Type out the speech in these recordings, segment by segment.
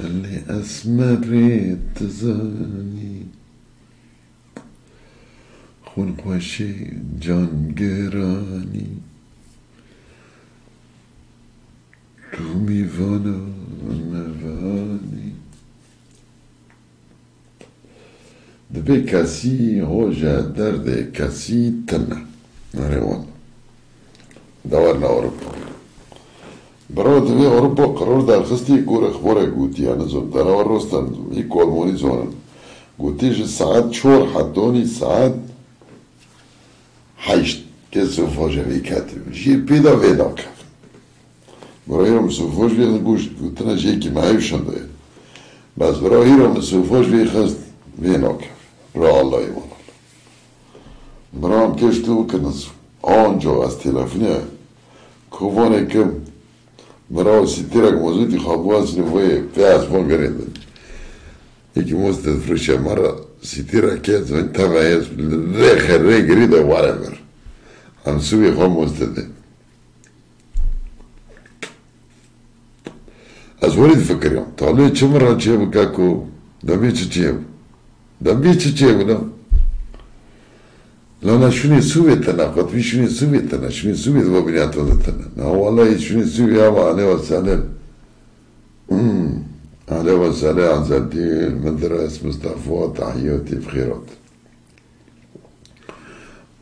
اللي أثمرت زاني جان جانگرانی تو میوانا نوانی. دبی کسی هوجا درد کسی تنه نریوان. دور نورپا برای دبی أوروبا قرار در خستی گور اخبار گوتی زم در اول رستن یک کالمونی زونن گوتیش ساعت چور حدونی ساعت هشت که سوفاج همی کتب جی پیدا ویدا کرد برای هم سوفاج بیدن گوشت گوتنا جی که معیوشن داید بس برای هم سوفاج بی خست وینا کرد را الله ایمان برای هم کشتو که نصف آنجا از که برای سیتیرک موزودی خوابوان سنفوی پیاز ما گریندن یکی مست فروشه مرا سیتیرا کیز من تبعیز ری خیر ری گرید و whatever. هم سوی خواه مستده از ولید فکریم تالوی چه مرا چه بکاکو دمی چه چه دمی چه چه بنا لانا شونی سوی تنا خطبی شونی سوی تنا شونی سوی دو بینیات و نه شونی سوی هم علیه و سلام أهلا وسهلا عزيزتي المدرس مصطفى تحياتي بخيرات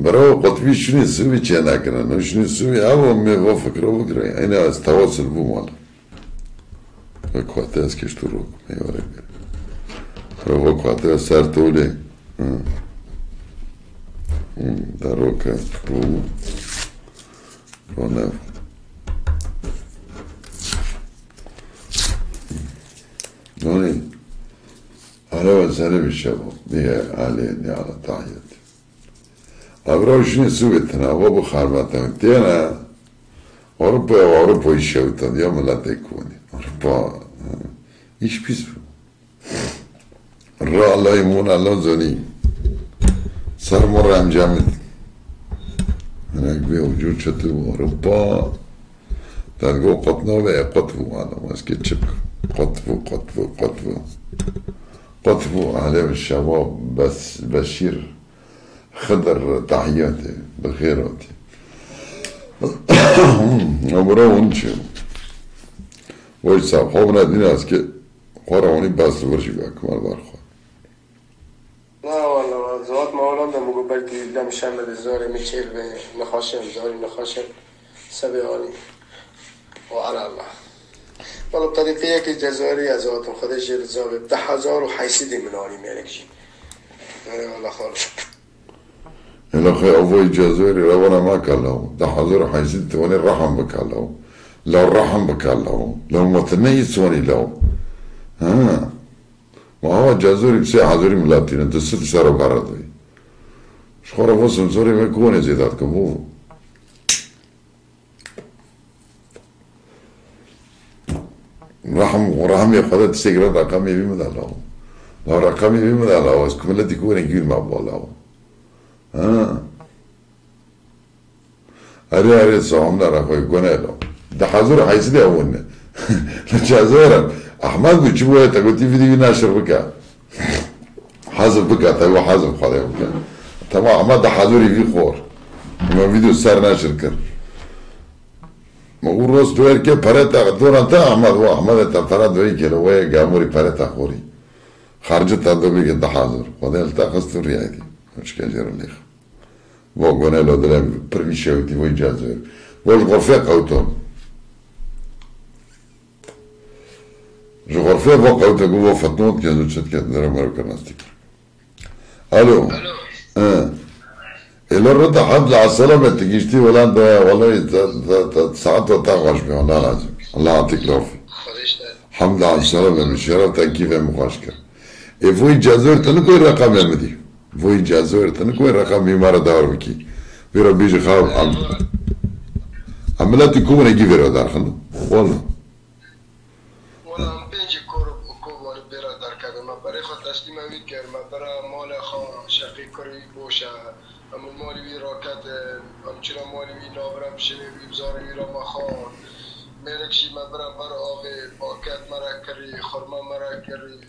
برو قطبي شنو نسوي كان هكذا شنو نسوي أو مي وفكر وفكر أنا أتواصل بو مالا وقت از کش تو رو میواره رو وقت از سر طوله در رو که رو رو نفت نوني أهلا وسهلا بالشباب دي أهلين على تحياتي أبرو شنو سويت أنا أبو خربتهم تينا أوروبا أوروبا يشوتن يوم لا تكوني أوروبا إيش بيسو را الله يمون الله زني صار مرة عم جامد. هناك وجود شتو أوروبا تلقوا قطنوا بقى إيه؟ قطفوا هذا ماسكين شبك قطفوا قطفوا قطفوا قطفوا عليهم الشباب بس بشير خضر تحياتي بخيراتي عمره ونشي ويش صاحب حمرة دينا أسكي. خورا بس برشي بأكمل برخو نه والله زوات مولان ده مگو دم شمل زاری میچیل به نخاشم زاری نخاشم. سبی آنی. و الله. والله طريقة يك جزائري ازوات خدش رزابه ده هزار و حيسيدي من آني مالكشي يعني والله خالص. إلا خي أبوي جزائري لو أنا ما كلهم ده حضور حيزيد توني رحم بكلهم لو رحم بكلهم لو متنيت سوني لو ها. ما هو جزائري بسي حضوري ملاتين انت ست سارو قردوي شخورا فوسم سوري مكوني زيداتكم هو رحم ورحم يقدر تسجل رقمي بمدى له لو رقمي بمدى له اسكملتي كون يجيل مع له ها أري أري صومنا رخوي كونيلو ده حضور حيث ده هون لجزائر أحمد بتشوفه تقول تي فيديو ناشر بك حذف بك تبغى حذف خلاص بك تمام أحمد ده حضوري في خور ما فيديو سر ناشر كر مقول روز دوير كي فرتا دور انت احمد هو احمد انت فرا دوي كي لو جاموري فرتا خوري خرجت دوبي كده حاضر خدای التقصت ريادي مش كاجر اللي بو غونيلو دلم برميشو تي وي جازر بول غرفه قوتو جو غرفه بو قوتو بو فتنوت كده شت كده درا مرو كناستيك الو اه إلا الرد حد على السلامة تجيشتي ولا أنت والله ساعات تغش بي والله لازم الله يعطيك العافية لله على السلامة من شرف كيف مخاشكة إيه فوي جازور تنكو الرقم يا مدي فوي جازور تنكو الرقم يمارا دار بكي بيرا بيجي خاب عم عملاتي كومنا يجي بيرا دار خلو والله والله هم بینجی کور کووار بیرا در کرده من برای خود تسلیم اوید کرد من برای مال خواه شقی کری بوشه همون مالی راکت همچنان مالی نابرم شنی وی بزاری وی را مخوان. ملکشی من برم برای آب پاکت مرا كري خرمة مرة كري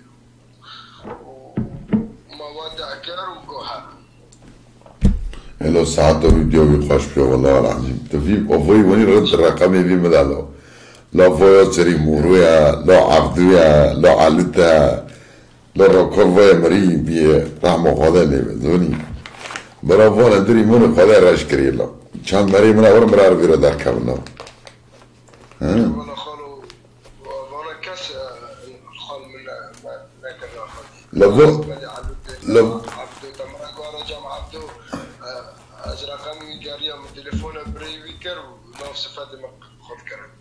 ومواد عكر وجوهر الو ساعات فيديو بيخش فيه والله العظيم تفي وفي وني رد الرقم في مدالو لا فويا سري مورويا لا عبدويا لا علتا لا ركور فويا مري بي رحمه خدا لي زوني برا فونا دري من خدا راش كري لا كان مري من اور مرار بيرو در كابنا ها؟ وانا خالو وانا كاس الخال من لكن لو لو- عبدو تمام وانا جام عبدو ازرقامي جاريه من تليفون بريفيكر ونفس فاطمه خد كرم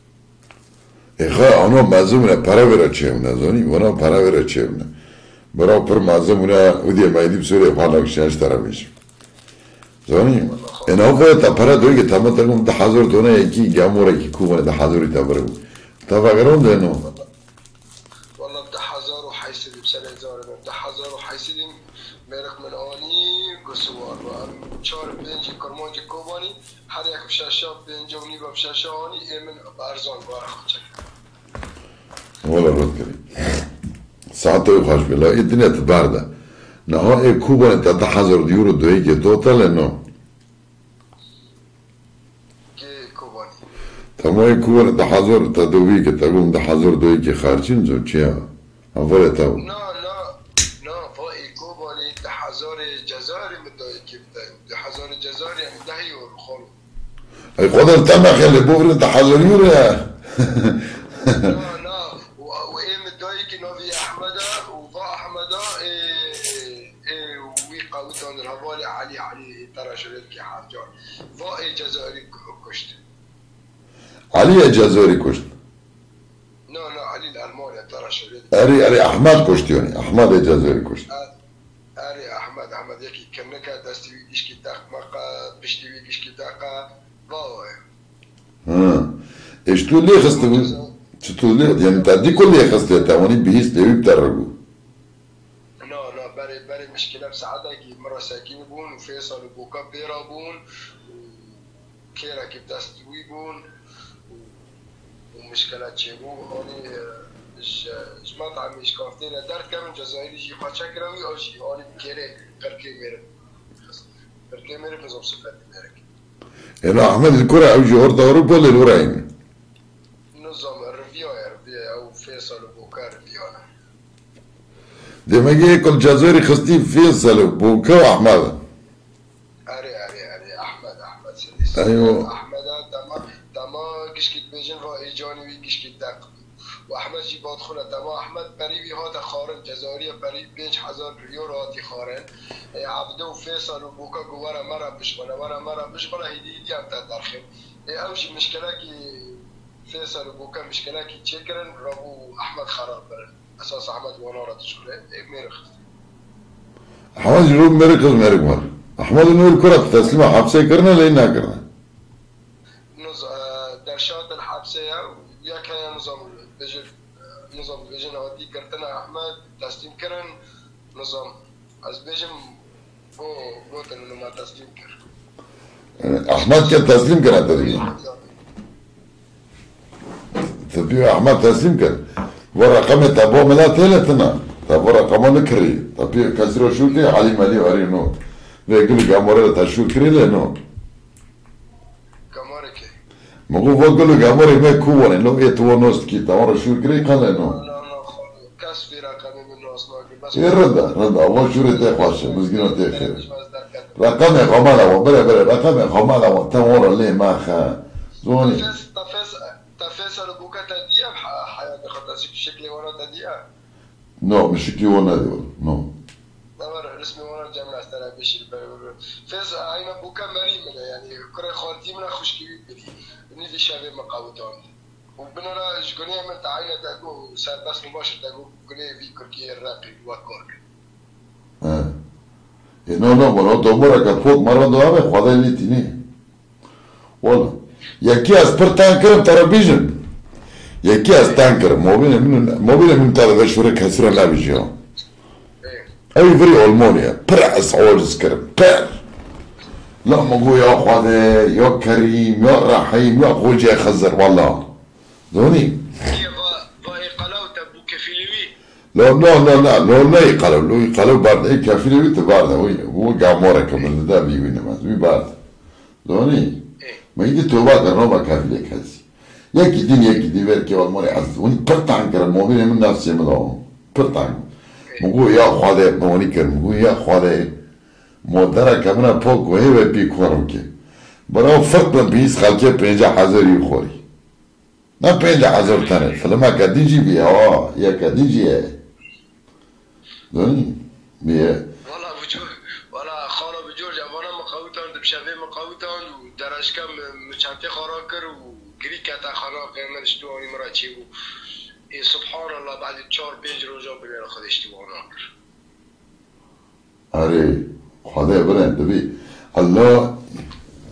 اخا انا مزمونه para vera çevne zoni ona para vera çevne برا پر مزمونه ودی مایدی زونی انا هو تا para دوی که تمام تگم ده حضور دونه یکی گاموره کی کوونه ده حضوری تا برو تا فکرون ده نو والله بده حزار وحيسدي بسنة زار بده حزار وحيسدي ميرك من آني قصوار چهار بنجي كرمانجي كوباني هر یک بشاشا بنجي وني بشاشا آني ایمن برزان بار خچك ولا رد کری ساعت او خوش بلا الدنيا تبارده No, e cu 44 de euro 2 και τόταλε, no. تما یک کور ده هزار تا دوی که تگم ده هزار دوی که خرچین زو چیا اول تا نه نه نه پا ایکو بالی ده هزار جزاری مدای که ده هزار جزاری هم ده یور خالو ای خودم تما خیلی بورن ده هزار یوره علی جزاری کشت. لا لا علي الالماني ترى اری اری احمد کشتیونی احمد جزاری کشت. اري احمد احمد يكي كنك دستي ويديش كي تاق مقا بشتي ويديش كي تاقا ضا ها. ايش تو ليه خسته چطور ليه يعني تعدي كل ليه خسته تاوني بهيس ليه بترغو لا لا بري بري مشكلة بسعادة كي مرة ساكين بون وفيصل وبوكا بيرا بون وكيرا كي بتستوي بون ومشكلة تشيبو والمشكلات هوني اوني مطعم ميش كورتينا دار كامل جزائري جي فاتشاكرا أو اوجي هوني بكيري بركي ميرك بركي ميرك نزوم صفات ميرك لا احمد الكرة اوجي ارض اوروبا للوراين نظام الرفيو أو فيصل وبوكا رفيو ديما جي كل جزائري خستي فيصل وبوكا واحمد اري اري اري احمد احمد. سيدي أيوه جن را ایجان وی گشکی دق و جی باد خونه دما. احمد پری وی ها خارن. جزاری پری بیچ هزار ریو را دی خارن عبدو فیصل و بوکا گوارا مرا بشمنه مرا مرا بشمنه هیدی هیدی هم تا درخیم اوشی مشکله که فيصل وبوكا مشكلة كي تشكرن ربو أحمد خراب برن. أساس أحمد ونورة تشكرن ميرخ أحمد جنوب ميرخ ميرخ مر أحمد نور كرة تسليمة حبسة كرنا لين كرنا الارشاد الحبسه كان نظام بجل نظام بيجي نودي كرتنا أحمد تسليم كرن نظام. از بيجي بو بوتن ما تسليم كر. أحمد كان تسليم كرن تدري تبي أحمد تسليم كرن ورقم تبو ملا تلتنا تبو رقم نكري. تبي كسر شو كي علي مالي ورينو لكن قامورة تشو كري لنو كي تامر شو كري كان لنو لا لا كاس في رقمي منه أصلا بس يردا ردا اول شو ريت خاص مسكينو تخير مش بس ده كده. رقم خمالا وبلا بلا رقم خمالا وتمور لي ما خا زوني تفاس تفاس البوكا تديا حياة خطاسي بشكل وانا تديا نو مش ونا دي نو دور رسمي وانا جامعة استرا بشي فاز عين بوكا مريم يعني كره خالتي من خوش كبير بدي اني في شابي مقاوتون وبنرا جوني من تعاين تاكو سار بس مباشر تاكو جوني في كركي الراقي وكورك اه. نو نو bueno tomora ka fot marando ave khoda li tini wala yaki as per tanker television yaki as tanker mobile min mobile min tara da shura kasra la ايه فري المونيا as all skr per لا مقو يا خوده يا كريم يا رحيم يا خوجي خزر والله. دوني لو لا لا لا لو لا يقلب لو يقلب بعد اي كافي لو يتبارد هو هو قامورة كمان ده بيوين ما بيبارد لوني ما يدي توبات انا ما كافي لك هسي. يكي دين يكي دي بركي والموري عز وني برتان كرم موبين من نفسي برتان. مگو یا خواده مونی کر مگو یا خواده مادر کمنا پاک و پی کورم که برای فرق بیس خلکه پینجا حضری خوری نه پینجا حضر تنه فلما کدیجی بیا آه یا کدیجیه دونی بیه والله بجور والله خاله بجور جوانا مقاوتان دبشبه مقاوتان و درشکم مچنته خارا کر و گری کتا خانا قیمت اشتوانی مرا چی و ای سبحان الله بعد چهار پنج روزا بلیر خود اشتوانا کر آره خدا برن دبی الله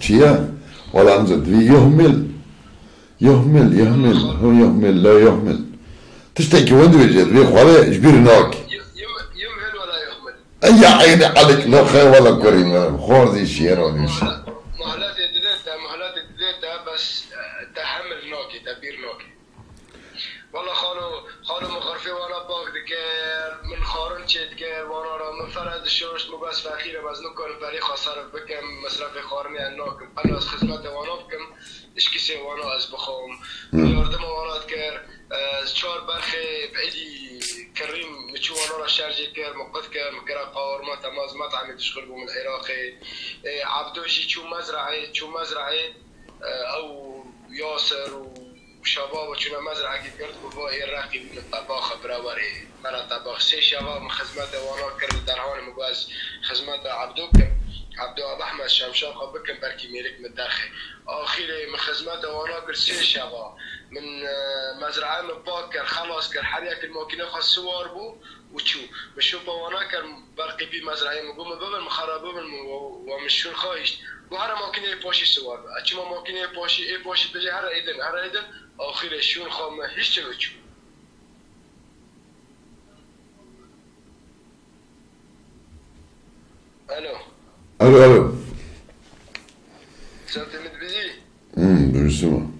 چیه؟ ولا انزل دبی يهمل يهمل يهمل هو يهمل لا يهمل تشتكي وين وجد دبي خدا جبير ناك يمهل ولا يهمل اي عيني عليك لا خير ولا كريم خور دي شير ودي شير والله خالو خالو من غرفي وانا باك دكير من خارن چيت كير وانا را من فرد شوش مباس فاخير بس نكون فريق صرف بكم مصرف خارني انوكم انا از خدمت وانا بكم اشكي سي وانا از بخوم ياردم وانا كير چهار برخه بعيدي كريم نشو وانا را شارجي كير مقد كير مكرا قاورما تماز مطعمي تشغل بو من العراقي عبدوشي شو مزرعي شو مزرعي او ياسر شباب وشنا مزرعه کرد و با رقی من طباخ براوري مرة طباخ سي شباب خدمت وأنا کرد درهون حال مباز خدمت عبدو کرد. عبدو احمد شام خواب بکن بركي ميرك من درخه آخر من خدمت وأنا کرد سي شباب. من آه، مزرعه من خلاص کرد. هر یک الماکینه خواست سوار بو وشو بشوف مشو با وأنا کرد برقی مزرعه مقوم ببل مخرب مخرابه ومشو الخايش مشون ما كنا هر سوار بو. ما ماکینه پاشی ای پاشی بجه هر إيدن هر إيدن آخر آخرشون خواهم هیچ چون ألو. ألو ألو. سمت ام امم ما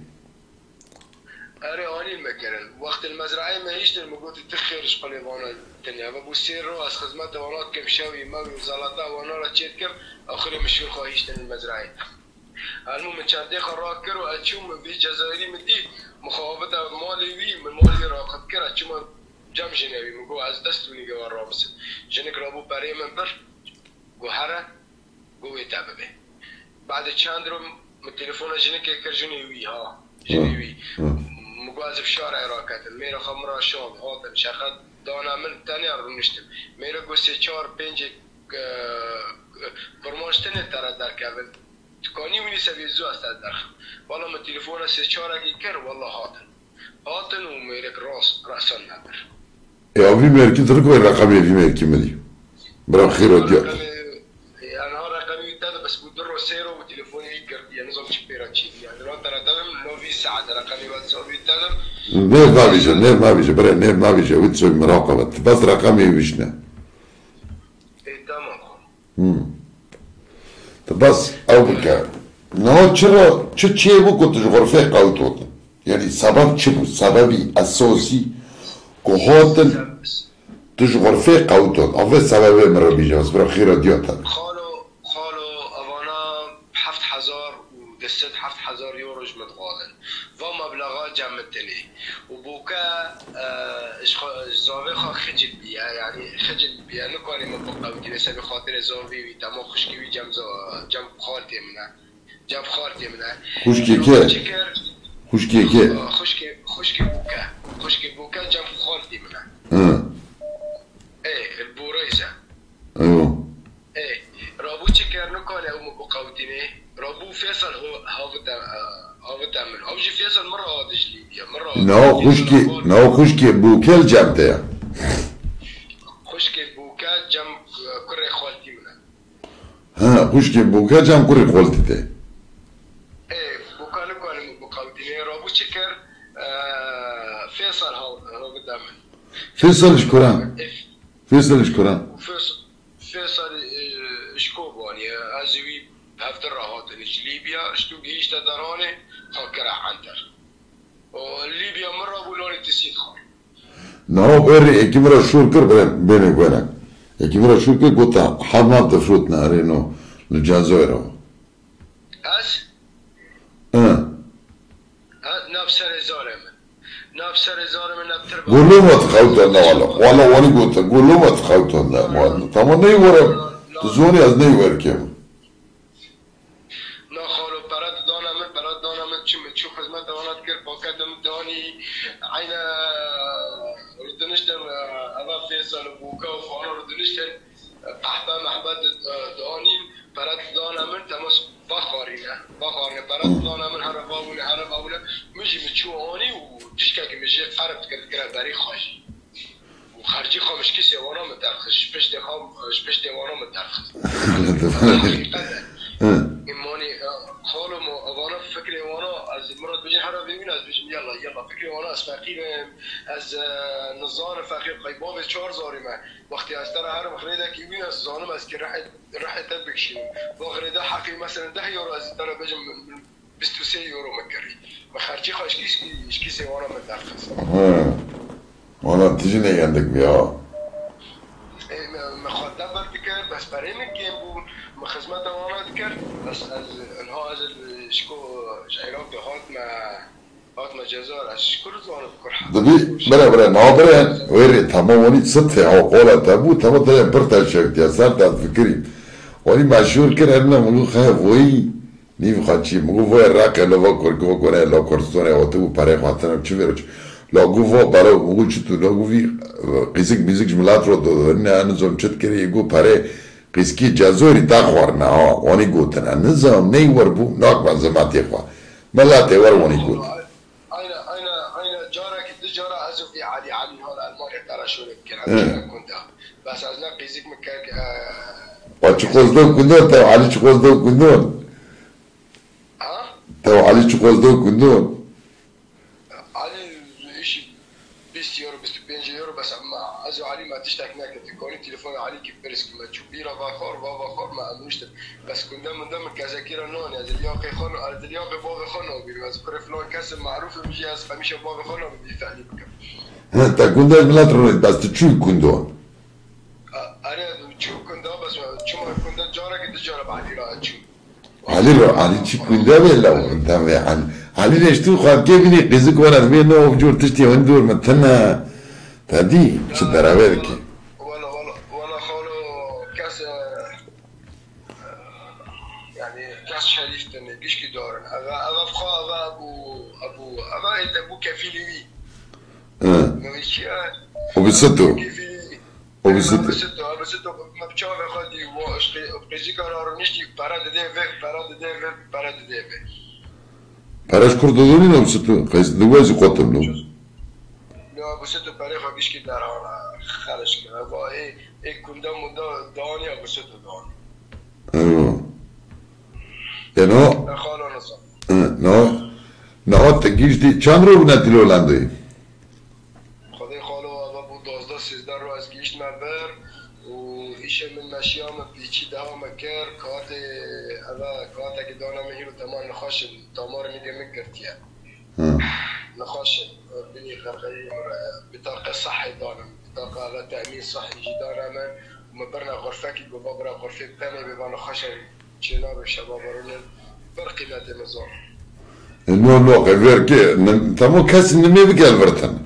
آره اني مكان وقت المزرعه ما هیچ هيش الموجود تخير شقلي وأنا سیر رو از راس خدمه کم شوی. ما وزلطه وأنا را چید تشكر اخر مشور خواهیش در المزرعه المهم چنده خراب کرد و اچوم بی جزایری مدی مخابط مالی وی مالی راقت کرد اچوم جمع جنوی مگو از دست ونی گوار را بسید جنک رابو برای من بر گو هره گو ببه. بعد چند رو تلفن جنک کر جنوی ها جنوی مگو از بشار را کتن میرا خمرا شام هاتن شخص دانا من تانیا رو نشتم. میرا گو سه چار پنج پرماشتن تر در کبن تکانی ونی سبی زو است در والا ما تلفون سه چهار اگه کر والا هاتن هاتن و میرک راس راسن نبر يا في ميركي تركوا الرقم في ميركي مدي برا خير وديا أنا رقمي تادا بس بدر سيرو وتليفوني يكر يعني نظام شبيرا تشي يعني لو ترى تمام لو في ساعة رقمي واتسابي تادا نير ما بيجا نير ما بيجا برا نير ما بيجا وتسوي مراقبة بس رقمي وشنا إيه تمام امم بس او بكا نو چرا؟ چه چه بو كنت غرفه قلتوت يعني سبب چه بو سببي اساسي كهاتن تش غرفه قلتوت اوه سبب مرا بيجا بس برا خير دياتا خالو خالو اوانا حفت حزار ودست حفت حزار يوروج متقاضن و مبلغا جمعتني وبوكا زاوي خا خجل بيا يعني خجل بيا نكوني مبقى ودي بس بخاطر زاوي ويتما خشكي جم جم خالتي منا جم خالتي منا خشكي كي خشكي كي خشكي خشكي بوكا خشكي بوكا جم خالتي منا اه. ايه البوريزه ايوه ايه رابو چکر نکنه او مقاوتینه رابو فیصل هو هاوتا هاوتا من. اوجي فيصل مرة هادش ليبيا مرة نو خشكي نو خشكي بوكل جابتا خشكي بوكا جم كري خالتي منا ها خشكي بوكا جام كوري خولتي ايه بوكا نکنه مقاوتینه رابو چکر فيصل هاوتا من. فيصل شكرا فيصل شكرا فيصل فيصل اشتو جيش تدراني هكرا عنتر وليبيا مرة بولوني تسيد خال نه بری یکی مرا شور کر برن بینه برن یکی مرا شور کر گوتا حمام تفروت نهاره نو نجازه رو هس اه. نفس سر زارم نفس سر زارم نبتر گلو ما تخوتن نه والا. والا وانی گوتا گلو ما تخوتن نه والا. تمام نیورم. تو زونی از نیور کم نه خالو برات دانم برات دانم چی چی خدمت دانت کرد با کدم دانی عین ردنشتن اما فیصل و بوکا و فانا ردنشتن قحبه محبت دانیم برات دانم تماس بخارینه بخارینه برات دانم هر باونه هر باونه میشی میچو آنی و تشکا که میشه قرب کرد کرد داری خاشی و خرجی خامش کسی وانا مترخش پشت وانا مترخش ایمانی خالو ما وانا فکر وانا از مراد بجن هر ببین از بجن یلا یلا فکر وانا از فقیر از نظام فقیر قیباب چهار زاری ما وقتی از تر هر مخریده که بین از زانم از که تد بکشیم. با غریده حقی مثلا ده یورو از تر بجن 23 یورو مکری. و خرجی خواهش کیس کیس وانا مترخص والا تیجی نگندک بیا. مخاطب برد کرد بس برای نگیم بود خدمت وانا کرد. بس از انها از شکو عراق هات ما هات ما جزار از شکر زوان بکر دبی بره بره نه بره ویری تمام ونی سطح او قولا تبو تمام تره برتا شکتی اثر داد فکری. ونی مشهور کرد نه مگو خیلی وی نیم خواهد مگو وی راک لوا کر گو کنه لا کرستونه او تو پره خواهتنم چی بیرو چی Logu wo baro ugu chutu logu vi kisik bisik jmilat ro do ne anzom chet kere ego pare kiski jazori ta da khwar na ha oni gotana nizam nei war bu nak ban zamati khwa malate war oni gut ayna ayna ayna jara dijara azfi ali ali hola al mari tara shurik kana kunta bas azna kisik mekak wa chukozdo kundon ta ali chukozdo kundon. Ha? Ta ali chukozdo kundon. 20 يورو 25 يورو بس اما ازو علي ما تشتاك هناك تكوني تليفون علي كيف برسك ما تشوف بيرا باخور بابا خور ما امنشت بس كنا من دم كذاكيرا نون از الياقي خون از الياقي بابا خون بيرو از كره فلان كاس معروف مجي از خميشه بابا خون بيدفع لي بكم تا کندون ملت رو بس تو چی کندون انا تشوف كندا بس ما كندا جارك التجارة بعدي لا تشوف علی رو علی چی کنده بیلا ونده بی علی علی نشتو خواد که بینی قیزی کورد بی نو بجور تشتی هن دور متنه تا دی چه دراوه دکی وأنا وأنا وأنا خالو کس يعني كاس شريف تنجيش كي دورن اغا اغا فخا اغا ابو ابو اغا انت ابو كفيلي بي آه وبسطو وبسطو و ما بتشوف خدي واش قيزي قرار نشتي برا دي فيك برا دي فيك برا دي فيك پرش کردونی نو بستو قیز دوازی قطم نو لا بستو برای خواهیش که در حال خرش کنه با ای کنده مونده دانی یا بستو دانی یا نو نه؟ خالا نظام نو نو تگیش دی چند رو بنا تیلو لنده خدای خالو اول بود دوازده سیزده رو از گیشت مبر و ایش من مشیام پیچی مکر کات اول کات اگه دانم هیرو تمام نخواش تامار میگه مگرتیه نخواش بني خرقي بطاقة صحي دانم. بطاقة على تأمين صحي جي دانم ومبرنا غرفك ببابرا غرفة تانية ببانا خشن چناب الشباب رونن برقي لا تمزون نو نو غير كي تمو كاس نمي بقال برتن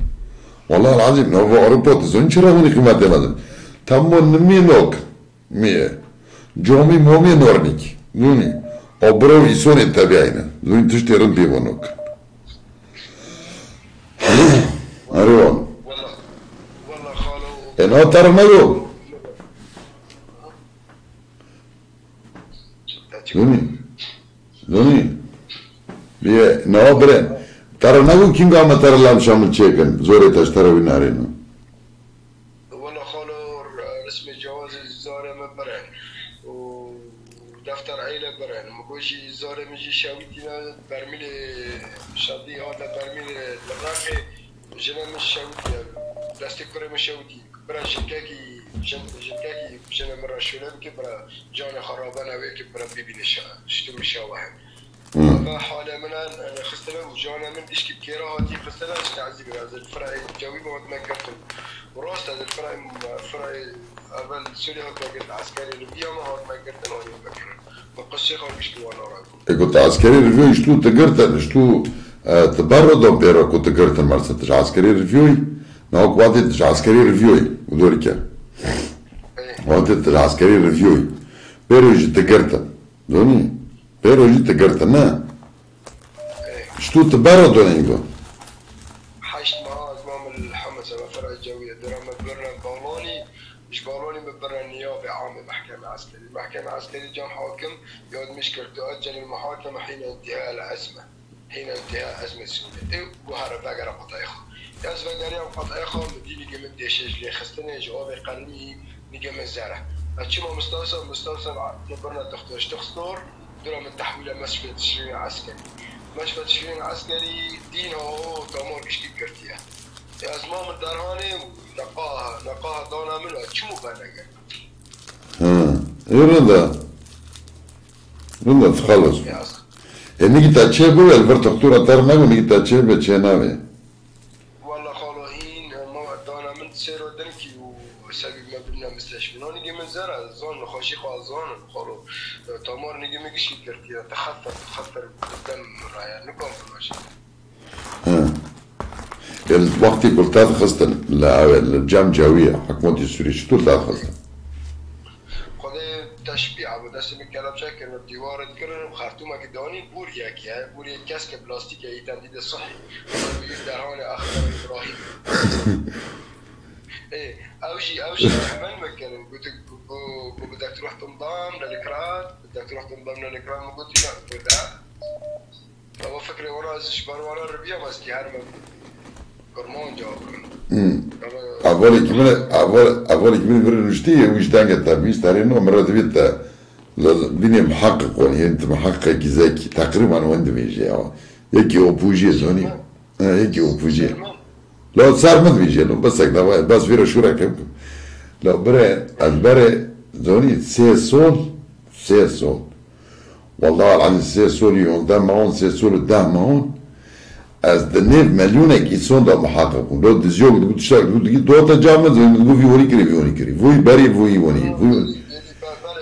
والله العظيم نو اوروبا تزون چرا هوني دمدن تمو نمي نوك Gjomi momi nornik, njuni, obrov i sunin të bjajnë, dhujnë të shtirën pivo nuk. Arion. E në të armëllu. Dhuni, dhuni, bje, në obren, të armëllu kinga më të arlam shamë qekën, zorit është. شاويتنا برميل شادي هذا برميل الراقي جنا مش شاويتي دستي كرة مش شاويتي برا شنكاكي جن جنكاكي جنا مرة شولم كي برا جانا خرابانا ويكي برا بيبي نشا شتو مشاوهم حالا من خستنا وجانا من ديش كيرا هاتي خستنا اش تعذيب هذا الفرع الجوي ما ما كرتم وراست هذا الفرع فرع اول سوري هات ما عسكري ليبيا ما هات ما كرتن هوني Eko e të askeri revjuj shtu të gërtën, shtu e, të bërë do përë ku të gërtën marë, se të askeri revjuj, në o kuati të askeri revjuj, u dërke. Kuati të askeri revjuj, përë është të gërtën, do një, përë është të gërtën, në. Shtu të bërë do një gërtën. العسكري المحكمة العسكرية حاكم يود مشكل تؤجل المحاكمة حين انتهاء الأزمة حين انتهاء أزمة سوريا وهرب بقرة قطع آخر أزمة قرية وقطع آخر مدي نجم لي خستني جواب قلمي نجم الزرع أتشما مستوصل مستوصل تبرنا تختوش تخسطور دولا من تحويل مشفى تشرين عسكري. مشفى تشرين عسكري دين هو دمار كشكي كرتيه ازمام درهاني نقاها نقاها دانا من اتشمو بنگه И рада. Рада, халас. Е, ми ги тачебе, ел въртохтура тарнагу, ми ги тачебе, че наве. والله خالوهين موعد أنا من سير ودنكي وساقي ما بدنا مستشفى نو نجي من زرع زون خوشي خو زون خالو تمر نجي ما قشي كرتي تخطر تخطر قدام رايا نكون في ماشي الوقت قلت هذا خاصة الجام جاوية حكمت السوري شتو هذا خاصة خدای تشبیه ابو دست می چه کنم؟ دیوار کردن خرطوم که دانی بور یکی ها. بور یک کس که پلاستیک ای تندید صحی روی دران اخبار ابراهیم. ايه اوشي اوشي كمان مكان قلت بدك تروح تنضم للكرات بدك تروح تنضم للكرات ما قلت لا قلت لا هو فكري ورا شبان ورا الربيع بس كي أول كمان أول أول كمان برا نشتي وش دانجة تابيس تارينو مرة تبيت بني محقق واني أنت محقق كذاكي تقريبا وين بيجي يكي أوبوجي زوني يكي أوبوجي لو صار ما بيجي لو بس هكذا بس فيرا شورا كم لو برا البرا زوني سي سول سي والله العظيم سي يوم دام معون سي سول معون از دنيف مليون كي سون دا محقق لو دزيوك دو تشتاك دو تجي دو تجامع زي ما تقول في وري كري في وري كري فوي بري فوي وني فوي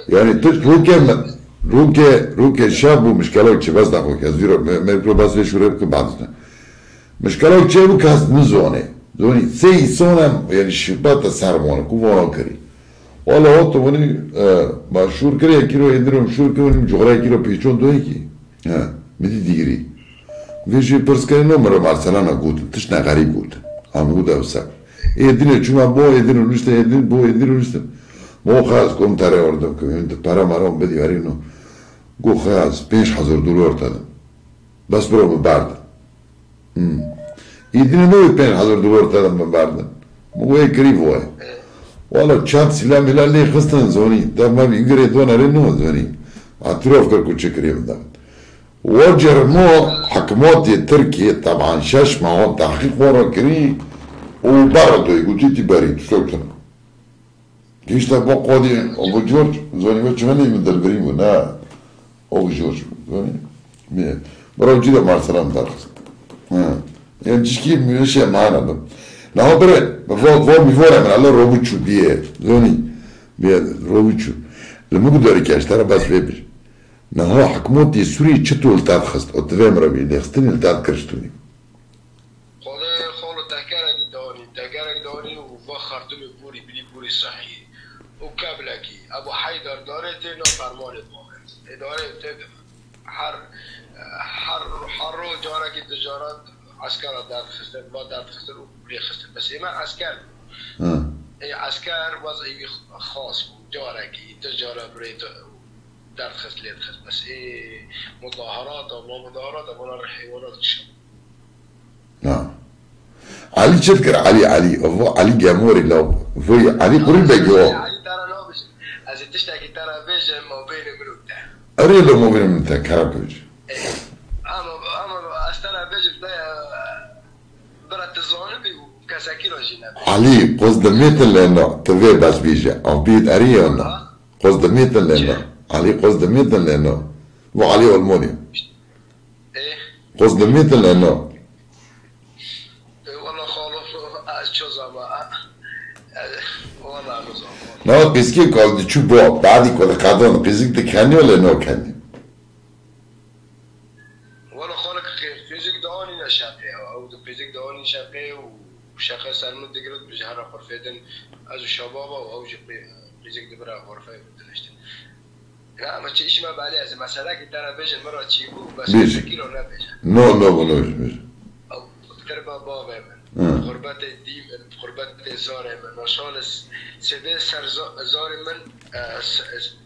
يعني تش روكي روكي روكي شاب ومشكلة كي بس داخل كاز فيرا ميكرو بس في شورا بعضنا مشكلة كي بو كاز نزوني زوني سي سونا يعني شبات سرمون كوفا كري ولا هو تو وني مشهور كري كيلو يدرو مشهور كري جغرافيا كيلو بيچون دوي كي ها مدي ديجري ویژه پرسکری نمره مارسلانه گوتن تشنا غریب گوتن هم گوده و سب ایدینه چوما بو ایدینه لوشتن ایدین بو ایدینه لوشتن مو خاز کم تره اردم که اینده پرا مرام بدی ورینو گو خاز پیش حضر دولار تدم بس برو من بردن ایدینه نوی پین حضر دولار تدم من بردن مو ای کریب وای والا چند سیلا میلا لی خستن زونی در من اینگره دو نره نو زونی اطراف کرکو چه کریم دم وجرمو حكموت تركيا طبعا شاش معهم تحقيق ورا كري وبرضه يقول تيتي بريد شو كان كيش تبقى قاضي ابو جورج زوني ما تشمني من دلبريمو نا ابو جورج زوني مي برو جيدا مارسلان درس ها يعني تشكي ميشي معانا دم لا هو بري بفوق فوق بفورا من الله روبوتشو بيه زوني بيه روبوتشو لما قدر يكاشترى بس بيبش سوري چطور التاد خست اتفهم ربي نخستني التاد كرشتوني خدا خالو تکرک دانی تکرک دانی و با خرطوم بوری بلی بوری صحیح و کبلکی ابو حیدر داره تینو فرمان باقی اداره تد هر هر هر روز جاره که تجارت عسکر درد خستن با درد خستن و بری خستن بس ایما عسکر ها ای عسکر وضعی خاص بود جاره که تجاره بری درخت ليدخل بس هي مظاهرات أو ما مظاهرات ولا حوارات الشعب. نعم. علي تذكر علي علي علي جاموري لو في علي قريبك هو. اذا تشتكي ترى بيج ما بين قلوبته أريد ما بين من تكربج أما أما استرى بيج برات الزونبي علي قصد مثل لأنه تبي بس بيجي. أو بيد اريونا قصد مثل لأنه. علي قصد ميتن لأنه مو علي والمونيوم قصد زمان والله نظام نا قسکی کال چو با بعدی کال قدان قسکی ده کنی ولی نا کنی والله خالق خير فيزيك داني نشقي او دو فيزيك داني شقي وشقي سلمون دقرت بجهر خرفيدن از شبابا و او فيزيك غرفه بدنشتن لا ما كي ترى بيجن مرة تشيبو بس بيجن. كيلو لا بيجن نو نو بنوش بيش او تربا بابا آه. من. غربت دي من غربت زار من. سبه سر زار من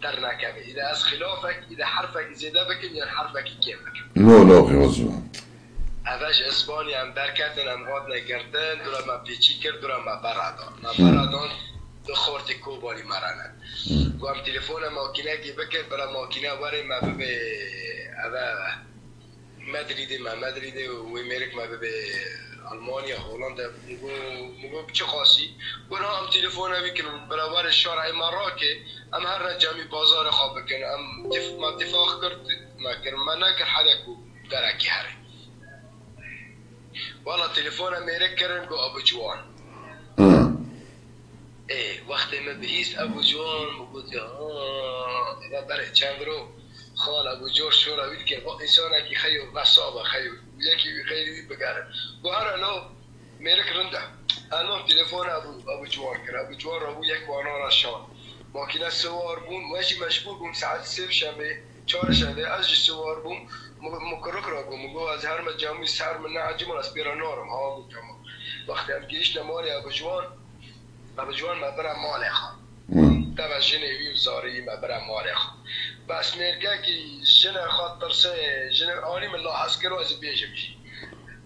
در نکبه اذا از خلافك اذا حرفك زيادة بكن يعني حرفك كيف بكن نو نو خیوزم اوش اسپانی هم درکتن هم هات نگردن دورا ما پیچی کرد دورا ما برادان ما برادان دو خورتی کوبانی مرانن گوام تلفون ماکینه که بکر برا ماکینه وره ما ببه اوه مدریده ما مدریده و امریک ما ببه المانیا هولندا. مگو مگو چه خاصی؟ گونا هم تلفون هم بکن برا ور شارع مراکه هم هر رجامی بازار خواب بکن. هم دف... ما دفاع کرد ما کرد ما نکر حدا کو درکی هره والله تليفون اميرك كرن جو ابو جوان ايه وقت ما بيس ابو جوان بقول اه اذا بري چندرو خال ابو جور شورا ويل كي انسان كي خيو بصابه خيو يكي خيو بقار وهر لو ميرك رنده. المهم تليفون ابو ابو جوان كر ابو جوان ابو يك وانا رشان ماكينه سوار بون ماشي مشغول بون ساعت سيف شنبه چهار شنبه. از سوار بون مکرک را گم. مگو از هر مجامی سر من نعجم از پیرا نارم. ها بود وقتی هم نماری ابو جوان. ابو جوان ما برم مال خان. تبا جنوی و زاری ما برم مال خان. بس میرگه که جن خواد ترسه جن آنی من لاحظ کرو از بیجم شی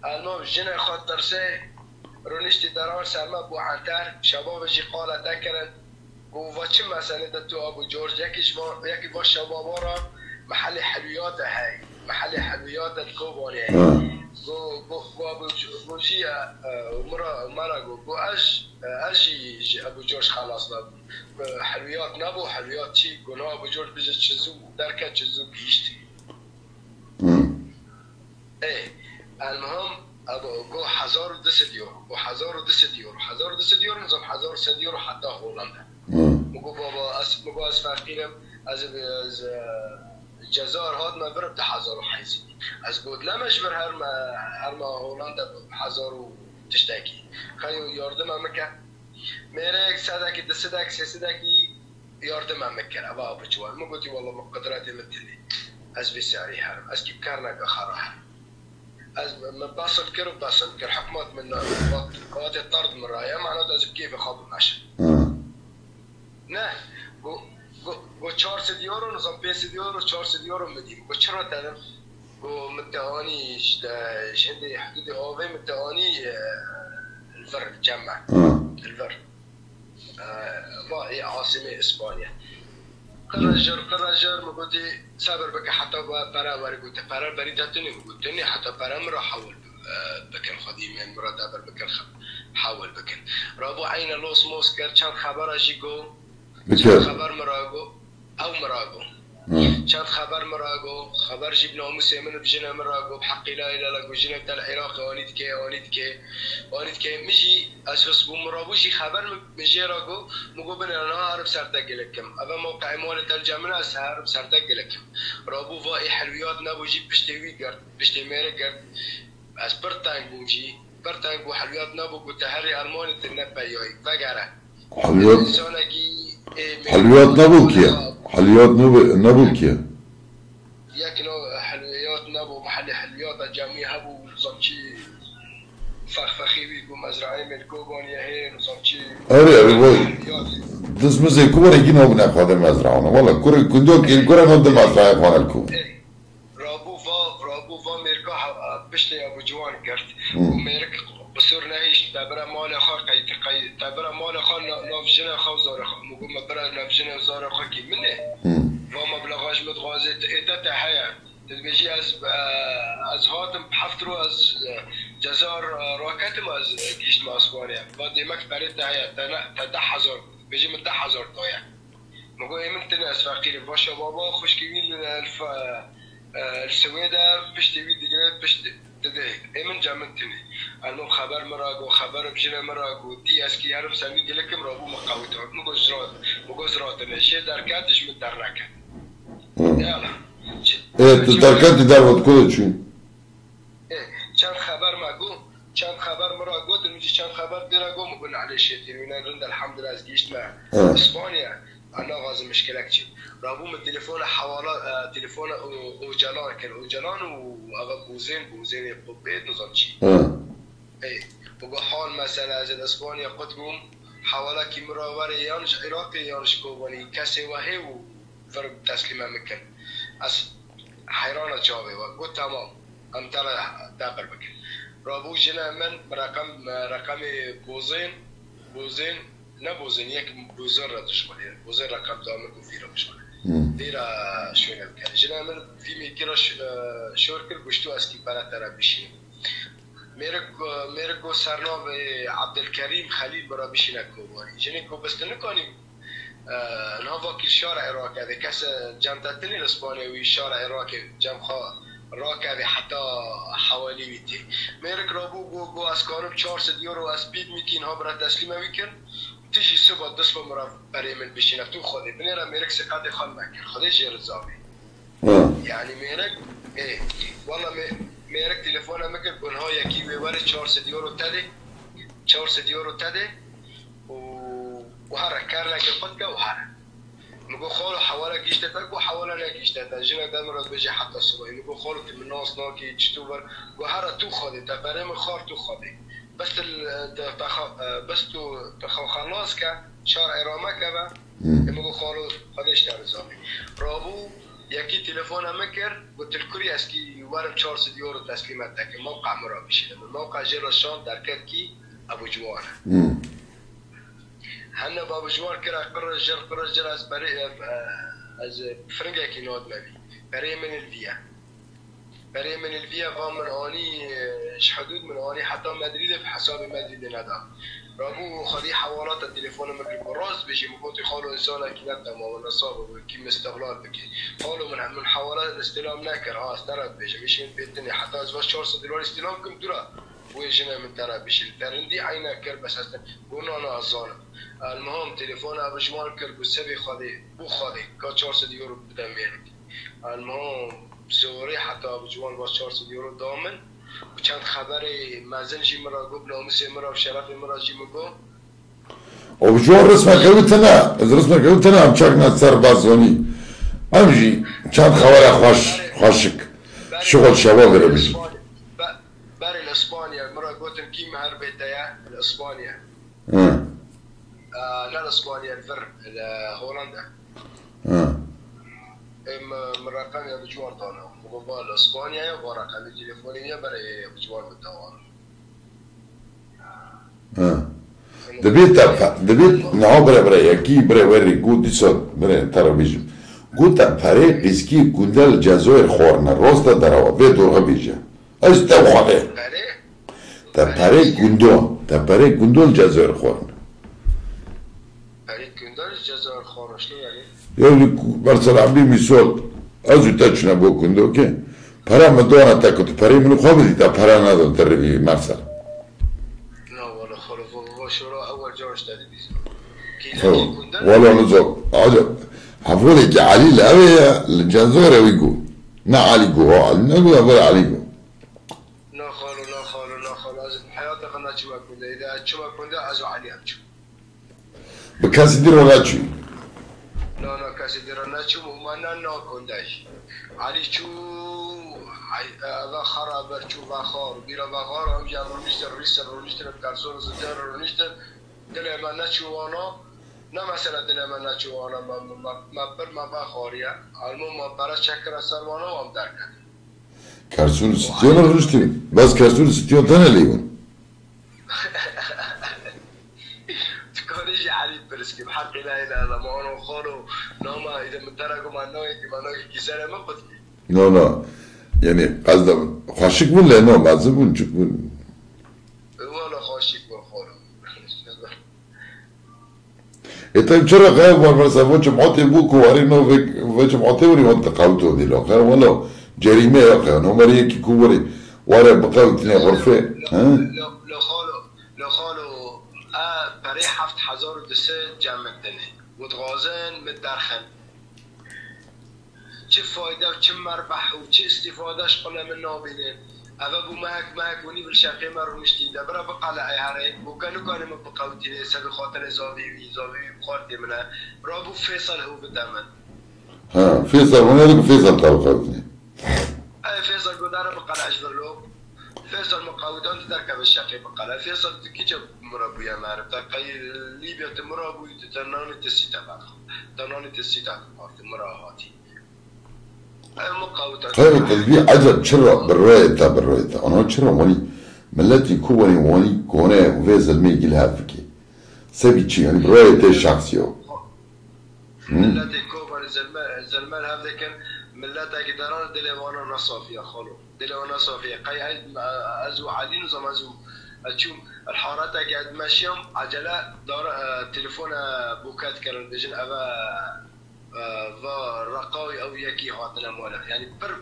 المهم جن خواد ترسه رونشتی دران سرما بو عنتر شباب جی قاله دکرن. گو و چه مسئله ده تو ابو جورج یکیش با یکی با شبابا را محل حلویات های محل حلویات آه. go go go go شيا مرة مرة go go أج أجي أبو جورج خلاص. Uh, حلويات نبو حلويات شي go نو أبو جورج بيجي تشزو دركة تشزو بيشتي إيه المهم أبو جو حزار دس ديور جو حزار دس ديور حزار دس ديور نزم حزار سديور حتى هولندا مجو بابا أس مجو أسفار فيلم أز أز جزار هاد ما برم ده هزار و حیزی از بود نمش بر هر ما هر ما هولندا هزار و تشتاکی خیلی یاردم هم مکه میره یک صدکی ده صدک سه صدکی یاردم هم مکه ابا ابو جوان مگو تی والله ما قدرتی مدلی از بسیاری هرم از کی کرنک خرا هرم از من باصل كر وباصل كر حكومات من قوات الطرد من رايا معناته از كيف يخاطب ماشي نه. گو چهار سد یورو نزم پی سد یورو چهار سد یورو میدیم. گو چرا تدم گو متعانی شد حدود آوه متعانی الفر آه، جمع. الفر آه, آه، عاصمة إسبانيا قرجر قرجر مقولي صبر بك حتى برا وري قلت برا بريد تني قلتني حتى برا مرة حول آه، بكن خديم مرة دبر بكن حول بكن رابو عين لوس موس كرشان خبر أجي قوم مجاز خبر مراغو أو مراغو آه. شاد خبر مراغو خبر جبنا موسي من بجنا مراغو بحق لا إله إلا الله. جنا العراق وانيت كي وانيت كي. وانيت كي. مشي أساس بو مراغو جي خبر مشي راغو مقو بن أنا عارف سردق لكم ابا موقع مول ترجم أنا عارف سردق لكم رابو فاي حلويات نابو جيب بشتي قرد بشتي ميري قرد اسبرتانك بوجي برتانك وحلويات نابو كنت هري الموني تنبا يوي بقره حلويات حلويات نابوكيا حلويات نابوكيا ياكلوا حلويات نابو محل حلويات جميع هبو زمشي فخفخي بيكو مزرعي من كوبون يهين وزمشي اري اري بوي دز مزي كوري جينا وبنا خادم مزرعونا والله كوري كندوك كوري نود المزرعه اخوان الكو رابو فا رابو فا ميركا بشتي ابو جوان كرت وميركا سر نهیش تبر مال خو قیت قیت تبر مال خو نافجن خو زار خو مگو ما برا نافجن زار خو کی؟ منه. و ما بلغاش مبلغاش ات ات حیا تدمجي از آه، از هاتم بحفت رو از آه، جزار آه، راکت ما از گیش ما اسوانیا و دیمک برای تحیا تد هزار. بجي من ده هزار تایا مگو ایمن تن از فقیر باشه بابا خوشگیل الف السويدة بشتي بيدي جريت بشتي دده ایمن جمنتنی المهم خبر مرا گو خبر بجنه مرا گو. دی از کی یارم سمی دلکم را بو مقاوت مگو زرات مگو زرات نشه درکاتش من در نکن. Evet, درکات در ود کد چون چند خبر مگو چند خبر مرا گفت میگه چند خبر دیرا گو؟ مگن علی شیطان من رند الحمدلله از گیشت ما. اسپانیا. أنا غاز مشكلة كتير رابو من تليفون حوالا تليفون اوجلان كان اوجلان و بوزين بوزين بيت نظام شي اي بقى حال مثلا از اسبانيا قطبهم حوالا كي مراور يانش عراقي يانش كوباني كسي وهي و فرق تسليمه مكن از حيرانة جاوي وقلت تمام. ام ترى دابر بكن رابو جنا من رقم رقم بوزين بوزين نه بوزين یک بوزين را دشمنی بوزين رقم دامن گفتی را بشمنه دیرا شوینه بکن جنا من في میگیرا شور کر گشتو از کی برا ترا بشین میره میره گو سرناب عبدالکریم خلیل برا بشینه کوبانی جنی کو بست نکنیم نه واکیل شارع عراق ده کس جمتتنی الاسبانیوی شارع عراق جمع خواه را کرده. حتی حوالی ویتی. میرک رابو گو گو از کارم 400 یورو از بید میکی اینها برای تسلیم میکن تیجی صبح دست با مرا برای من بشینه تو خودی بنیرم میرک سقاط خان مکر. خودی جیر زاوی یعنی میرک؟ ای والله میرک تلفون مکر گنها یکی ببره 400 یورو تده. 400 یورو تده. و و هر کار لکه خود که و هر. نقول خالو حوالا كيشتا تاك وحوالا لا كيشتا تا. جينا دامر بيجي حتى الصبح نقول خالو من ناس ناكي تشتوبر وهرا تو خادي تا. برام خار تو خادي بس آه، بس تو تخو خلاص كا شار ارامه که با امو خالو خودش در زامي رابو یکی تلفن مكر کرد و تلکوری از کی ورم چار سی موقع مرا بشیده موقع جر شان در کرد ابو جوار هنه با ابو جوار كرا قرر جر قرر جر از بري از فرنگه كي نود مبي بري من الویه برای من الوی و من آنی شحدود من آنی حتی مدرید به حساب مدرید ندا رابو خدی حوالات تلفن من براز بشه مفوتی خالو انسان کی ما و نصاب و کی مستقلال بکی خالو من من حوالات استلام نکر ها استرد بشه. بشی من بیتنی حتی از بس 400 دلار استلام کم دورا ويجينا من ترى بشي ترندي عينا كربس هسه ونانا ازان المهم تليفون ابو جمال كربس سبی خذي بو خذي كاتشورس بدم بدميرك المهم بزوري حتى بجوان باز 400 یورو دامن. و چند خبر مزن جی مرا گفت ناموس مرا و مرا جی مگو أو بجوان رسمة کرد تنه از رسم کرد تنه هم چک نه سر بازونی هم جی چند خبر خوش خوشك شغل شوا بره بیزی بر الاسبانيا مرا قوتن كيما هربيتايا الاسبانيا آه. آه، لا الاسبانيا الفر هولندا. آه. رقم یا چهار دانم موبایل اسپانیا یا با رقم تلفنی یا برای چهار دوام Debit, debit na obre jaki e bre veri gudico bre tarabiđu. Guta pare iski gundel jazoir horna rosta darava ve doğa bija. Az te uhabe. Ta pare gundo, ta pare gundol jazoir horna. پرا مدونا تا كنت پري منو خواب دي تا پرا ندون تربي مثلا نه والا خالو و شورا اول جارش دادی بیزی کی هو. لکی گندار ولا نزو عجب حفظي كي علي لاوي الجزائر ويقول نا علي علي نقول أقول علي قو نه خالو نه خالو نه خالو از حیات خنا چی کنده ایده چی کنده از علی هم چو بكاسي دير ولا شي نه کسی دیرا نه چو من نه نه کندش علی چو و خرابر چو و خار. بیرا و خار هم جا رونیشتر رونیشتر رونیشتر کارسون زدر رونیشتر دل من نه چو آنا نه مثلا دل من نه چو آنا ما بر ما با خاریا علمو ما برا چکر سروانا هم در کرد كارسون ستيون رشتين بس كارسون ستيون تانا ليون تكونيش علي برسكي بحق لا اله الا الله انا خالو نوما اذا مترقوا مع نوي ما نوي كيسالا ما قلت نو نو يعني قصد خاشك بون لأنه بعض بون چك بون ولا خاشيك بالخالو طيب چرا غير مر مثلا وجه معطي بوك وارينو وجه معطي وري وانت قاوتو دي لو خير ولا جريمه يا اخي انا مري كي كوري وارا بقوتني غرفة ها؟ لو 1003 جمع کنه متوازن به درخن. چه فایده و چه مربح و چه استفادهش قلم نابینه. اوه بو مهک مهک ونی بل من مرمش دیده برا بقلع هره. بو کنو کنم بقوتی نیسه به خاطر زاوی وی زاوی وی بخار دیمنه را بو فیصل هو بدمن ها فیصل هونه لگ فیصل تا بقوتی ای فیصل گوداره شده لو فیصل مقاودان در کبش شقی بقلع فیصل کی بود؟ مربوية تا قي ليبيا تمرابوي تناني تسيتا بقى تناني تسيتا مراهاتي طيب قلبي عجب شرع بالرأيتا بالرأيتا أنا شرع واني ملتي كوني واني كوني وفي زلمي كلها فكي سبي شي يعني برأيتا شخصيو ملتي كوني زلمان هذا كان ملتا قدران دلي وأنا نصافية خلو دلي وأنا صافية قي أزو علين زمازو تشوم الحارات قاعد ماشيهم عجله دار آه، تليفون آه، بوكات كان بيجن ابا رقاوي أو يكي هاتنا مولا يعني بر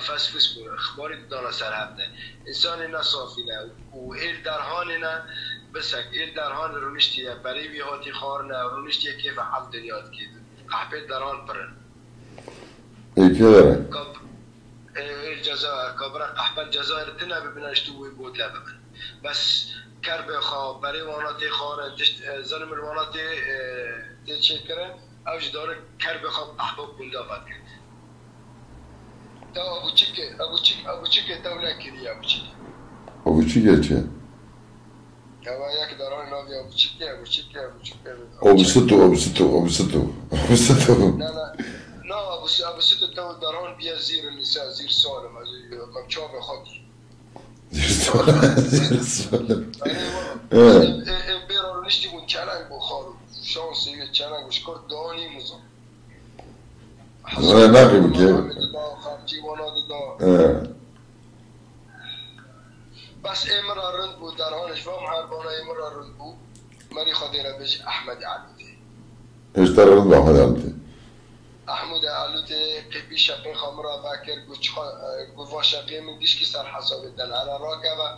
فاس فيس اخباري دانا سر هبنه انسان صافينا و ايل درهاننا بسك ايل درهان رونشتي بري وی هاتی خارنا رونشتي كيف حد دنيات كيد قحبه دران برن اي كده الجزائر كبر قحبه الجزائر تنا ببنشتو ويبوت لبن بس خا بري واناتي خارن تشت ظلم الواناتي تشكرن اوج دار كرب خا قحبة بندا بكت تا ابو چیک ابو چیک ابو چیک دوله کری ابو چیک ابو چی geçe? هوا یک داران ناوی ابو چیک ابو چیک ابو چیک ابو ستو ابو ستو ابو ستو ابو ستو ابو تو داران بیا زیر النساء زیر سالم از کم چاب خاطر سوالم زیر سوالم آره اه. برا رو نشتی بود اه. بس امرا رند بود در آنش و محربانا امرا رند بود مری خدیره بش احمد علوته اشترالم به احمد علمتی احمد علوته قبی شقی خمرا بکر گوفا شقی من دیش کی سر حساب دن على راکبه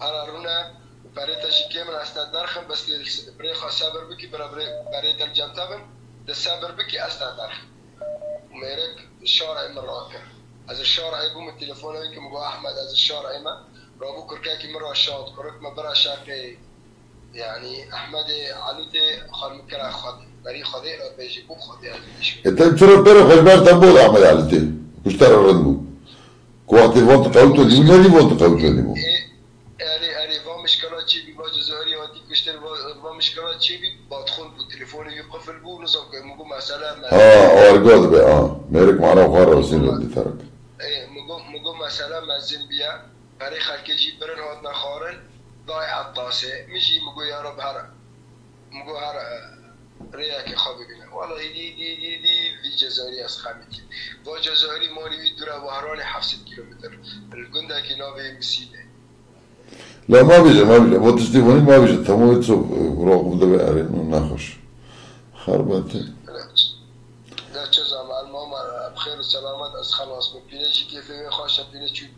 على رونه برای تشکی من است درخم بس برای خوا صبر بکی برای برای در جمتبن ده صبر بکی است درخم میرک شارع من راکه از الشارع بوم التليفون هيك مبو احمد از الشارع ما رابو كركاكي مرة شاط كرك ما برا شاقي يعني احمد علوتي خال مكرا خدي بري خدي لا بيجي بو بيشو انت چرا خوشبخت هم بود احمد علمتی اشترالم بود. که وقتی وانت قوتو دیمو ندی وانت قوتو دیمو اری اری و مشکلات چی بی؟ با جزاری دی کشتر چی بی؟ بادخون بو تليفون يقفل بو نظام که مگو مثلا ها آرگاد به اه میرک معنا خواه راسین ردی ترک ايه مگو مثلا مزن بیا. برای خلک جی برن هات نخارن ضایع الطاسه میشی مگو یا رب هر مگو هر ریا که خواب ببینه. والله دی دی دی دی دی جزاری از خمیتی با جزاری مالی وی دور وهران 700 کیلومتر. الگنده که نابه مسیده لا ما بيجي ما بيجي وانت تشتغل ما بيجي تموت سو راقب ده بقى نخش خربت لا چه زمان ما بخیر و سلامت از خلاص. من پینه چی که فیمه خواه پینه چی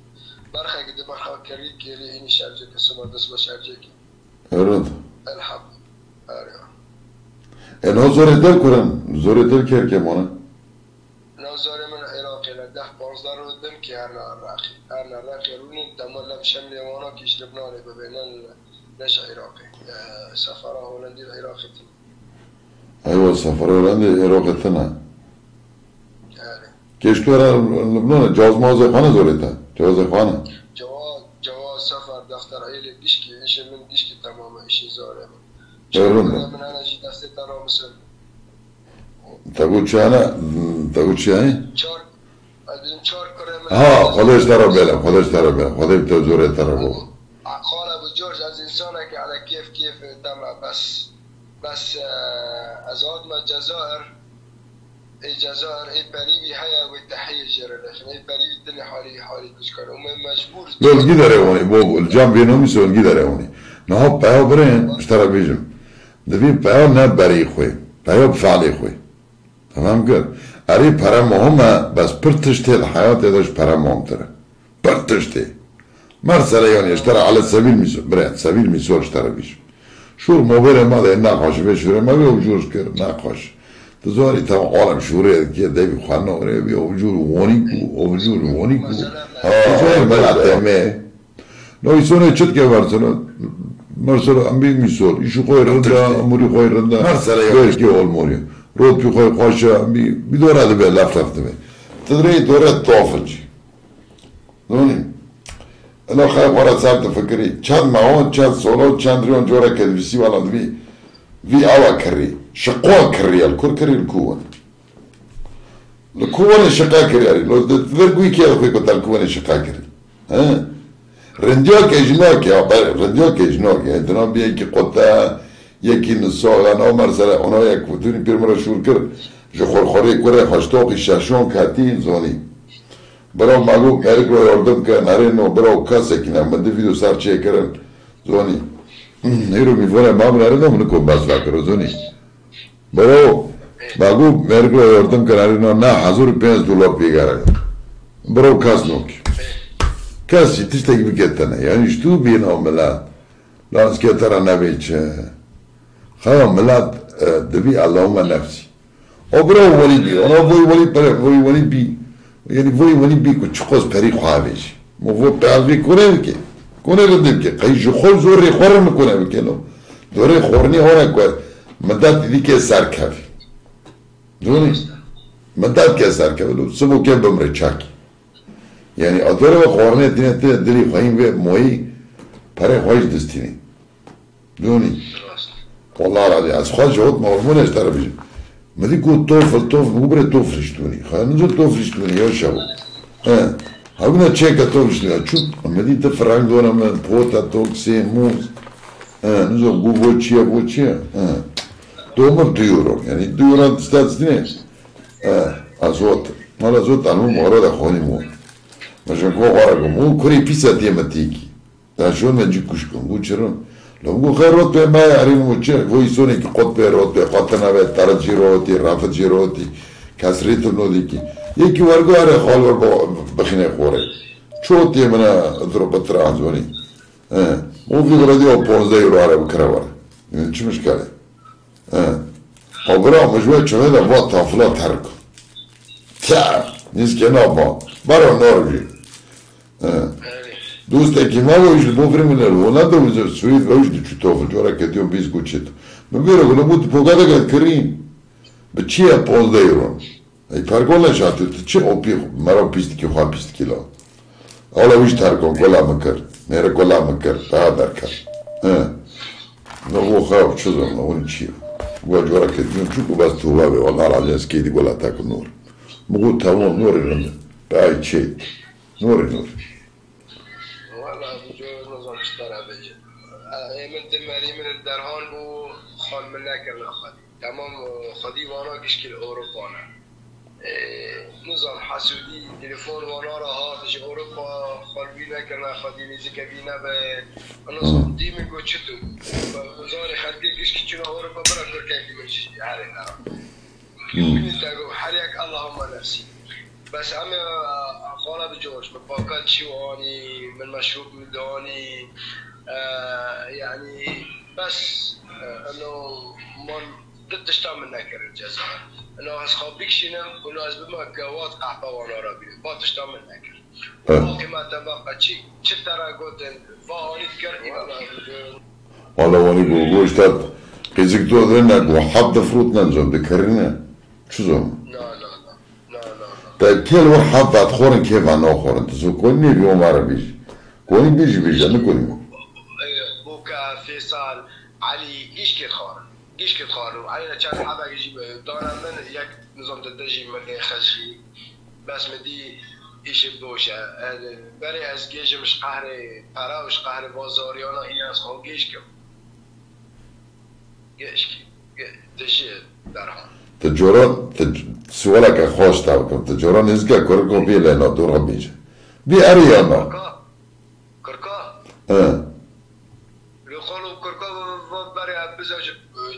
برخه که دبا خواه کرید که اینی شرجه که سما دست با شرجه که ارد الحمد آره. انها زور دل کرن زور دل کر که مانه. نظر من عراقی لده پانزده رو دم که هر عراقی. هر عراقی رونی دمال شمل وانا کش لبنانی ببینن نش عراقی. سفره هولندی عراقی تیم. ايوه سفر هولندي عراق تنا آره. كورا لبنان جواز موزي خانه زوريتا جواز خانه جواز جواز سفر دفتر ایلی دیشکی ایش من دیشکی تمام ایشی زاره. من mi? من انا جی دسته ترا مثل؟ تقول چی انا تقول چی هی؟ چار ها خودش ترا بله خودش ترا بله. خودش تو زوره ترا بو خال ابو جورج از انسانه که على كيف كيف دمع بس بس آه، از ما الجزائر الجزائر إيه هي بريبي هيا والتحية جرى لكن هي إيه بريبي الدنيا حالي حالي بشكل هم مجبور. دول جدا ريواني بوغ الجام بينهم يسول جدا ريواني نهو بقاو برين اشترى بيجم. دبي بقاو نه بري خوي. بقاو بفعلي خوي. تمام قل أري برا مهمة بس برتشتي الحياة داش برا مهم ترى. برتشتي مرسل يعني اشترى على سبيل ميسول برين سبيل ميسول اشترى بيجم شور موبيل ماذا ناقش بيش ما بيوجوش كر ناقش تزاری تا عالم شوره که دیوی خانه وره بی وجور وانی کو؟ وجور وانی کو؟ تزاری ملت همه. نوی سونه چت که مثلا ام بی مثال ایشو خوی رنده اموری خوی رنده. مثلا یا که اول موری رود پی خوی خوشه ام بی بدوره ده به لفت لفت به تدری دوره توافل چی؟ دونیم انا خیلی وارد سر تفکری چند معون چند سولو چند ریون جورا کد ویسی والا دوی. وی اوا کری. شقوا کری الکور کری الکوان الکوان شقا کری اری لو درگوی که خوی کتا الکوان شقا کری. ها؟ رندیو که اجنا که رندیو که اجنا که انتنا بیه که قطع یکی نساغ انا مرسل اونا یک فتونی پیر مرا شور کرد. جو خورخوری کره خشتاقی ششون کتی زانی. برای مالو مرگ رو یاردم که نره نو برای کسی که من دی ویدیو سر چه کرن. زونی نیرو میفونه مام نره نو منو کن بس لکر زونی برای مالو مرگ رو یاردم که نره نو نه هزار پینز دلار پیگره برای کس نو کی کسی تشتگی بکتنه یعنی شتو بینا ملت. لانس که ترا نبیچه خواهم ملت دبی اللهم نفسی. او برای ولی بی. اونا ولی ولی ولی ولی بی. یعنی وی ولی بی کو چقوز پری خواهش مو و پیازوی کنه که کنه دیم که قیش خود زوری خور می‌کنه بکنو دوره خورنی هونه که. مدت دیدی که سر کفی. دونی مدت که سر کفی. لو سمو که بمره چاکی یعنی ادوره و خورنه دینه ته دلی خواهیم به موی پره خواهش دستینی. دونی والله راضي از خواهش جهود مورمونش طرفش ما دي كنت توفل توفل مو بري توفلش توني خلينا ننزل توفلش توني يا شباب ها هقولنا تشيكا توفلش اما دي تفرق دونا من بوتا توكسي موز. قو بوتشيا بوتشيا ها دوما ديورو يعني ديورو تستات سنين ها ازوت مال ازوت عنو مورا خوني مو مشان كو غارقو مو كوري بيسا ديماتيكي دا شون من جيكوشكم مو چرون لو خير رتبه ما يعرفون وجه ويسوني قطبه رتبه قطنا به ترجي روتي رافت جيروتي نوديكي يكي ورقو اره خال بخينه خوره چوتي منا ضرب ترانزوني اه مو في غردي او 15 يورو اره بكره ورا چه مشكله Obra mujwe chume da bo tafula terk. Tya, niz ke na ba. Baro norvi. Duste ki malo išli po vremenu, ona da uzeo suit, veš di čutofu, čora kad je on biskučit. No mi rekao, no budi pogada kad krim. Be čija pol da iron. Ej, par gola šati, če opi, mara pistiki, hva pistiki la. Ola viš tarko, gola makar. Nere gola makar, ta darkar. No, ovo hav, čudom, on čio. Jora che non chuku bas tu va ve ona la jes ki di gola ta con nur mu ta mo nur ran pa chi nur nur دمری من بو خان من خدی تمام خدی وانا اروپا نزل حسودي تلفن و نارا ها دیش أوروبا خلوی نکرنا خدیلی زکا بینا به نزل دی من گو چطو كيش خلقی گش که برا کرکن که من چیزی حالی نارا یومین تاگو اللهم نفسي بس اما خالا بجوش من باکات شواني من مشروب مداني آه يعني بس آه انه من ضدش تعمل نكر الجزائر انه از خابيك شنو انه از بما قوات قحبه وانا رابي باتش تعمل نكر كما تبقى شي شي ترى قلت فاني تكرني والله واني بقول اشتات قيزك تو ذنك وحب فروت ننزل بكرنا شو زوم لا لا لا لا لا طيب كل واحد تخورن كيف انا اخورن تسوكوني بيوم عربيش كوني بيجي بيجي انا كوني بوكا فيصل علي ايش كي ايش كي خار علي كان حدا يجيب دارا من يك نظام تدجي من خشي بس مدي ايش بوشا بري از جيش مش قهر برا مش قهر بازاريانا اي از خو جيش كم جيش تجي درهم تجوران تج... سوالك خوش تاوكم تجوران ازقا كوركو بي لنا دورا بيجي بي اريانا كركا كركا اه. يقولوا كركا بري بزوج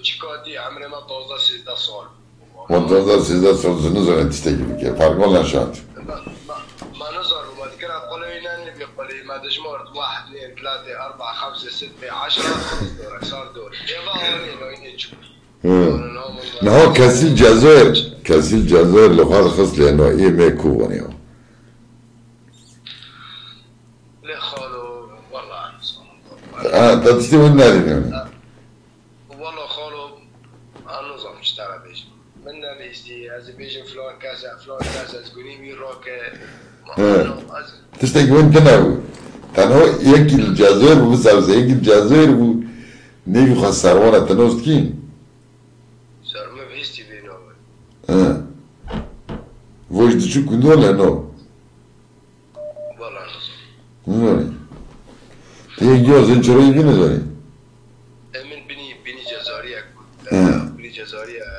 çikati emrime dozda sizde sol. Dozda sizde solsunuz öyle dişteki ki. Fark olan şu an. ما نظر وما ذكر قليلا اللي بيقبل ما دجمور واحد اثنين ثلاثة أربعة خمسة ستة عشرة دورك صار دور نهو كاسي الجزائر كاسي الجزائر لو هذا خص لأنه إيه ما يكون يعني لا خالو والله أنا تشتي من نادي من بيجي از بيجي فلان كذا فلان كذا تقولي مين روك تشتی که من تنو تنها یکی جزایر بود سبزه یکی جزایر بود. نیوی خواست سروانه تنوست صار ما بيستي بينه اه. وجد كنو لانه والله النظام نداری. تیه گیاه زنچرایی بی نداری؟ من بني بني جزارية آه. بني جزارية قلت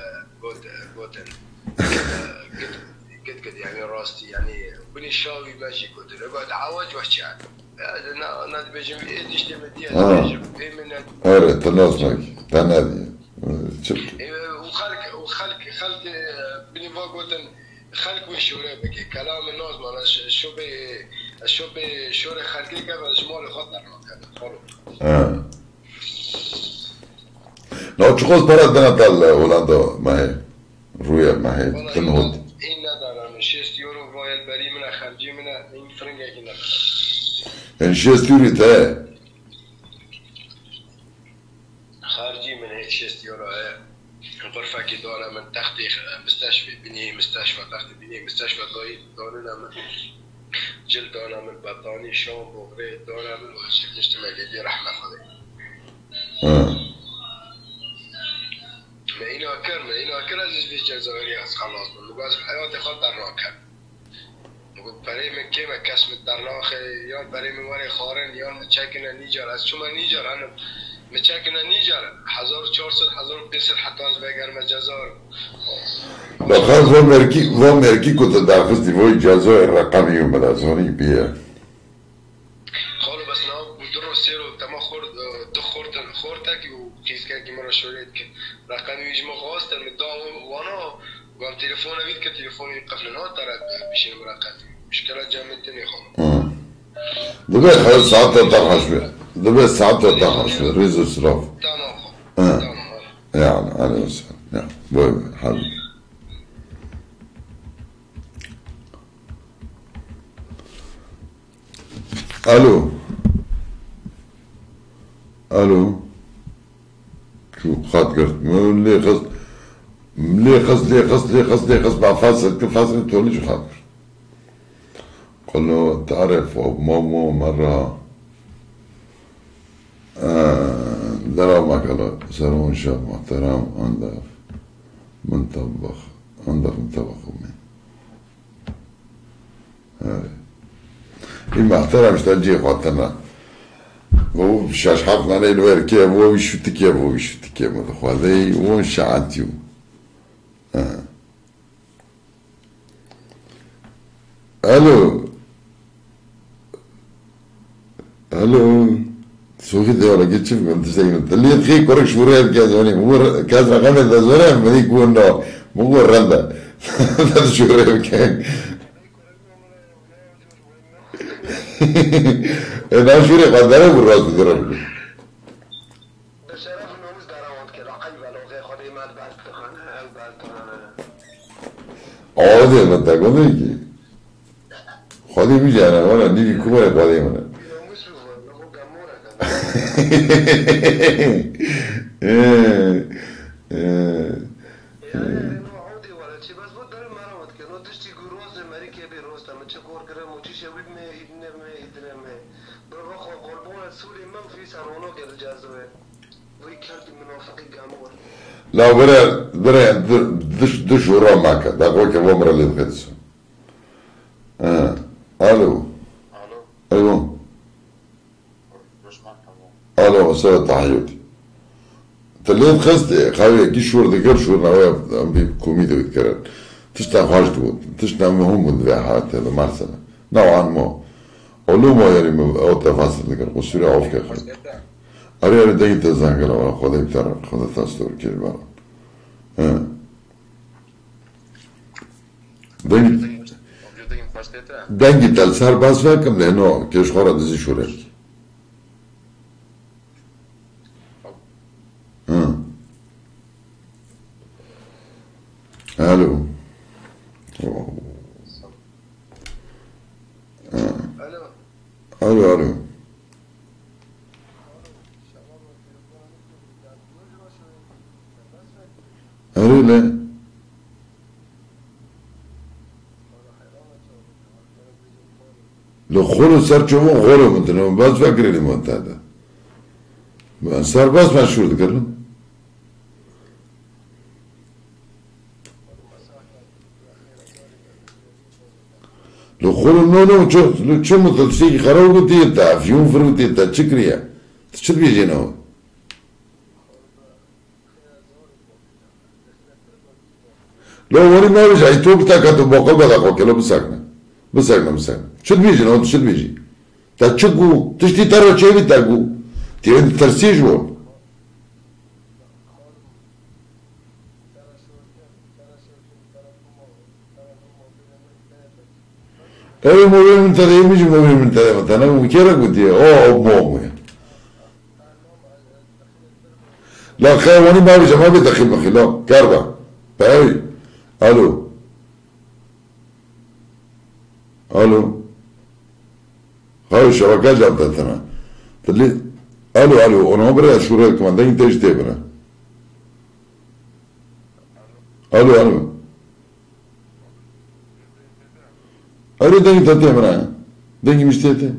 راستي يعني بني شاوي ماشي كنت نقعد عوج واحكي أنا أنا بيجي ليش تمدي إيه تنازلك تنادي وخلك وخلك خلك بني فوق خلك وين شوربك كلام الناس أنا شو بي شو بي شوري خلك كذا جمال خطر آه. نو تشوز برا دنا تاع هولندا ما هي رويا ما هي تنهض ان شيستوري تا خارجي من هيك 6 يورو غرفة كي دورة من تحتي مستشفى بني مستشفى تحت بني مستشفى دورنا من جلد دورنا من بطاني شامبو وغريت دورنا من وحشة نجتمع لدي رحمة خذي اه. ما إنا أكر ما إنا أكر عزيز بيش جزائري خلاص. من لباس حياتي خود در راكب برای من که من کس من در ناخه یا برای من وری خارن یا من چکنه نیجار از چون من نیجار هنم. من چکنه نیجار. 1400 1500 حتی از بگر من جزار لخاص و مركي و مركي كنت داخل دي وي جزائر رقمي يوم الازوني بيه خالو بس نه درو سیرو تما خورد دو خورد خورد کی و کیس که مرا شورید که رقم ویج ما خواست من دا وانا قام تليفونه بيتك تليفوني يقفل هون ترى مش المراقبة مشكلة جامدة يا خويا دبي خلاص ساعتها بيه دبي ساعات ساعتها بيه ريزو سراف تمام تمام يعني عليه وسهلا نعم باي باي. حبيبي. ألو. ألو. شو خاطر ما ولا قصد ملي قص لي ليقص ليقص ليقص ليقص مع فاصل كل فاصل توليش خاطر؟ قال تعرف ماما مرة آه، درا ما على سرون شاب محترم عندك من طبخ عندك من طبخ أمي. هاي إما احترم شتنجي خواتنا. هو مش عشحقنا عليه إلوير كيف؟ هو يشوت تكيف هو يشوت كيف هذا خوالي هو شعانتيو آه. الو الو سوقي ده ولا جيت شوف انت زي انت اللي تخي كورك شورير كاز يعني مو كاز رقم ده زوره ما يكون نو مو رندا ده شورير كان انا شوري قدره بالراس ضرب که که روستا من چه کور کرم و چی شوید می ایدنه می ایدنه می برو خو قلبون سولی من فی سرونو که جازوه La vera, vera, дышу ромака, да кој во умре левкецо. А, алло. Алло. Алло. ألو. مساء أيوه. تحياتي تلين خست خاوي كي شور ذكر شور نوايا أم بي كوميدي وذكر تشتا حاجت تشتا مهم ذا حالت هذا مرسلة. نوعا ما. علوم يعني أو تفاصيل ذكر قصوري عوفك خاوي تزنقل ولا خذي بترى خذي تستور كل مرة اه دقي Objektywnie خوشتیته دنگی تل سر بس فکم لینو کش خورا دزی شوره. ها. الو. الو الو. أولا لخور سر چون غور متنه باز فکر نیم متاده من سر باز مشهور کردم لخور نو نو چه چه متصیق خراب بودی تا فیون فرودی تا چکریه چه بیجی نه لو ما بیش ای تو بتا کتو باقل بدا خواه لو بسکنه بسکنه بسکنه چه بیجی نو چه بیجی تا چگو تشتی تر چه بی تا گو تیوی ترسی جو اي موبيل من تدي مش موبيل من تدي مثلا وكيرا قلت او مومي لا خير واني ما بيجي ما بيدخل مخي لا كاربا باي ألو. ألو. هاي شبكه جابت أنا تلي ألو ألو. أنا ما بري اشكر عمري أشوف الكماندين تيجي تبرا ألو ألو. اريد ان تتمرا دنجي مش تتمرا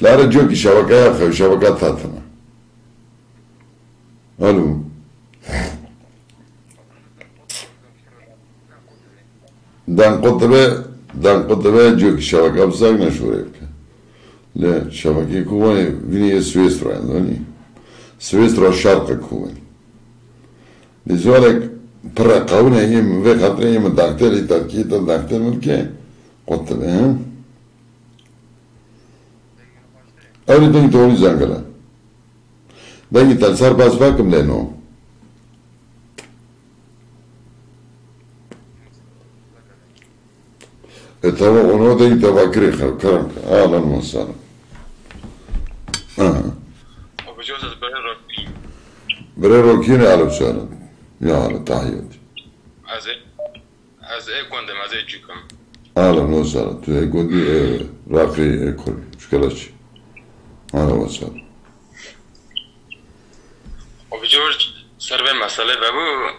لا رجوك شبكة يا أخي شبكة ثلاثنا ألو. دان قطبه دان قطبه جوك شبكة بساق نشورك لا شبكة كواني فيني سويسرا يعني سويسرا شرق كواني لذلك برا قونا هي من في خاطر هي من دكتور تركيت دكتور من كي قطبه ها أولي دنگ توني زنگلا دنگ تلسر باز فاكم Это он и этого греха, как Алан Масар. Ага. А почему это Берерокин? Берерокин Алан Масар. يا على تحياتي. از از اكون دم از اجيكم على نوزار تو اكون دي راقي اكل مشكلتش على وصل وفي جورج سر به مسألة بابو.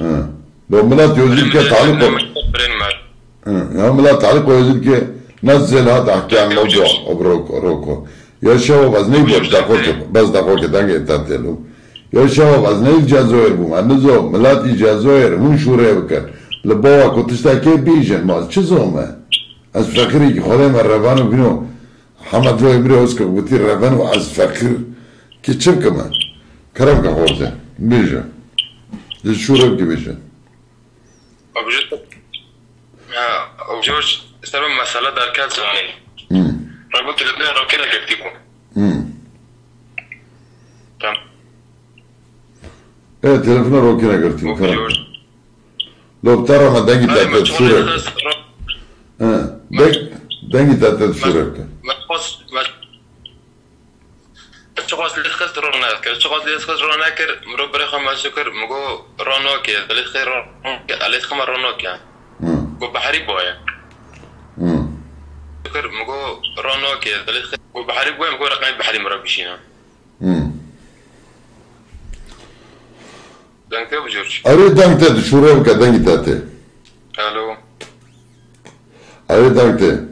أه. لو منات يوزيك تعلق نعم. ملات تعليق يوزيل كي نزل هذا احكي عن موضوع روكو روكو يا شباب از نيجي دقوق بس دقوق دنگه تاتلو يا شباب از نيجي جزائر بوم انزو ملاتي جزائر هون شوره بكر لبوا كنتشتا كي بيجن ما چه زومه از فقيري كي خدای من روانو بینو حمد رو ابری هست که روانو از فقير كي چه كمان کرم که خورده بيجن دل شوره وجورج سبب مسألة كان زمان ربط الاثنين لو كده امم. تمام. إيه تلفنا رو كنا قرتي كلام لو طيب، بتارو ما دنجي تاتا صورة آه دنجي تاتا صورة ما تخص ما تخص اللي تخص رونا كر تخص اللي تخص رونا كر مربري ما شكر مقو رونوكي اللي تخص رونوكي اللي تخص رونوكي بحاربها يعني. ذكر مقو رانو كده ثلاث وبحارب وين مقو رقم بحارب مربشينا دنگته بجورج اره دنگته دشوره بکه دنگی تاته ألو. اره دنگته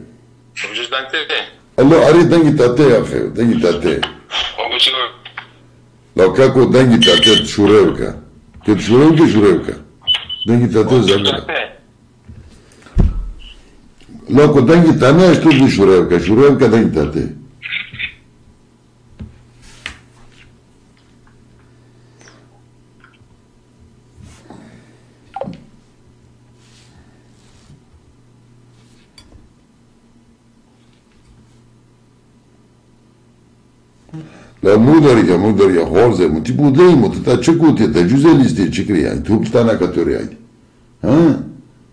بجورج دنگته ألو اره دنگی تاته أخي دنگی تاته بجور لو كاكو دنگی تاته دشوره بکه که دشوره بکه دشوره بکه دنگی تاته زمینه تاتت زمينه لو كو دنگي تاني اشتو دي شوره بكر شوره بكر دنگي تاتت لا مو داري مو داري خورزه مو تي بودي مو تا چه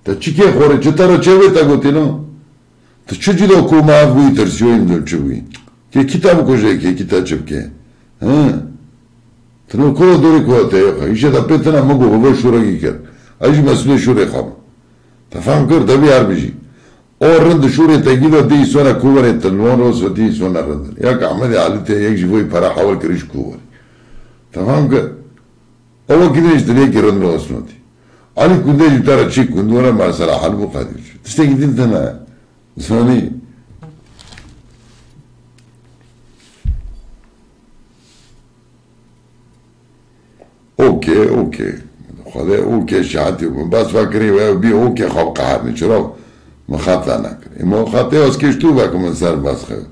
Та чике хоре, че тара че ве тако ти но. Та че че до кома агу и търсио им дър че ви. Ке кита му коже, ке кита че вке. Та но кола дори кола те еха. Ише да пета на могу хове шура ги кер. Ажи масуле шуре хам. Та фам кер да ви армижи. О рънд шуре та ги да ти сона куваре та нон рос ти сона рънд. Як Ахмед Али те ек живой пара хавал криш куваре. Та фам кер. Ово кинеш да не ки рънд рос ноти. كنت ترى تشي كنت وانا مع صلاح المقادير تشتكي انت انا ثاني اوكي اوكي خدا اوكي شعاتي بس فاكري بي اوكي خب قهرني چرا ما خط نکر ما خطه از کش تو بکن سر بس خیلی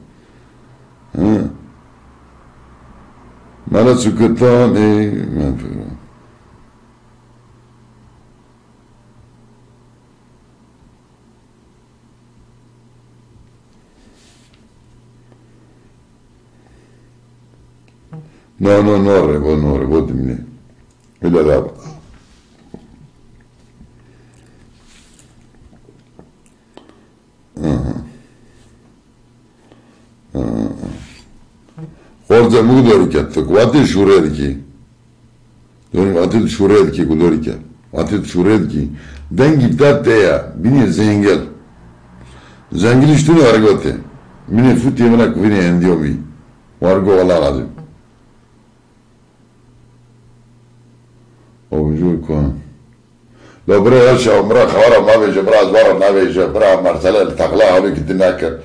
مرا سکتان ای من فکرم No, no, no arrivo, no arrivo, dimmi. E la dava. Forza mugdori che tu quanti shuredi Doni quanti shuredi che gudori che quanti shuredi che dengi tatea bini zengel zengil işte ne argote mine futi yemena kuvini endiomi wargo wala lazım وجود كون لو برا يرشا ومرا خوارا ما بيجي برا زوارا ما بيجي برا مرسلة تقلا هولي كنت ناكر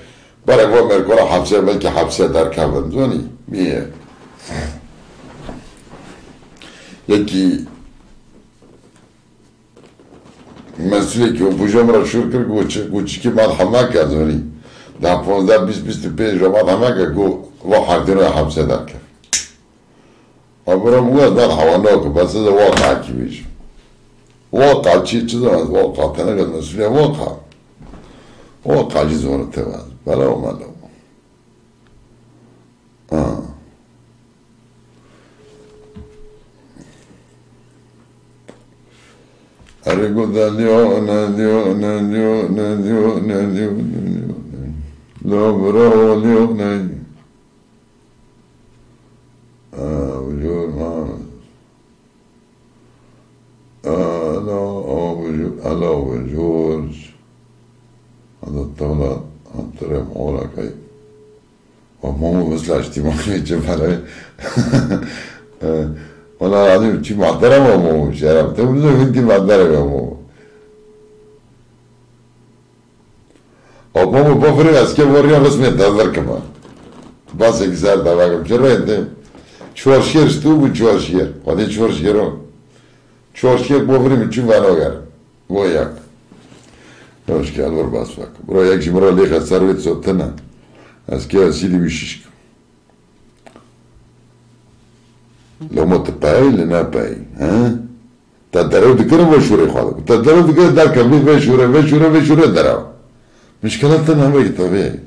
برا قوة مركورا حبسة بلكي حبسة دار كابن زوني مية يكي مسئولی که پوشم را شور کرد گوچی که ماد همه کرد زونی در پونزده بیست بیست پنج را ماد همه کرد گو و را حبسه در کرد أبرم وين ده حوانوك بس هذا واقع كبير واقع شيء كذا واقع تنقل مسؤولية واقع واقع جزء من التوازن بلا وما لو آه Arrigo da Dio, na Dio, na Dio, na Dio, na Dio, na Dio, Dobro Dio, na Dio. وجود ما أنا وجود أنا وجود هذا الطاولة أنترم أولا كي ومو مثل اجتماعي جمالي والله العظيم شي محترم ومو شرف تبدو انت محترم ومو ومو بفرق اسكي وريا بس متذكر كمان بس اكسار تبعكم شو انت Чоршер стубу чоршер, ходи чоршеро. Чоршер по време чим ваногар. Вояк. Hoş geldin var bas bak. Buraya yakşı mura leha sarvet sottana. Aske asili bişişk. لو ما تبعي لنا باي ها تدرو دكرة وشوري خالق تدرو دكرة دار كمي وشوري وشوري وشوري درو مشكلتنا هم طبيعي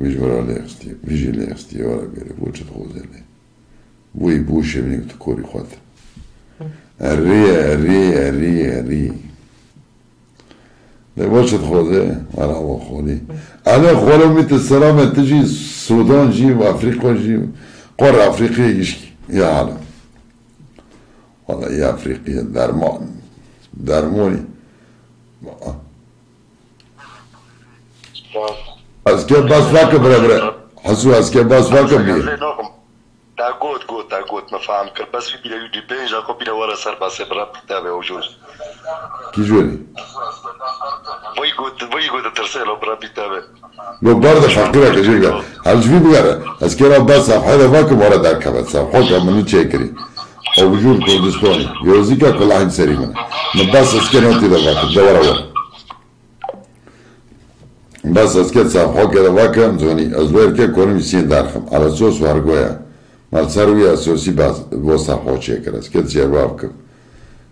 Viš vralesti, vižilesti, ora bere, vuče hozele. Vuj buše mi to kori hvata. Rije, rije, rije, rije. ده وجه خوده على هو خودي أنا خوله ميت السلامة تجي السودان جي وأفريقيا جي قارة أفريقيا يشكي يا عالم والله يا أفريقيا درمان درموني Asker basvaka bira bira. Hazu asker basvaka bira. تا گوت گوت تا گوت مفهم کرد بس في بلا يدي بيج اكو بلا ورا صار بس برا تابع وجوز كي جوني وي گوت وي گوت ترسل برا تابع لو برضه فقيره كجيجا هل جبي بغير اسكرا بس هذا فاكم ورا دار كبت صح حوكا منو تشكري او بجور كردستاني يوزيكا كل واحد سري منه. نباس اسكرا انت دابا دورا ورا بس أسكر صفحة كذا فاكم زوني أزوير كي كونم يسين دارخم على سوس وارجويا مال سروي أسوسي بس بو صفحة شكر أسكر جواب كم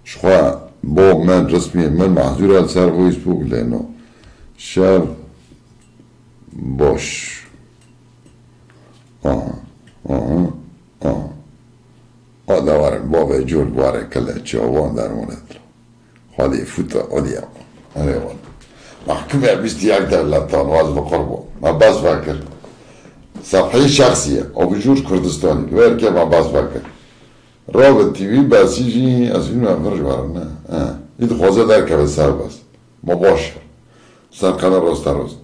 شخوا بو من رسمي من محضور على سر فيسبوك لأنه شر باش. آه آه آه. وارن بابا جور باره کله چاوان در مونت. خالی فوتا اولیا آره وان محکوم بیست یک دولتان واز بقربو ما بس فکر صفحه شخصیه. او جور کردستانی. ور که ما بس فکر رابط تیوی بسی جی از این منفرش بارن نه. این خوازه در که سر بس. مباشر سر قناه راست راست.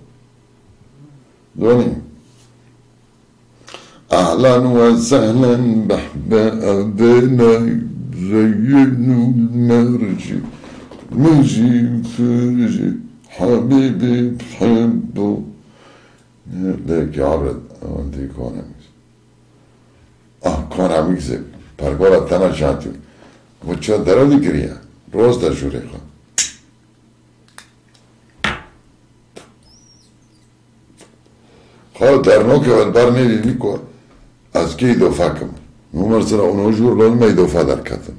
دونیم أهلا وسهلا بأحبابنا زينوا المرجي مجي فرجي بحبه ليك يا عبد انت ايكونوميكس اه ايكونوميكس پرگولا تنا شاتو و چه درو دیگریه روز در جوری خواه خواه در نو که بر نیدی نیکو از کی دفاع کم نومر سره اونو جور لون ما دفاع در کتم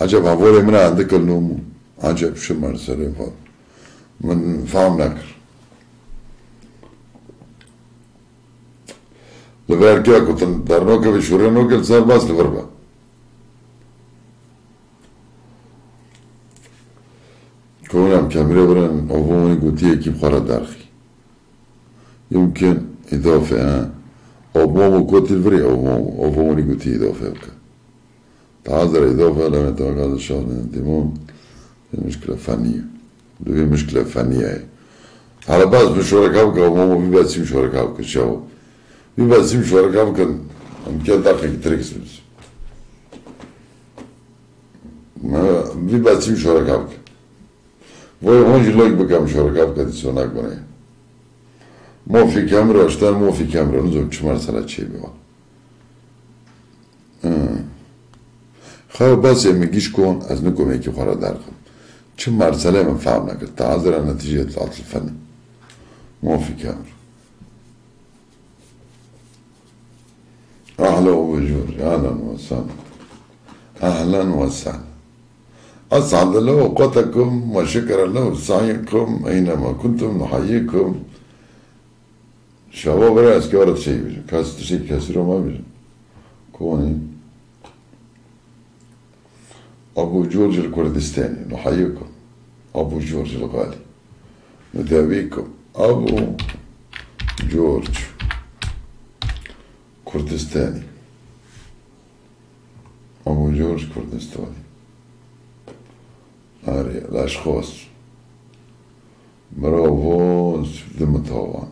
عجب هواره من عنده کل نومو عجب شمر سره فاد من Farmnacker. Lever kako, dar noka vi šure noka, car bas ne vrba. كونام كاميرا برن أوفوني قوتيه كي بخارة دارخي يمكن إضافة آه. أوفومو كوتي الفري أوفومو أوفوني قوتيه إضافة بك تعذر إضافة لما يتوقع هذا الشهر من الدموم المشكلة فنية فنية هي على بعض من شركاء بك أوبومو في باسم شركاء بك شاو في باسم شركاء بك هم كان دقيق تريكس بس ما في باسم شركاء بك وای هونجی لوگ بکم شرکا بکدی سونک بنه ما فی کمرا اشتر ما فی کمرا نزم چه مرسله چی بیوان خواه بس میگیش کن از نکومه که خورا درخم چه مرسله من فهم نکرد تعذر نتیجه اطلاعات الفنی ما فی کمرا اهلا و بجور اهلا و سهلا اهلا و سهلا أسعد الله أوقاتكم وشكرا له سعيكم أينما كنتم نحييكم شباب رأس كارت شيء بيجن كاس شيء كسر ما بيجن كوني أبو جورج الكردستاني نحييكم أبو جورج الغالي نداويكم أبو جورج كردستاني أبو جورج كردستاني آره الأشخاص برافو ذمة طبعا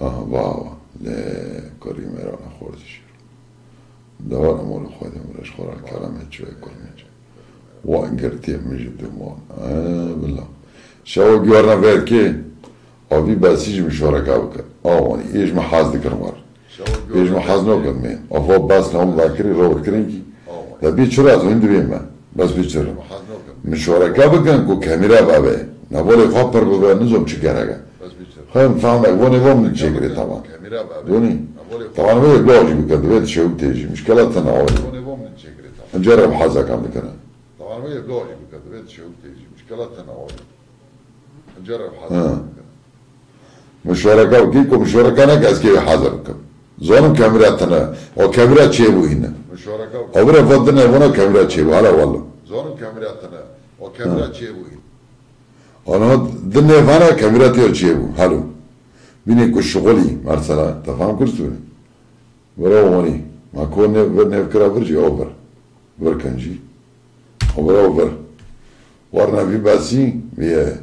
اه واو لا كريم رانا خوردش دوار أمور خودم ولاش خورا الكلام هتشوي كريم وان قرتي مجي دموان آه بالله شو جورنا فيركي او في باسيج مشوركا بك اواني ايش محاز ذكر مر ايش محاز نوكر مين او فو باس لهم ذاكري رو كرينكي لا بيت شراز وين بيما بس بيت مشارکه بکن که کمیرا بابه. نباله خواب پر ببه نزم چی کرگه خواهیم فهم اگوانی وام نچه گره تمام. دونی. طبعا ما يقلاجي بكن بيت شو تيجي مشكلة تناولي نجرب حظك عم بكنا عربية لؤلؤ كذا بيت شعوب تيجي مشكلات تنوعية نجرب حاضر مشاركة وكيكو مشاركة أنا كاس كي حاضر كم زون كاميرا تنا أو كاميرا تشيبو هنا مشاركة أبرة فضنا بنا كاميرا تشيبو على والله زون كاميرا تنا أو كاميرا تشيبو هنا أنا دنيا فانا كاميرا تيو تشيبو حلو بینی کو شغلی مرسلا تفهم کرسونه برای اونی ما کنه بر نفکر آبر جی آبر بر کنجی اوفر ورنا في باسي بيه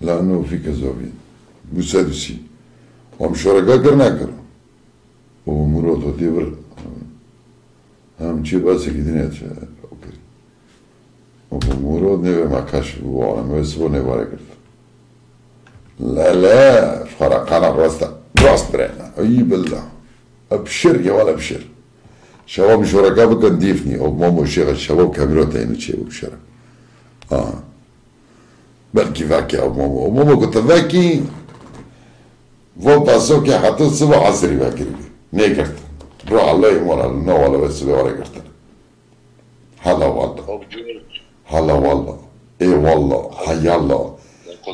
لانه في كذابين مسادسي وهم شركاء كرنا كر ومرات وتيبر هم چی باسه که دینه چه اوکری و مراد نوه مکش و آنم ویسو نواره کرد لا لا فرقنا راست راست برينا اي بالله ابشر يا ولا ابشر شباب شركاء بكن ديفني او ماما شيخ الشباب كاميرات هنا شيء بشر اه بلكي فاكي او ماما او ماما كنت فاكي فو باسو كي حتى الصبح عصري فاكر نيكرت روح الله يمر على ولا بس ولا كرت هلا والله أبو جورج هلا والله ايه والله حيا الله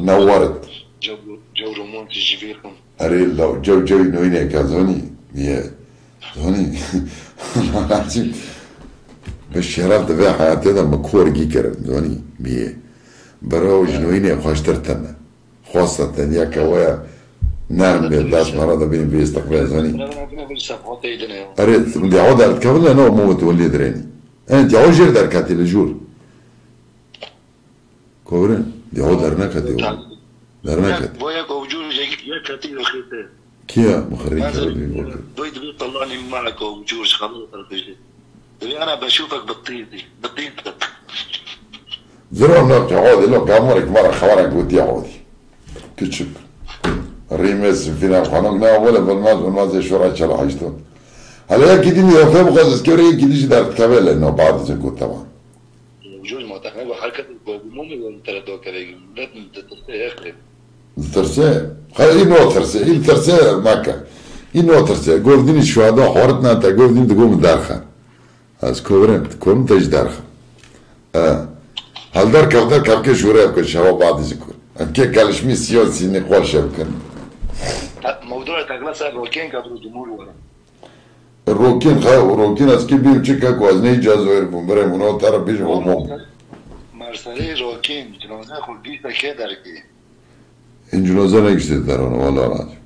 نورت جو جو رومانتي جيبيكم أري لو جو جو نوينة كازوني يا زوني العظيم بالشراب ده حياتي ده مكور کرد زوني بیه برای جنوینی خوشترتنه خواستن یا که نرم به دست مرا ده بینیم به استقبال انا انا ايدنا أريد بدي أعود على الكابل أنا موت ولي دريني أنت عاوز جير در كاتي لجور كورن دي عود در نكاتي در نكاتي وياك وجود يا كاتي وخيته كيا مخرج بيض بيض طلعني معك وجورج خلاص أنا بشوفك بتطيبي بتطيبك زرون لك عودي لك عمرك مرة خبرك ودي عودي. كتشب ريمز فينا خانقنا ولا بالماز بالماز شو رأيك على حاجتهم هلا يا كده يا فهم خالص كوري كده جدا تكمل لأنه بعد زي كنت طبعا جوج ما تحنا حركة المهم انت لو كده لا أخي. ترسي خلي إنه ترسي إيه ترسي مكة إنه ترسي قول شو هذا حورتنا أنت قول دين تقوم دارخة از كورن كورن تج دارخة آه هل دار كف دار كف كي شوري بكن شباب بعض يذكر أم كي كالش مي سياسي نقاش بكن موضوع تغلى صار روكين قبل الجمهور ورا الروكين خا الروكين از كي بيم تشكا كوازني جازوير بمبرم ونو ترى بيجي ومو مرسلي روكين جنازه خلقي تكي دركي إنجلوزا نكشت دارون والله العظيم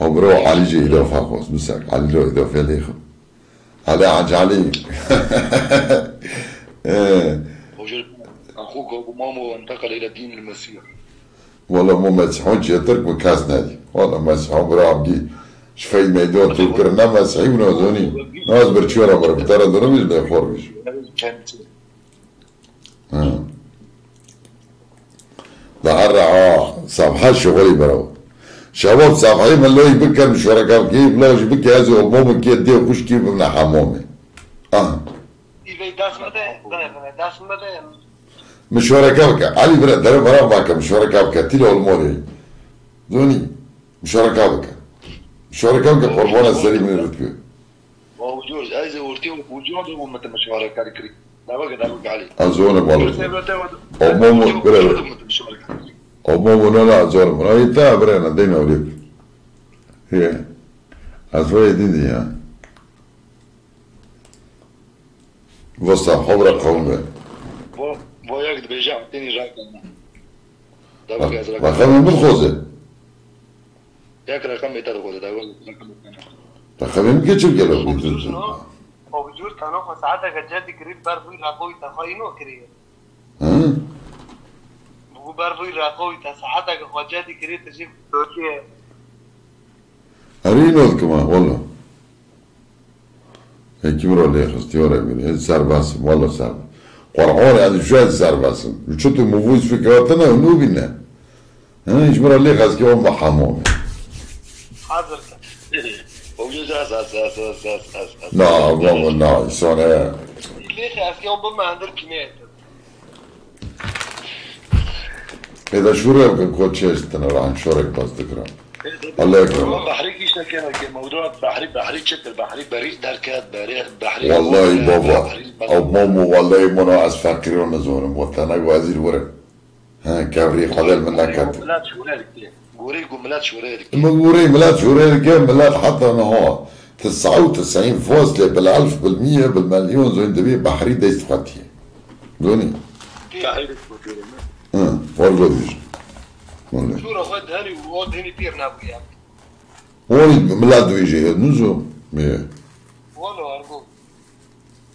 عمره علي جي إضافة خاص مسك علي له إضافة ليخو علي عج علي إيه. وجود اخوك ابو مامو انتقل الى دين المسيح والله مو مسيحون شي ترك مكاس نادي والله مسيحون برا عبدي شفاي ميدون توكرنا مسيحي ونوزوني ناس برشورة برا بترى درمز بيخور دغرعا سامحا شغلي براو شباب سامحين اللي يبكى مش ورقة كيف؟ لا يبكى هذا هموم كي يديه خوش كيف من حمومي. أه. مش ورقة علي بلا درب برا باكا مش ورقة تيلو الموري دوني مش ورقة مش ورقة قربونا السليم من الرتبة. وجوز عايز ورتيهم وجود متى مش ورقة كريم؟ أزولم والله أمومو لا أزولم أنا يتا برينا دين أوليك هي أزولي دين دين وسط خبر قوم به بو يقد بيجا تاني راكنا دابا كازرا رقم بالخوزه ياك رقم يتدخل دابا رقم يمكن تشوف كده وجود كانوا ساعتها جدي قريب برضو راقوي تخاينو كريه ها بقول برضو راقوي ساعتها جدي قريب تجيب تركيا أرينو كمان والله هيك مرة ليه خستي ورا من هي سار باسم والله سار قرعون هذا شو هذا سار باسم شو تو مفوز فكرتنا ونوبنا ها ايش مرة ليه خستي يوم بحموم حاضر No, Roman, no, it's on. E da شو رايك كوتشيست أنا راح نشارك بس ذكرى. الله يكرمك بحريك إيش كان موضوع بحريك بحريك شكل والله بابا أو مامو والله ما أنا فاكرين أنا زورم وقت أنا وزير ها كابري خلال منك انت لا شو قوري قملات شورير ملات قملات كي ملات حتى أنا هو 99 لي بالألف بالمية بالمليون زوين دبي بحري دايس فاتي دوني آه ورلو ديش شو رفض هاني واد هاني بير نابو يعني؟ وين؟ ملات ويجي هاد نوزو. ميه والو أرجوك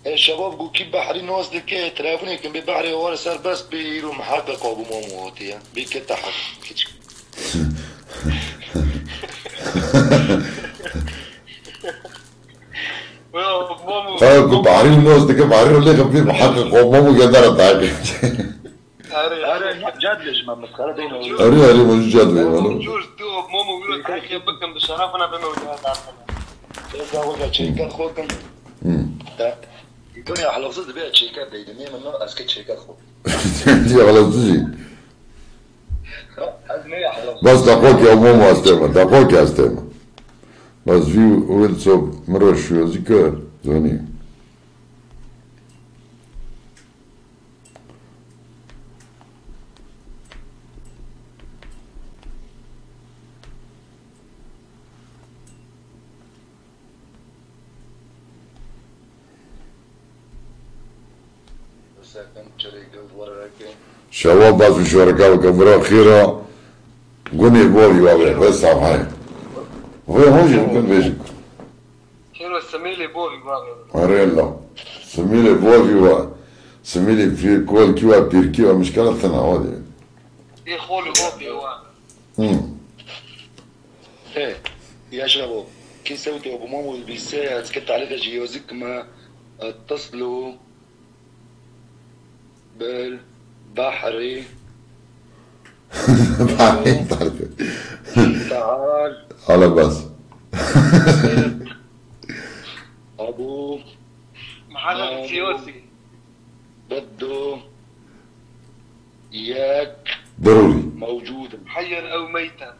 إيه، الشباب قو كي بحري نوز دي كي ترافوني كان ببحري هو صار بس بيرو محقق ابو موموتي بيك تحت. طيب كنت عارفين الناس دي كيف عارفين ليه كان في محقق ومامو جدارة تعالي جادلج ما مسخره بينه اري اري مش جادلج والله جوز تو مامو بيقول لك أخي بكم بالشرف أنا بما وجهات اذا وجه شركات خوكم الدنيا على وصلت بها شركات دي منو اسكت شركات خوك دي على وصلت Baš tako tja u mom astema, tako tja astema. Vas vi uvedca mrvaš jezika, zvani. شباب بعض الشركاء وكبروا خيرا قوني بولي والله بس صافحين وهي هوش يمكن بيجي خيرا سميلي بولي والله اريلا سميلي بولي والله سميلي في كل كيوا بيركيوا مشكلة ثنا هودي إيه خولي بولي والله إيه يا شباب كي سوتي ابو مامو بيساعد كنت عليك جيوزك ما اتصلوا بال بحري. بحري تعال. على بس. ابو. محرر سياسي. بده اياك ضروري. موجود. حيا أو ميتا.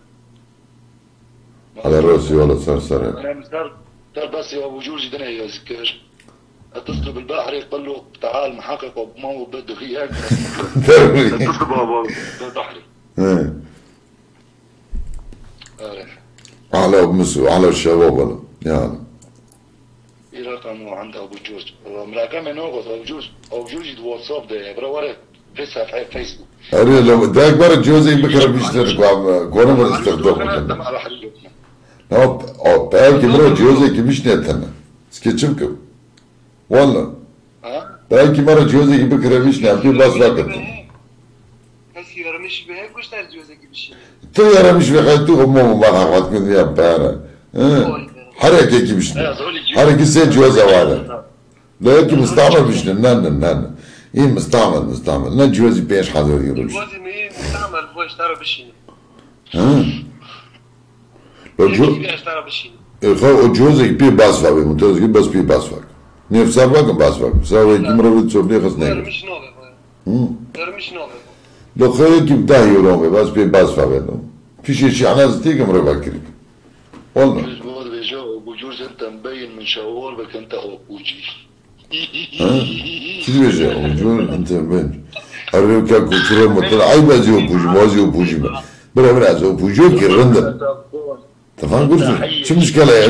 على رأسي ولا صار أنا مسربسي أبو جورج دنا يذكر اتصل البحر يقول له تعال محقق وبمو بده اياك هتطلب البحري على مصر على الشباب ولا يعني إلى كان عند أبو جورج رقم ناخذ أبو جورج أبو جورج واتساب ده برا بس في فيسبوك. اري لو ده أكبر جوزي بكره بيشترك ما بنستخدمه لا نعم، أو تعال كبير إيه جوزي كمش نتنا. سكتشمكم Valla, Wallah. ताकि हमारा cüze gibi kremiş ne yapıyor? Bas vakit. Nasıl yaramış ve hep kuşlar cüze gibi şey. Tu yaramış ve haytı umumu bana vakit. Hareket gibi işte. Hareketse cüze var. Lakin müstamel bir şey. Nan nan nan. İyi müstamel müstamel. Ne cüze peş hazır yürümüş. Cüze mi müstamel hoş tarafı şey. E, ha. Lo cüze. E o cüze bir bas var. Mutlaka bas bir bas var. Не взавагам базвагам. Зава един мравицов не хаз него. לא חייקים די הוא לא אומר, ואז בי בז ואבנו. כפי ששענה זה תיגם רבע קריב. אולנו. بجوز انت مبين من شوال بك انت اوكوشي كيف يجي بجوز انت مبين عربي كان كوتر مطلع اي بازي اوكوشي بازي اوكوشي بلا بلا زو بوجو كيرندم تفهم قلت شو مشكله يا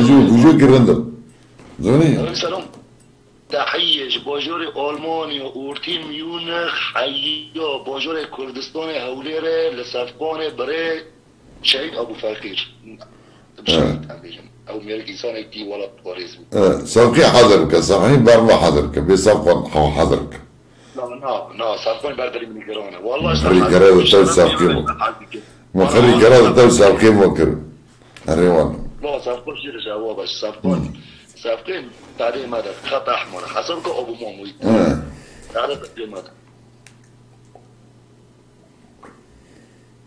تحية باجور آلمانيا اورتين ميونخ حيا باجور كردستان هوليرة لصفقان بري شهيد ابو بشهيد او ميرك انسان ايتي ولا باريس Savki hazır ka. Sahin barma hazır ka. Bir safkan hava hazır ka. لا لا لا صفقان بردري من كورونا والله خلي كرادة تاو صفقين. ما خلي كرادة تو savki mokir. Arıwan. لا صفقان جير جواب صفقان سابقين تعليم هذا خط احمر حصلك آبو موموي هذا التقديم هذا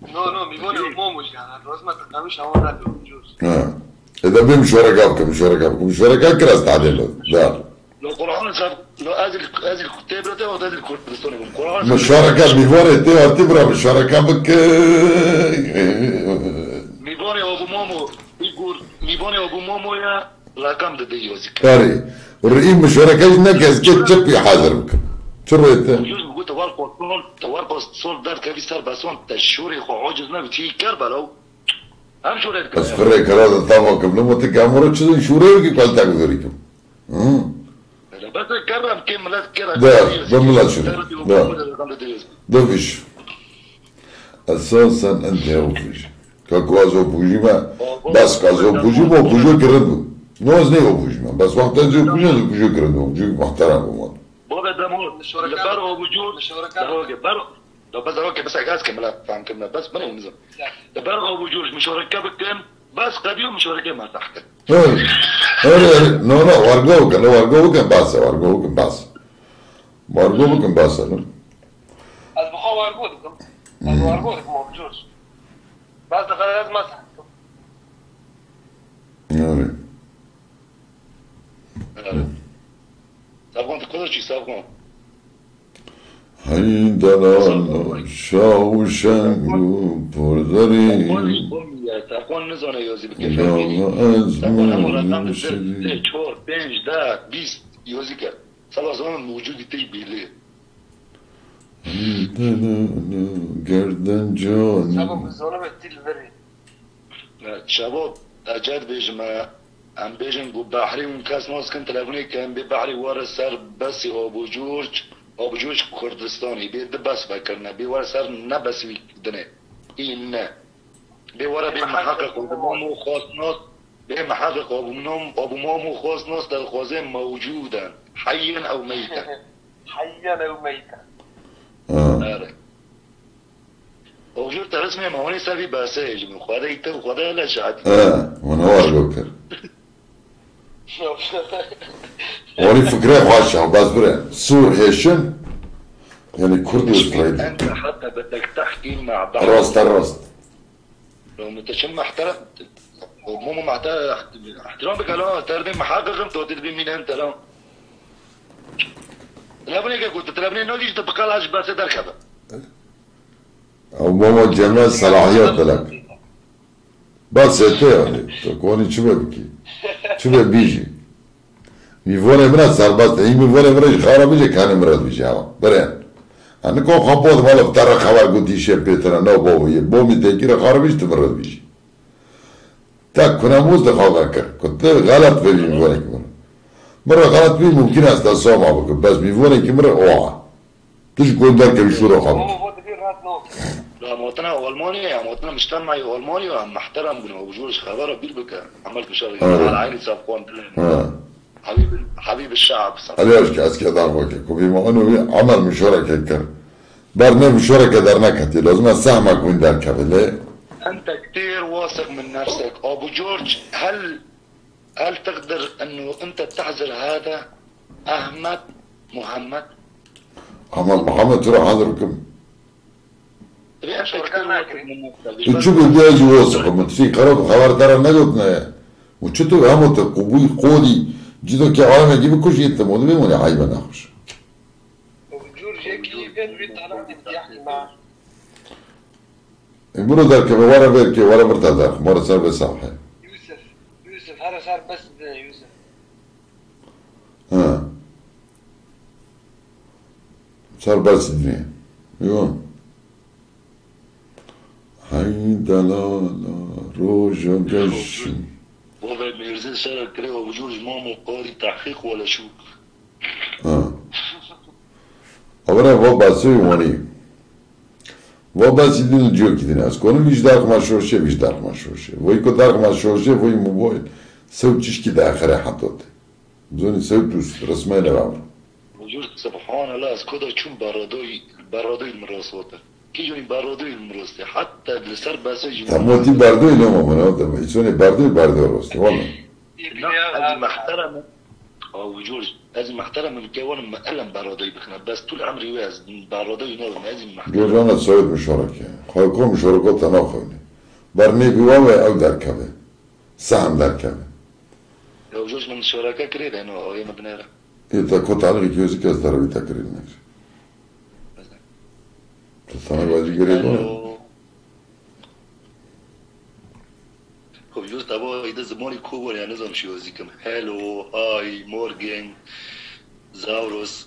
نو نو میگونه موموش يعني روز ما تقدمش همون رد جوز اذا بيمشوا رقابكم مشوا رقابكم مشوا رقابك كراس تعديله لا لو قرعون صار لو ازل ازل تبرة تاخذ ازل كردستاني قرعون مشوا رقاب ميغوري تاخذ تبرة مشوا رقابك ميغوري آبو مومو يقول ميغوري آبو مومو الارقام بده يجوزك قاري يعني الرئيب مش وركاجنا كازكيت تشب يحاضرك شريت يجوز بقول توارق وصول توارق وصول دار كبي سر بسون تشوري خو عجزنا بتي كربلو هم شوري كربلو اسفري كرادة طاما قبل ما تكامرة شدين شوري وكي قلت اقدريكم بس كرم كي ملات كرا دا بملات شوري دا دا فيش أساسا أنت هو فيش كاكوازو بوجيما. بس كازو بوجيما بوجيما كردو نوز نيو بوجي ما بس وقت ازو بوجي ازو بوجو كردو بوجي محترم بمان بابا دمور. لبرو وجود. دروجة برو لو بس دروجة بس عجاز كملا فاهم كملا بس بني ونزل لبرو وجود مش ركبك كم بس قديم مش ركب ما تحت هاي هاي نو كان وارجو كان باسا وارجو كان باسا وارجو كان باسا نو از بخوا ارجودكم. از ارجودكم موجود. بس دخلت مسح. يعني سابقون تقدر شي سابقون هاي دلال شاوشنگو پردری سابقون نزانه یازی از سابقون همون من چهار پنج ده بیست یازی کرد. سال زمان موجودی تی بیله دلال گردن سبب جانی الظلم التيل بري. شباب اجاد بيجما ام بيجن بو بحري من كاس ناس كان تلفوني كان ببحري ورا سر بس ابو جورج آب جوش کردستانی. بی بس بکرنه بی ور سر نبس وی دنه. این نه. بی ور بی محقق و مامو خواستناس بی محقق و منام ابو مامو خواستناس در خوازه موجودن. حیا او میتا حیا او میتا آه. آره وجود رسمي ما هو سبي باساج من خدا يتو خدا لا شعد آه. ونوار ولی فکره خواهش هم باز بره سور هشام يعني كردي واسرائيلي انت حتى بدك تحكي مع بعض راست راست لو متشم احترمت مو مع احترامك لا تردين محاققم تودي مين انت لا تلابني كنت تلابني انه ليش تبقى العج بس تركب أو ماما جمال صلاحيات لك بس انت يعني تكوني شبابكي بكي شو بيجي میوونه من سرباز این میوونه من خارا بیشه کنه مراد بیشه اما برن انا کو خبود مال افترا خبر گوتی شه پیتر نو بو یه بو می تکیر خارا بیشه مراد بیشه تا کنم موز دخواه کرد کت غلط بری میوونه که من مرا غلط بی ممکن است دستا ما بکن. بس میوونه که مرا اوه تش گندر که شورا خواهد وطنها والمانيا يعني وطنا مجتمعي والمانيا. وعم محترم وجورج خبره بير بك. عملت شغله آه. على عيني صفقان آه. حبيب حبيب الشعب علاش اسكي ضربك وبما انه عمل مشاركة كان برنامج مشاركة درناك نكتي لازم سهمك وين درك ليه؟ أنت كثير واثق من نفسك. أبو جورج هل هل تقدر أنه أنت تحذر هذا أحمد محمد؟ أحمد محمد تروح حضركم Ничего делать воздухом, смотри, коротко, хавар ترى налет на учиту рамота, кубуй, коди, جيتو كي عالم يجيب كل شيء انت مدمن ولا عايبه ناقش يقولوا ذلك ورا بيركي ورا برتا ذلك ورا صار بس صحيح يوسف يوسف هذا صار بس يوسف ها صار بس الدنيا دلالا روژا گشی وضع ميرزين سنة كده ابو جورج مامو قاري تحقيق ولا شو ها Avra va basui moni. Va basi din diyor ki din az konu viş dark ma şoşe viş dark ma şoşe. Voy ko dark ma şoşe voy mobil. Sev çişki de ahire hatot. Zoni sev tus resmen var. ابو جورج سبحان الله از كده شو برادوي برادوي المراسوته كي جوني برادوي المراسته حتى لسر باسج Tamoti bardo ile ama bana da. İçone bardo bardo rost. Valla. لازم محترم ابو جورج لازم محترم من كون ما قلم برادوي بخنا بس طول عمري واز برادوي نور لازم محترم Gözana soyut müşareke. Halko müşareke tana khoyne. Barne biwa ve ev derkave. Sahm derkave. ابو جورج من الشركاء كريد انا ايام بنيره İta kot algı gözü kez tarabi takrilmek. Sana Estaba quasi credo. خب جوز تبا ایده زمانی کوبر یا نزم شیو زیکم هلو آی مورگن زاوروس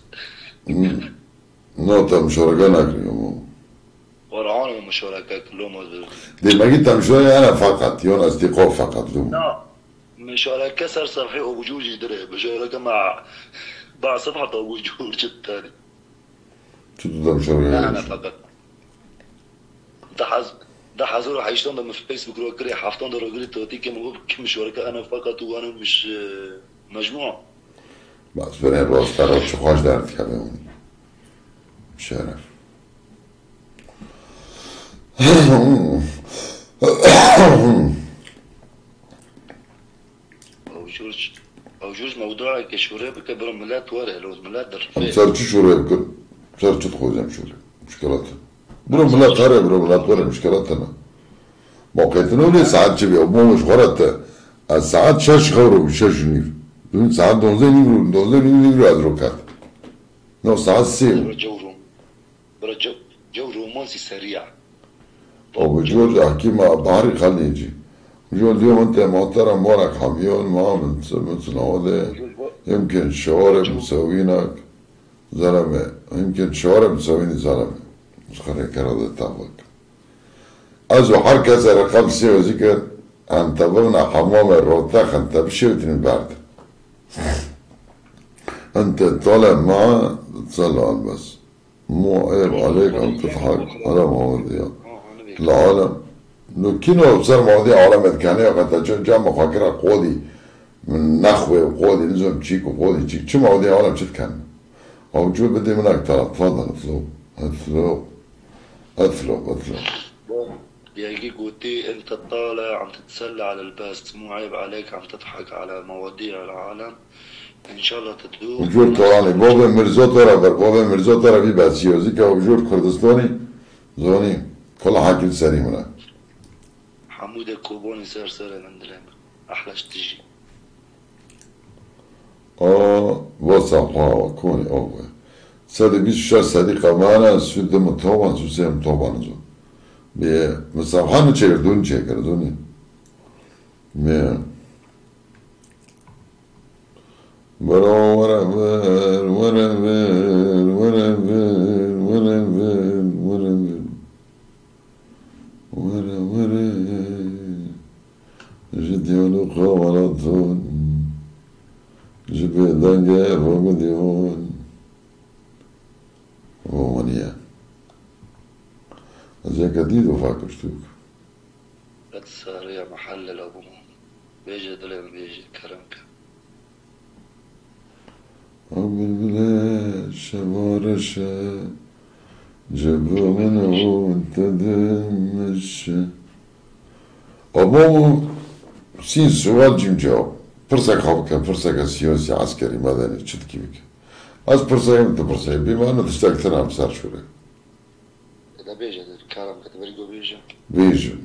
نه تم شرکه نکریم قرآن و مشارکه کلوم از دیل مگی تم شرکه أنا فقط یون اصدقاء فقط لوم نه مشاركة صار صفحة أبو جورج درع مشاركة مع مع صفحة أبو جورج الثاني. شو تدري مشاركة؟ أنا فقط. ده حزور حيشتون ده في فيسبوك رو كري حفتون ده رو كري توتي كم كم مشاركة انا فقط وانا مش مجموعة Bas beren rostlara çok hoş dert kabe onu. Şeref. ابو جورج ابو جورج موضوع كشوري بكبر ملات ورا لو ملات Am درفي sarçı şuraya bakın. Sarçı koyacağım şuraya. Müşkelat. Bura millet var bura millet var müşkelat ana. موقعتنا ولي ساعات شبيه مو مش غلط الساعات شاش خورو شاش نيف دون ساعات دونزه نيفرو دونزه نيفرو از روكات نو ساعات سيم برا جو جو رومانسي سريع ابو جورج احكي مع بحري خليجي جو اليوم انت محترم وراك حميون ما هذا يمكن شوارب مسوينك زلمه يمكن شوارب مسويني زلمه مش كرادة تابك أزو حركة رقم سي وذكر انتظرنا حمام الروتاخ انت بشوت من بعد. أنت طالع معه على بس. مو عيب عليك أن تضحك. على مواضيع. العالم. لو كينو بصير مواضيع عالم كانوا قد جمع فاكرة قودي من نخوة وقودي لزوم تشيك وقودي تشيك شو مواضيع عالم؟ شت كان؟ أو جو بدي منك ترى. تفضل اطلب. اطلب. اطلب اطلب بيجيك قوتي انت طالع عم تتسلى على الباس مو عيب عليك عم تضحك على مواضيع العالم. إن شاء الله تدوم وجور طواني بوب مرزو ترى بوب مرزو ترى بي باسيوزي كوجور كردستاني زوني كل حاكي سري منا حمودة كوبوني سار سارة من دلامة أحلاش تجي. آه وصفا كوني أول سر بیش شر سری قبلا از شد متوان سر سیم توان زد می مثلا هم چه چه کرد دنی می برا وره بر وره بر وره بر وره بر وره بر وره بر جدی و لقا و لطون جبه دنگه و România. أجاك جديد وفاك شتوك صار يا محل الأبوم بيجي دلم بيجي كرمك أمن بلا شبارشة جبو منه تدمش أبوم سين سواد جمجاو فرصة خبكة فرصة سياسي عسكري مدني شتكي بك بك از پرسك انت پرسك بما انه تشتاق تنام سر شوره اذا بيجي كرمك تبريقو بيجي بيجن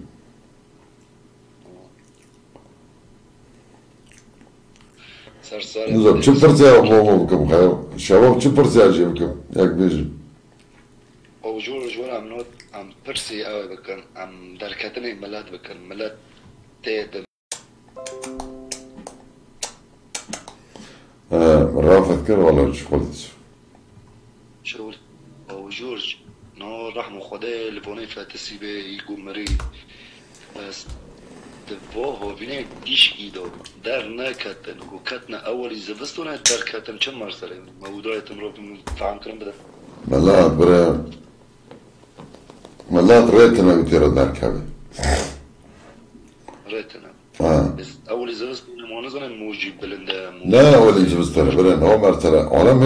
سر سر نظام چه پرسه ابو بكم خير شباب چه پرسه اجي بكم ياك بيجن او جور جور عم نوت عم برسي قوي بكن عم دركتني ملات بكن ملات تيد آه، الرافض كده ولا شغل. أو جورج نور رحمه خداه لبوني فاتسي بي مري بس دبوه بينا ديش إيدو. دار ناكتن وكتنا أول زبستونا دار كتن چند مرسل موضوع تمرو فهم كرم بده ملا برا. ملا ريتنا بتيرا دار كابي. ريتنا. آه. أول زبستونا مو نزنه موجی بلنده مو لا ولا يجب ترى برا هو مرتلا عالم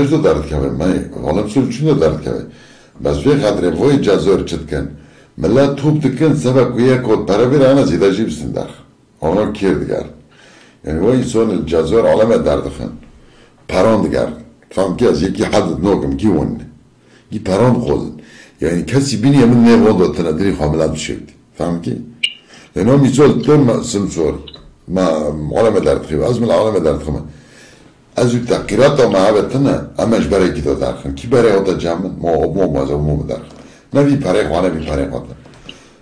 سول شنو دارت كابي بس في خاطر فوي جازور چتكن ملات توب تكن سبب ويا كود برا برا انا زيدا جيب سندر اونا كير ديگر يعني هو انسان الجازور عالم درد خن. پران ديگر فهم که از یکی حد نوکم کی ون؟ کی پران خود؟ یعنی کسی بینی من نه وضع تندری خاملات بشید فهم کی لأنه مثال تم سمسور. ما عالم درد خيبة از من العالم درد خيبة از تحقیرات ما عبتنا امش برای کی دار خن کی برای اوتا جامن ما مو ما زو مو در نبی پره خانه بی پره خانه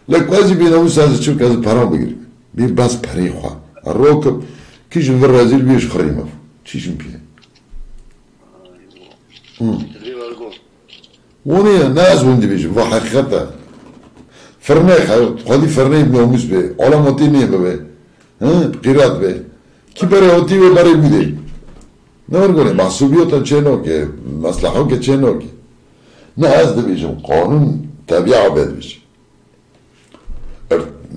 لك وازي بين أبو ساز تشوف كذا برام بقري بي بس بري خوا الروكب كيش في الرازيل بيش خريمة تشيش مبيه تدريب الجول وني ناس وندي بيش فو حقيقة فرنيخ خدي فرنيخ بنو مش بي ولا موتيني بي ها قيرات بي كي بري اوتي بي بري بيدي نور قولي محسوبيوتا چنو كي مصلحو كي چنو كي ناس ده بيجم قانون تبعه بد بيش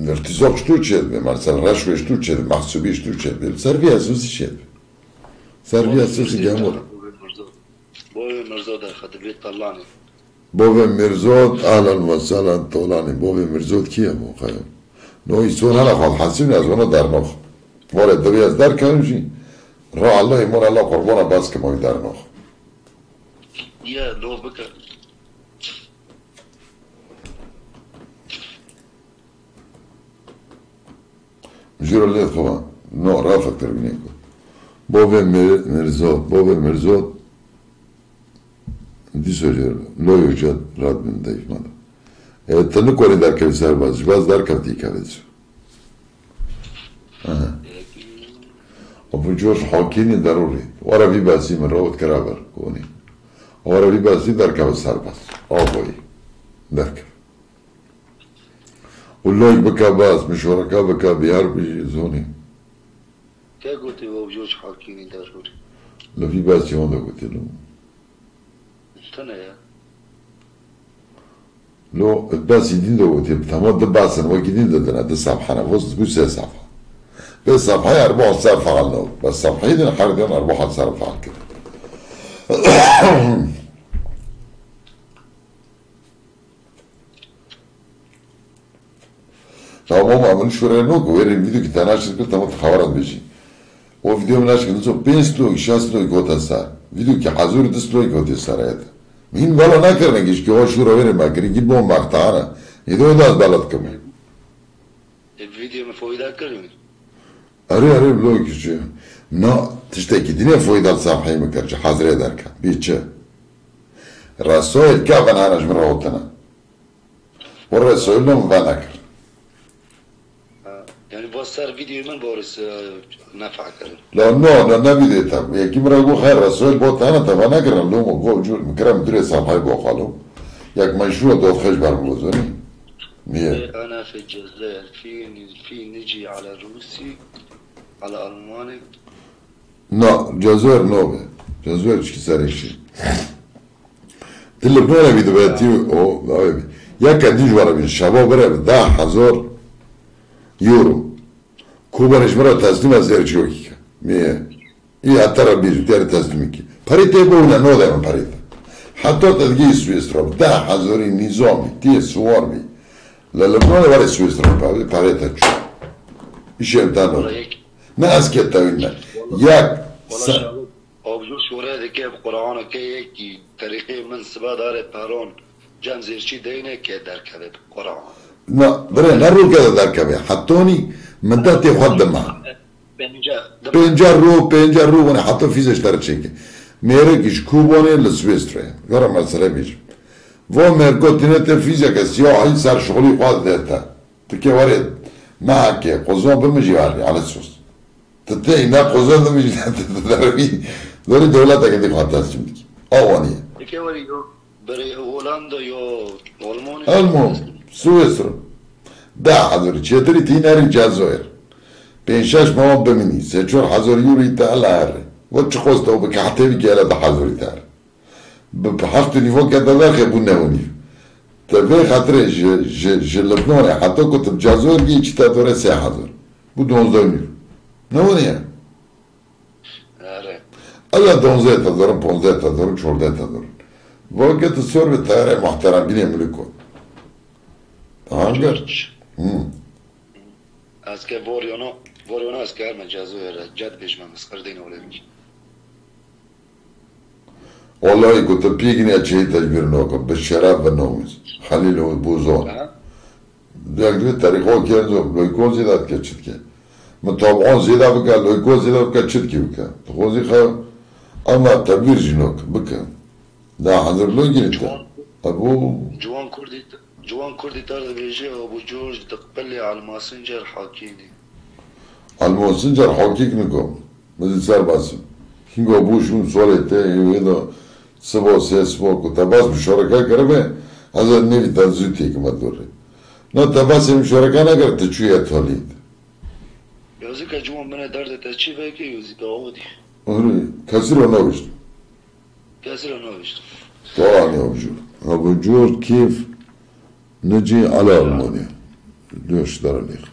ارتزاق شتو چد بي مثلا رشوه شتو چد محسوبي شتو چد بي سربي اساسي چد سربي اساسي جمهور بوي مرزا در خد بيت طلعني بابا مرزاد اهلا و سهلا طولانی بابا مرزاد کیه موقع نوی سون هلا خال حسین از اونا در نخ وارد دوی از در کنشی را الله ایمان الله قربان بس که مای در نخ يا لو بكر جيرو اللي طبعا نوع رافق تربينيكو بابا مر- مرزاد بابا مرزاد دي سوجر لو يوجد راد من ضيف مالا کنی در کبی سر باز باز در کبی دی کبی ابو جورج حاكيني ضروري ورا بي باسي من روت كرابر كوني ورا بي باسي دركب السربس ابوي دركب واللوج بكا باس مش وركا بكا بيار بي زوني كا قلت هو بجوج حاكيني ضروري لو في بس هون قلت له استنى يا لو يدين ده قلت له تمام ده بس انا وكيدين ده ده ده صفحه انا بص بص صفحه. بس صفحه اربعه صفحه على النور بس صفحه حاجه دي اربعه صفحه على كده لو ما عملوش فرينوك وين الفيديو كنت انا عشان كنت متخورت بيجي و فيديو عشان كنت 5 لوك 6 لوك gotan sar. Vidio ki hazur dis lوك gotan sar et. Min bala nakarne gish ki o shura vere makri git bom maqtana. Ido das balat kame. الفيديو ما فويدا كلمة Arı arı lوك şu. No tişteki dine foydal safhayı mı karşı hazır ederken. Biçe. Rasoil kavan anaş mı rahotana. يعني بس صار فيديو من بورس آه، نفع كلمة لا نو لا نبي ده تام يا كم راجو خير رسول بوت انا تبع نقرا لهم وقو جو مكرم دري صاحب بو قالوا ياك مشروع دوت خش برموزني مية أنا في الجزائر في نجي على روسي على ألماني نو جزائر نو جزائر كسر شيء اللي بنونا بيدو بيتي او أوي. يا كديج ورا من شباب بره يورو كوبانش مرا تسليم از زرچوكي مية اي حتى ربي تيار تسليمك parite بونا نو دايما parite? حتى تدقي سويسرا ده هزاري نظامي تي سوارمي للبنان ولا سويسرا parite çu İş emtanı والله هيك Ne asket tavilla. Yak. والله Sa- شغل أبجو شورا ذي كيف قرآن كي كي طريقي من سبا دار بارون جام زيرشي دينا كي دار كذا قرآن لا رو كذا دار كبير. حطوني من تحت يخدم معه بنجر رو بنجر رو وأنا حاطه فيزش ترى شيكه میره کش کوبانه لسویستره گره مسئله بیشم و مرگو تینه ته فیزه که سیاحی سر شغلی خواد دیتا تکی وارد معاکه قوزان بمجی واری على سوس تته اینا قوزان دمجی تته دروی داری دولتا که دی خواد تسلیم دیکی آوانیه تکی واری برای هولندا یا آلمانیا آلمان Suesru. Da hazır çetri tineri cazor. Penşaş mama bemini. Seçor hazır yuri talar. Ve çıkoz da bu kahtevi gele da hazır tar. Haftu nivo kadar ki bu ne onif. Tabi hatır jelebnore hatta kutup cazor giy çitatore se hazır. Bu donuzda onif. Ne onu ya? Allah donuzda et hazırım, ponuzda et hazırım, çorda et hazırım. Vakit sor ve tare muhterem bile mülük. Mı? جورج Hı. از که وریانا وریانا از که هر مجازو جد بیش من مسخر دین ولی بی والله كنت بيجني أشيء تجبير نوكم بالشراب والنومز خليل وبوزون ديك دي تاريخو كينزو لو يكون زيادات كتشت كي متابعون زيادة بكا لو يكون زيادة بكا تشت كي بكا تخوزي خا أما تبير جنوك بكا دا حضر لو جنيتا أبو جوان كردي جوان كردي تارد بيجي ابو جورج تقبلي على الماسنجر حاكيني الموسنجر حقيق نكم مزي سر باسم كينغو بوشون سولته يوينو سبو سيسبو كنت باس مشاركة كرمه هذا نيفي تنزيتي كما دوري نو تباس مشاركة نكر تشوية توليد يوزي که جوان منه درد تچی بکی يوزي که عودي Öyle kasır ona uçtu. كاسر نوشت؟ Doğan yavcur. Abucur kif نجی علا المونی دوش دارا نیخ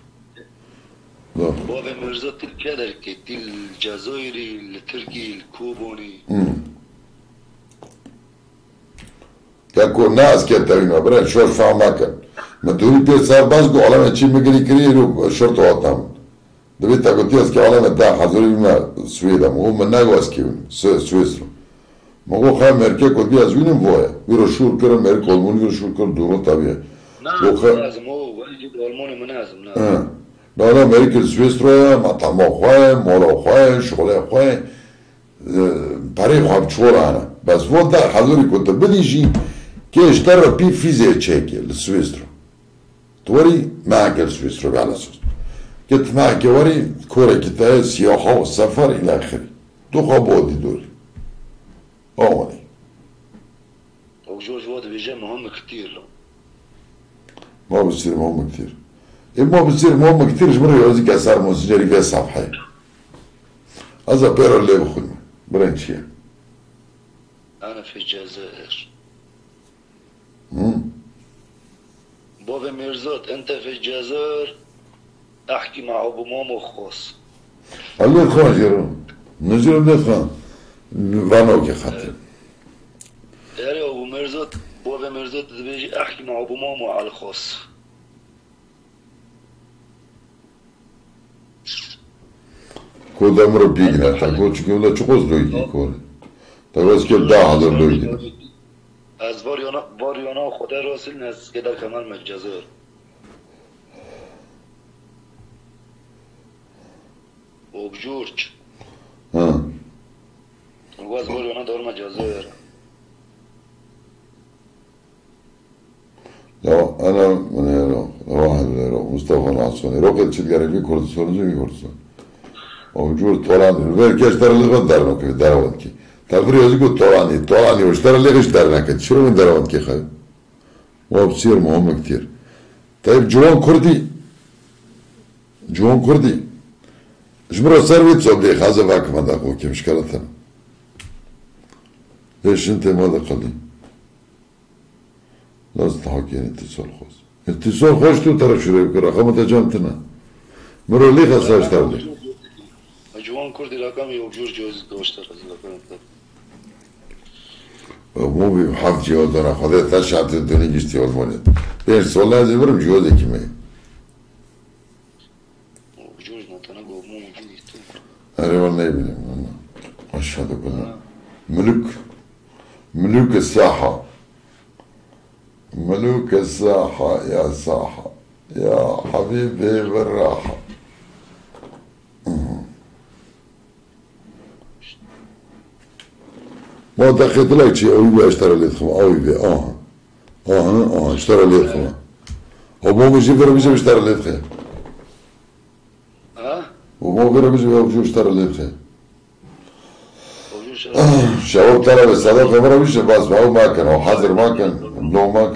باب مرزا ترکیه در که دل جزایری لترکی الکوبونی که کو ناز که ترینو برای شور فاهم اکن من توری پیر سر باز دو علا نچی مگری کری شرط شور تو آتام دوی تا گوتی از که علامه دا حضوری ما سویده مو من نگو از که ویم سویس رو مو خواه مرکه کدی از وینیم بوایه ویرو شور کرم مرکه کلمون ویرو شور کرم دورو طبیعه الالماني منازم نعم لا لا مركز سويسرا مطعم خواه مولا خواه شغله خواه برای خواب چور انا بس و در حضوری كنت بديجي كي اشترى بي فيزا تشيكي لسويسرا توري معك لسويسرا على اساس قلت معك وري كورة كتاية سياحة والسفر إلى آخره دو خابودي دوري أولي وجورج واد بيجي مهم كتير ما بصير مهم كتير إيه ما بصير مهم كتير جمرة يوزي كسر مسجري في صفحة هذا بيرو اللي بخدمة برن چیه أنا في الجزائر هم؟ بابا ميرزات أنت في الجزائر أحكي مع أبو ماما خاص اللي خان جيرو نجيرو اللي خان فانو كي خاطر يا أبو ميرزات بابا ميرزات بيجي أحكي مع أبو ماما على الخاص كودا مرو بيجنا تاكو چكو لا چقوز لويجي كور تاكوز كل دا حضر لويجي از باریانا خدا راسل نزد که در کمال مجزر اوب جورج. ها. از باریانا دار مجزر Mustafa Nazzoni, Ero che il cinghiale qui corso, sono giù corso. Ma giù Tolani, perché stare lì con Darno che Darno che. Tavrio dico Tolani, Tolani o stare lì che stare che ci vuole Darno che fa. O absir Muhammed Tir. Tayyip Cuvan Kurdi. Cuvan Kurdi. Jmro servet sobdi haza vakmada ko kim şkaratan. Leşin temada kalın. Lazı tahakiyeni tisol xoz. اتصال خاص تو ترى شو رأيك رقم تجمتنا مرو لي خساش ترى جوان کردی رقم اوب جورج جوز داشته از رقم مو بحفظ جواز انا خذيت تشعت الدنيا جيش جواز مولد بيش والله زي برم جوازي كمي اوب جورج نتنا گو مو موجودی تو أنا والله يبني والله أشهد كلنا ملوك ملوك الساحة ملوك الساحة يا ساحة يا حبيبي بالراحة. ما دخلت لك شيء؟ أوي اشترى لي خما أوي بي آه آه آه اشترى لي خما هو مو بيجي غير بيجي اشترى لي خما ها؟ ومو غير بيجي بيجي اشترى لي خما شباب ترى بالصداقة مرة مش بس ما حذر ما كان لو ما كان.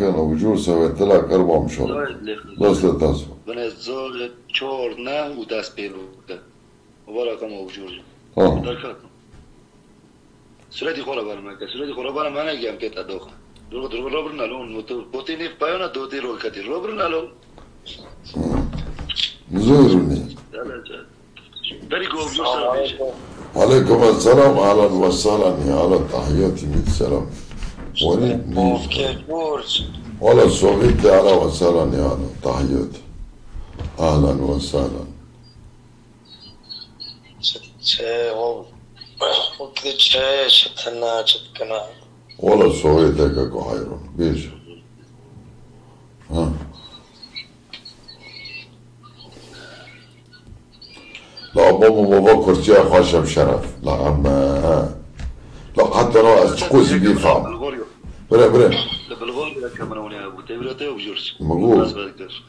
أو بجور سويت لك أربعة مشهور بس تتاسو من از زال چهار نه و دست پیل بوده و با رقم اوب جورج آه درکت سرعتی خورا برم که سرعتی خورا برم من نگیم که تداخل درو درو رو برن الان متو بوتی نیف پایانا دوتی رو ولا سعيد أهلا وسهلا يا يعني تحياتي أهلا وسهلا ولا سعيد هيك كحيرون بيجي ها لا بابا بابا كرتيا خاشم شرف لا عم ها لا حتى لو أسقوزي بيفهم بلغوريو بره بره بلغوريو كمان ونيا ابو تبرته اوب جورج مقبول. بس بقدر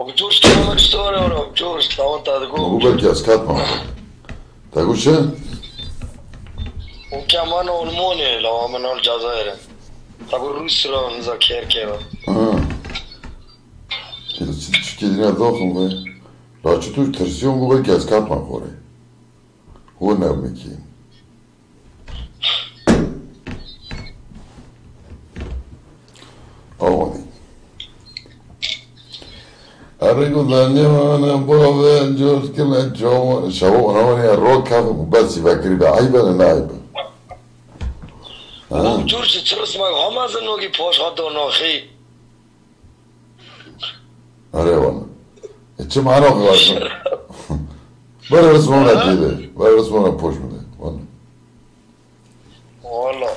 او جورج كمان ستوري او جورج لو انت تقول موجود بالك اسكات معه تقول شو؟ وكمان الموني لو من الجزائر تقول روس رو نذاكر كده اه كده داخل بقى لا شو تو ترسيون موجود بالك اسكات معه خوري هو نعم مكين آواني أريكو دانيو أنا بوه جوز كلا جوان شباب أنا واني الروك كافي بس يفكري بعيبة ولا نايبة او جورج ترس ما هم از نوگی پاش ها دو ناخی آره وانا چه معنا خواهد برای رسمونه دیده برای رسمونه پوش میده والا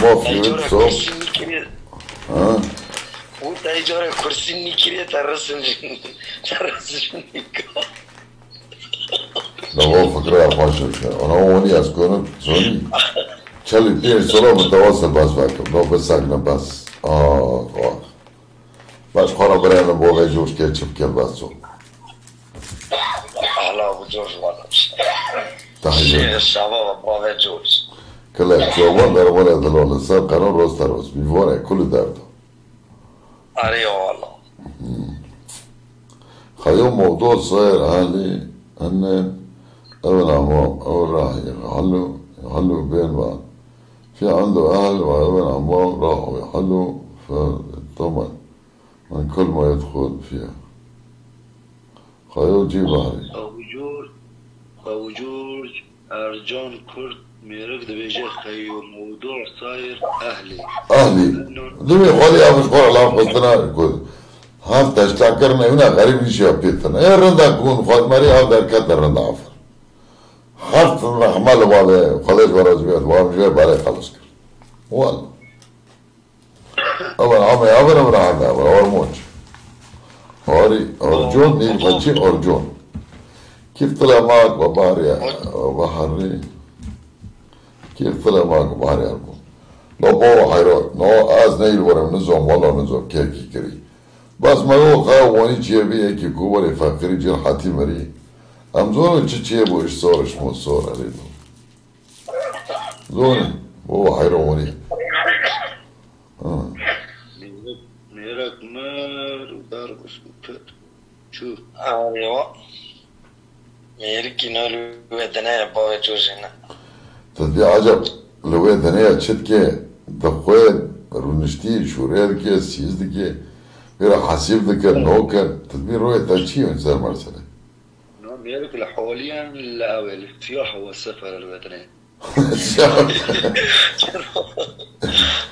ما ایجور فیلم صبح کرسی نیکریه ها او تا کرسی نیکریه ترسن ترسن نگاه لو فكرة أفاشل شيء أنا واني أسكون زوني چلی پیر سالا متواصل بس وکم لو بسگنه بس آه آه بس خوانا برای بوغه جوش که چپ کل بس سو جورج ولرز تحية الشباب برافي جورج كلا جوال ولد الولد قرار روز تروز بيفوري كل درده أيوة والله خيو موضوع صغير هذه أن أول عمام أول راح يحلوا يحلوا بين بعض في عنده أهل وأول عمام راحوا يحلوا فالطمن من كل ما يدخل فيها خيو جي بحري وجور وجور ارجان كرد ميرك دبيجي خيو موضوع صاير اهلي أهلي دمي خالي أبش قول الله قلتنا كود هاف تشتاكرنا هنا غريب نشي أبيتنا يا رندا كون خاد مري هاف در كت رندا عفر حرف رحمة بالي خلاص براز بيت وام جاي بالي خلص كر والله أول عمي أبنا من عنا أول موج هوري أرجون نيل بچي أرجون كيف طلع معك ببحري بحري كيف طلع معك بحري أرجون لو بابا حيران نو از نیل ورم نزوم والا نزوم که کی کری بس ما یو خواه وانی چیه بیه که گوبر فقری جل حتی مری ام زونه چه چیه بوش سورش مو سور علی دو زونه بابا حیران وانی ميرك ميرك مار ودار يلقي لو ادنايا باوي توجهنا تدي عجب لو ادنايا تشتكي دخوي رونشتي شورير كي سيز دكي غير حسيب دك نوكر تدمي روي تشي من زار مرسله نعم يلك لحوليا الأول الفياح هو السفر لو ادنايا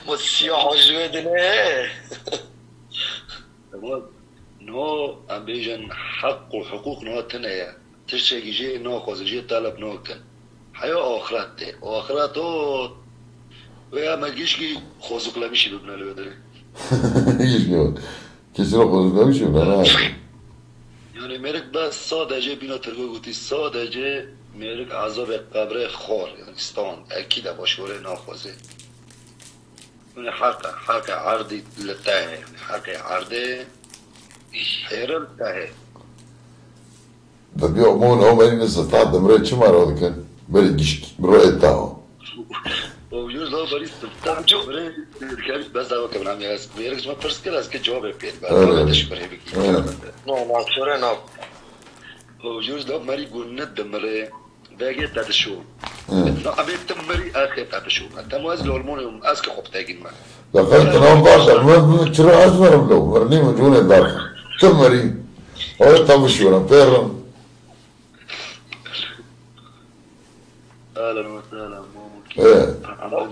والسياح وجودنا نو عم بيجن حق وحقوق نوتنا يعني خوز جي طلب كان حياة آخرت ده آخرت او ويا ما جيشكي خوزق لمشي ببنا الوطني هیچ که کسی رو خودت نمیشه نه. يعني ميرك بس صادجة بينا ترغو قوتي صادجة ميرك عذاب قبر خور يعني استان اكيد باشوره ناخوزه يعني حق حق عرضي لتاه يعني حق عرضي حيرة لتاه تدبی عمون هم این استطاعت دمره چه مرا دکن بری گشت برای اتاو ويوز لو بريس تفتح جو بري كان بس دعوة كمان عم ياس ميرك ما فرس كلا اسكت جواب بيت. بعد ما تشكر هيك. نو نو شوري نو ويوز لو مري قول ندمر باقي تاع آه. أبي تمري آخر تاع الشو أنت موز لو المونيوم أسك خوب تاجين ما دخلت نوم باشا ما ترى أزمر بلو مرني مجونة دار تمري بيرم أهلا وسهلا ماما إيه.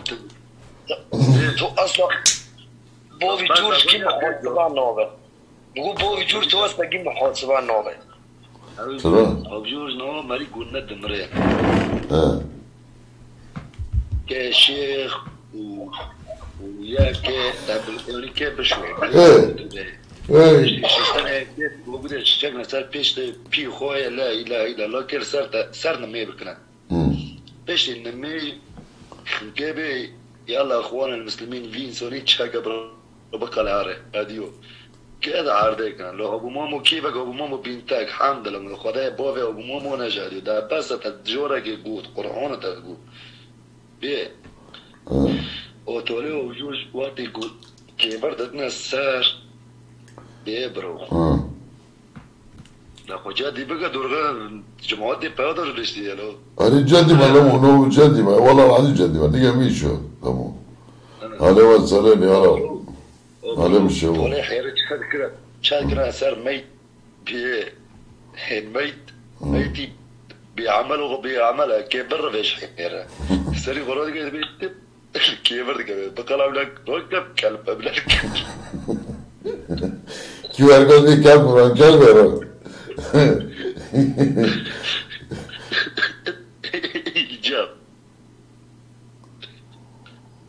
كيف تو اصلا بوفي جورج كيما حوصبان نوبل بقول بوفي جورج تو اصلا كيما حوصبان نوبل تمام. وجورج نو مري قول ندمر آه. كشيخ و ويا كي يعني كيف بشوي إيه. إيه شستانه كيف موجودة شجعنا سر بيش بي خويا لا إله إلا الله كير سر سر نمي بكنا ماشي نمي نتابع يلا اخوان المسلمين فين سونيتشا تشاكا بقى العاري اديو كاد عاردي كان لو ابو مامو كيفك ابو مامو بنتك حمد لله. من خداي بوفي ابو مامو نجاري دا بس تجورا كي قوت قرعون يقود بي أو تولي أو وجوج واتي قوت كي بردتنا السار بي برو. آه. آه. لا خجا دي بقى درغا جماعات دي بيادر ليش لو أنا جدي ما لو نو جدي ما والله العظيم جدي ما نيجي ميشو تمام هلا وسهلا يا رب هلا مشو ولا حيرة شاد كده شاد كده صار ميت بي ميت ميتي بيعملوا بيعملها كبر فيش حيرة سري غراد كده بيت كبر كده بقى لك ركب كلب قبلك كيو ارجع لي كام قران كلب يا رب إيجاب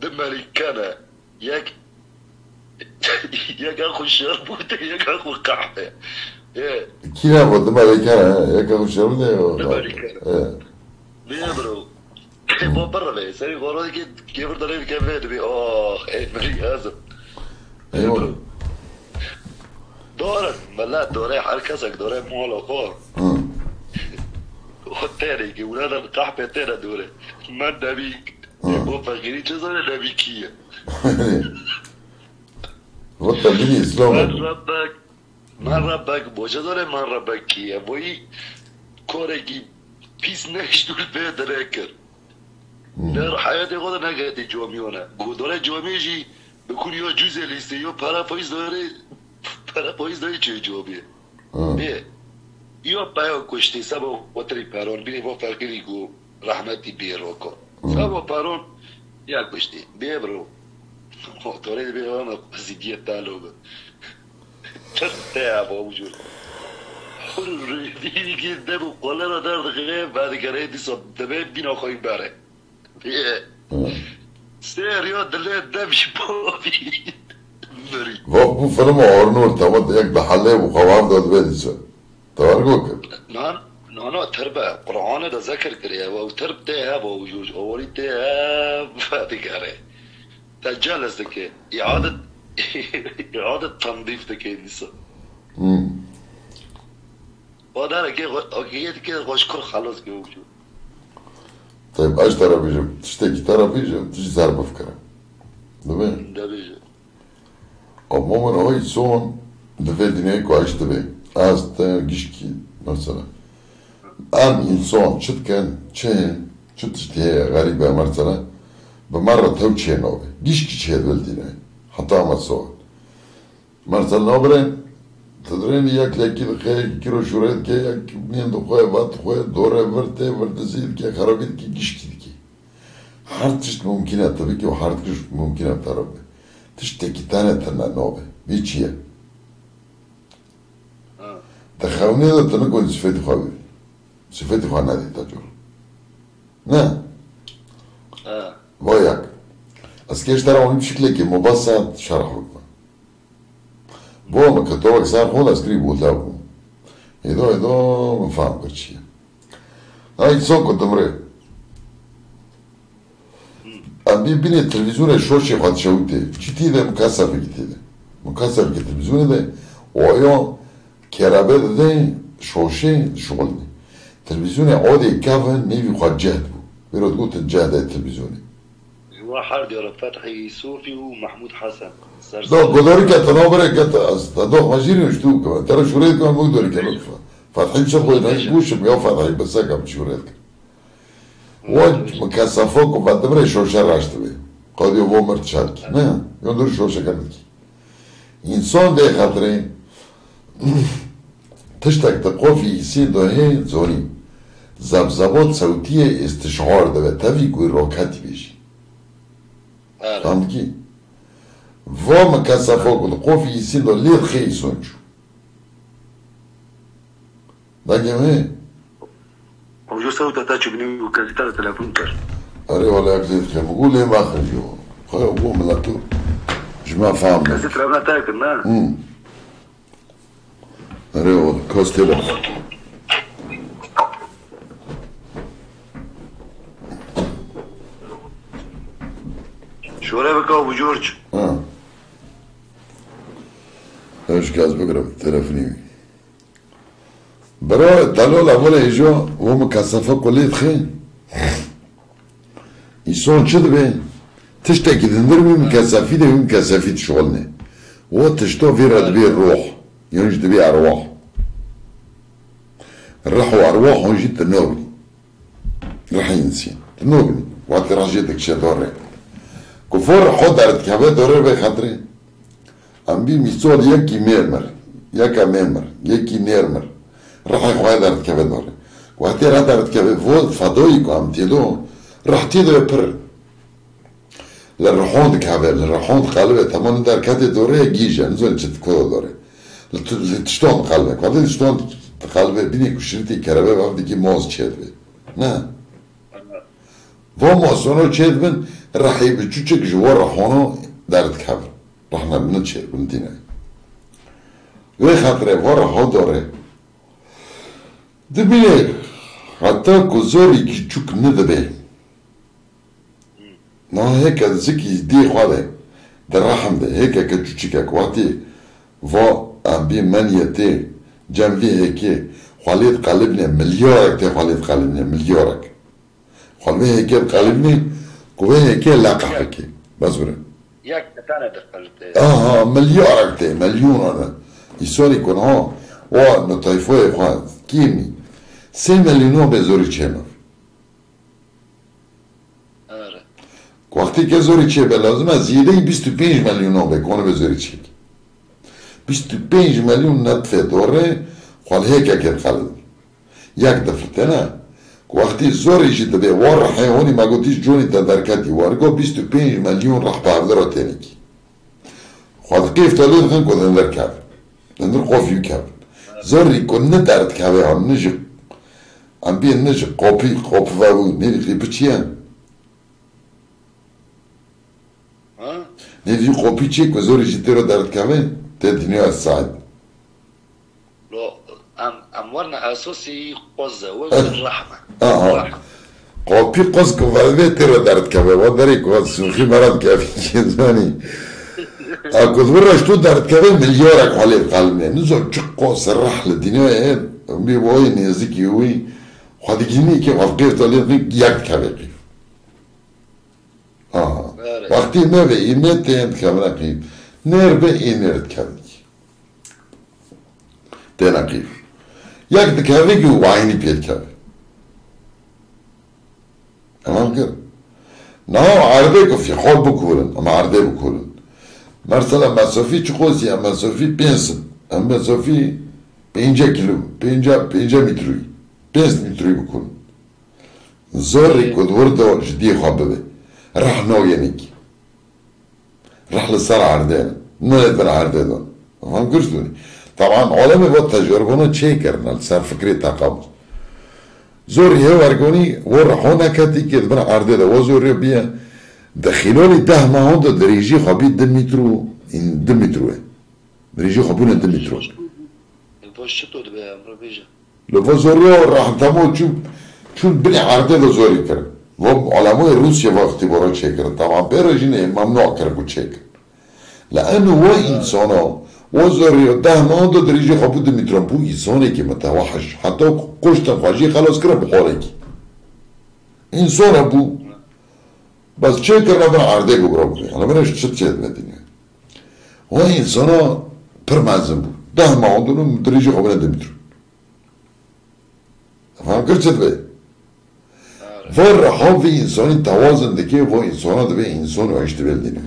دم كان ياك ياك أخو الشربوت ياك أخو القحطة إيه Kim yapmadı Amerikan ya kavuşalım ne o? Amerikan. Evet. ليه برو مو برا بي سري غورو كيف كيف ضريب كيف بي اخ ايه مري هذا Eyvallah. دورك ملا دوري حركسك دوري مو خور Hı. والتاني ولاد القحبة تاني دوري ما نبيك مو فاكرين جزر نبيكية Vata biri İslam. ربك من ربک باجه داره؟ من ربک کیه؟ بایی کارگی پیس نشدول بدره کرد در حیات خود نگهدی جامیانه. گوداره جامی جی بکن یا جوز لیسته یا پرا پایز داره. داره چه به یا پایا کشتی سبا وطری پران بینی با فرقی گو رحمتی بیرو کن سبا پران یک کشتی بیا برو موتوره بیا آنا زیگی تالو بود ترتیا با وجود دیدی که دبو قله را درد غیب بعد کره دیسا دبه بینا خواهی بره بیا سير يا دليل دمشي بابي بري و bu film Arnold tamam یک به حله و قوام داد بدیسه توارگو کرد نان نانا تربة قرآن دا ذكر كريا و ترب تيها بوجوج أولي تيها بعد كره تجلس دك إعادة إعادة تنظيف دك نسا وده كي أكيد كده غشكر خلاص كي وجود طيب ايش ترى بيجم تشتكي ترى بيجم تجي زار بفكره دبي ده بيجي عموما هاي صون دفع دنيا كويس دبي از تا گشکی مثلا ام انسان شد كان چه شد تشتهي غريبة مثلا بمرة تو چه نوبه گشکی چه دل دينا حتى ما صور مثلا نوبرين تدرين ياك لكي الخير كيلو شوريت كي ياك مين دو خوي بات خوي دورة ورته ورته زيد كي خرابيت كي گشکی كي هر تشت ممكنة tabii ki o her tişt mümkünat tarafı. Tişteki tane tane nove. Biçiye. تخوني ده تنقل صفاتي خالد صفاتي خالد نادي تاجر نه آه وياك اسكيش ترى وين بشكل كي مبسط شرح لكم بو ما كتبك صار خول اسكري بقول لكم يدو يدو ما فاهم كل شيء هاي صوت كنت مري أبي بني التلفزيون شو شيء قد شوتي شتي ده التلفزيون ده ويا كرابه ده شوشه شغل ده تلفزيون عادي كافه نيفي قد جهد بو بيرو تقول تجهد التلفزيون واحد يا فتحي صوفي ومحمود حسن ده قدري كانت نابرة كانت ده مجيري مشتوك كمان ترى شوريت كمان مقدر كمان فاتحين شغل نعيش بوش بيو فاتحين بس Ótimo que essa foi com o Vatamre Shosharastavi. Quando eu vou marchar, né? Eu não Shoshakamik. Em som de Hadre, تشتك تقوى في يسيد هي زوري زبزبات صوتية استشعار ده بتفي كوي روكاتي بيجي فهمت كي؟ وما كسفوك تقوى في يسيد ليه خيسونجو ده جميل موجود صوت تاتش بنيو كازيتار تلفون كار اري ولا يبدو كيف بقول لي ما خرج يوم خلي ابوه من جماعة فاهم كازيت اري ولا كاز شو رايك ابو جورج؟ آه إيش بقرا بالتلفون يمكن برو taló la bola يجوا yo, vamos a casafo con letre. يسون شذبه تشتكي تندر من كسافي ده من كسافي شغلنا في رد بيه الروح ينجد بيه أرواح. الروح وأرواح ونجد تنوبني رح ينسي. تنوبني وقت راح جيتك شي دوري. كفور حضرت كهبه دوري بي خاطري. أم بي ميسور يكي ميرمر يكا ميرمر يكي ميرمر راح يخوي دارت كابه دوري وقت را دارت كابه فوز فضوي كو ام تيدو راح تيدو يبر للرحوند كابه للرحوند قلبه تمام دار كاتي دوري جيجا نزول جت كو دوري لتشتون قلبك بعدين تشتون قلبه بيني كشرتي كربه بعد كي موز تشيد نه وما چید بن رحی به چوچک جوار رحانو درد کبر رحنا بنتشر بنتينا وی خاطره وارا ها داره De bile hatta kozorî ki çûk nidibe na heka zikî dê xwe de di rehim de hêkeke çûçîkek watî va em bî meniye tê cem vê hêkê xwe lê diqelibîne milyarek tê xwe lê diqelibîne milyarek xwe li vê hêkê diqelibînî ku vê hêkê leqehekê bes birin آها مليار أكتي مليون أنا يسوري كون ها وا نطيفوه يخوان كيمي 3.9 Zoričenov. اره. وقتی که زوریچه به لازم از زیده 25 میلیون ها بکنه به زوریچه 25 ملیون نطفه داره خالهی که کن خالد یک دفته نه وقتی زوریچه ده به وار حیوانی مگوتیش جونی تا درکتی وارگو 25 میلیون راه پرده را تنکی خود قیف تلو دخن کدن در کب دندر قفیو کب آره. زوری کنه درد کبه هم نجی. An bir nece kopi kopi var bu ne diye biçiyen? Ha? Ne diye kopi çek ve zor işitero dert kame te dinliyor saat. Lo am amvarna asosi qozza ve rahma. Aha. قاپی قص که ولی تیرا درد که و داری که سرخی مرد که فیکی زنی اگه ورش تو درد که ملیارک حالی قلبه نزار چه قص رحل دنیا هم بی وای نزدیکی وی تولي ياك كابي قيف اه آره. وقتی ما به ایمت تند کمرا قیف نر به اینرت کردی تینا قیف یک دکاوی که وعینی پید کرد تمام کرد نه عرضه کفی خواب بکولن اما عرضه بکولن مثلا مسافی چه خوزی هم مسافی پینسن هم مسافی پینجا کیلو پینجا پینجا Desni tribukun. زوري كود وردو جدي خببه راح نو يمك راح للصار عردان نولد بالعردان فهم كرسوني طبعا علماء بالتجربة هنا تشيكرنا صار فكري تقابل. زوري هو أرجوني ورحونا كاتي كده برا عردان وزوري بيا دخلوني ده ما هون دريجي خبيت دمترو إن دمترو دريجي خبونا دمترو البوش شتو دبا مربيجه امرو بیجا لو زوريو راح تمو شو شو بني عرده ده زوري كرن و علماء روسيا وقتی برای چه کردن طبعا برژینه ممنوع کرد بود چه کرد لانه و انسان ها و زوری ده ما دو دریجه خبود میترم بو انسانی که متوحش حتی کشتن خواهی خلاص کرد بخوره کی انسان ها بو بس چه کرد من عرده بگرا بگی حالا منش چه چه مدینه و انسان ها پر مزم بود ده ما دو دریجه خبود نمیترم فهم کرد چه بگی و رها في انسان توازن دكي و انسان ده انسان و اشتبال دينه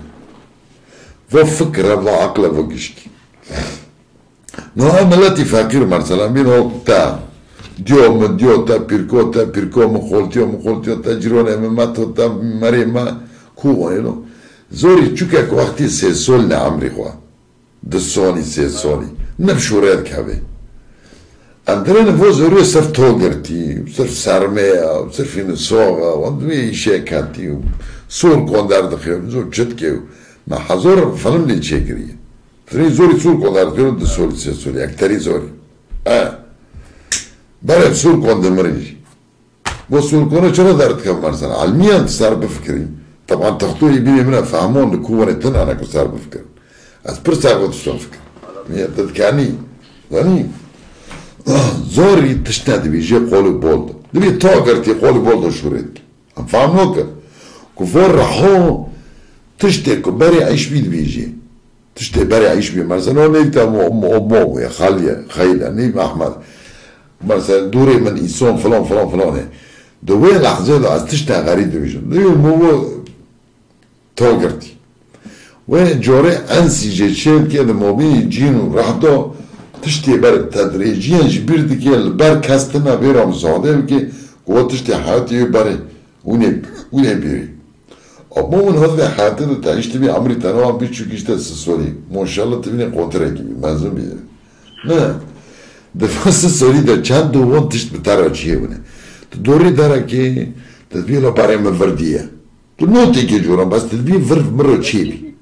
و فكرة و عقل و قشكي نو عملتي فاكر مثلا بينو تا ديو من ديو تا بيركو تا بيركو مخولتيو مخولتيو تا جيرون اماماتو تا مريما كو نو زوري چوكا كو وقتي سي سول نعمري خوا دسوني سي سولي نبشوريت كابي Andrei اندرن فو ضروری صرف تو گرتی صرف سرمه و صرف این ساغ و اندرن ایشه کنتی و سور کندر دخیم زور چت که ما حضور فلم نیچه کری فری زوری سور کندر دخیم ده سوری سه سوری یک تری زوری اه برای سور کنده مرنی و سور کنه چرا درد که مرسن علمی هم سر بفکرین طبعا تختوی بیمی منه فهمون کوانه تن انا که سر بفکر از پرس اگه تو سر بفکر میاد دکانی دانی يعني زوري تشتاد بيجي قولي بولد دبي توقرتي قولي بولد شوريت ام فاهم نوكا كفور رحو تشتي بري عيش بيد بيجي تشتي بري عيش بي مثلا نيتا مو مو يا خالية خيلة نيم احمد مثلا دوري من انسان فلان فلان فلان دو وين لحظة دو از غريب بيجي دو مو توقرتي وين جوري انسي جي تشتي بر تدريجيا جبرت كي البر كاستنا بيرام زاده كي قوة تشتي حياتي بري وني وني بيري أما من هذا حياتي ده تعيش تبي عمري تنوع بيشو كيشتا سسولي ما شاء الله تبيني قوترة كي مازم بيه نه. فاس سولي ده چند دوان تشت بتارا چيه بونه. تدوري دارا كي تدبي لا باري مفردية تو نوتي كي جورا بس تدبي فرد مرو چيه بي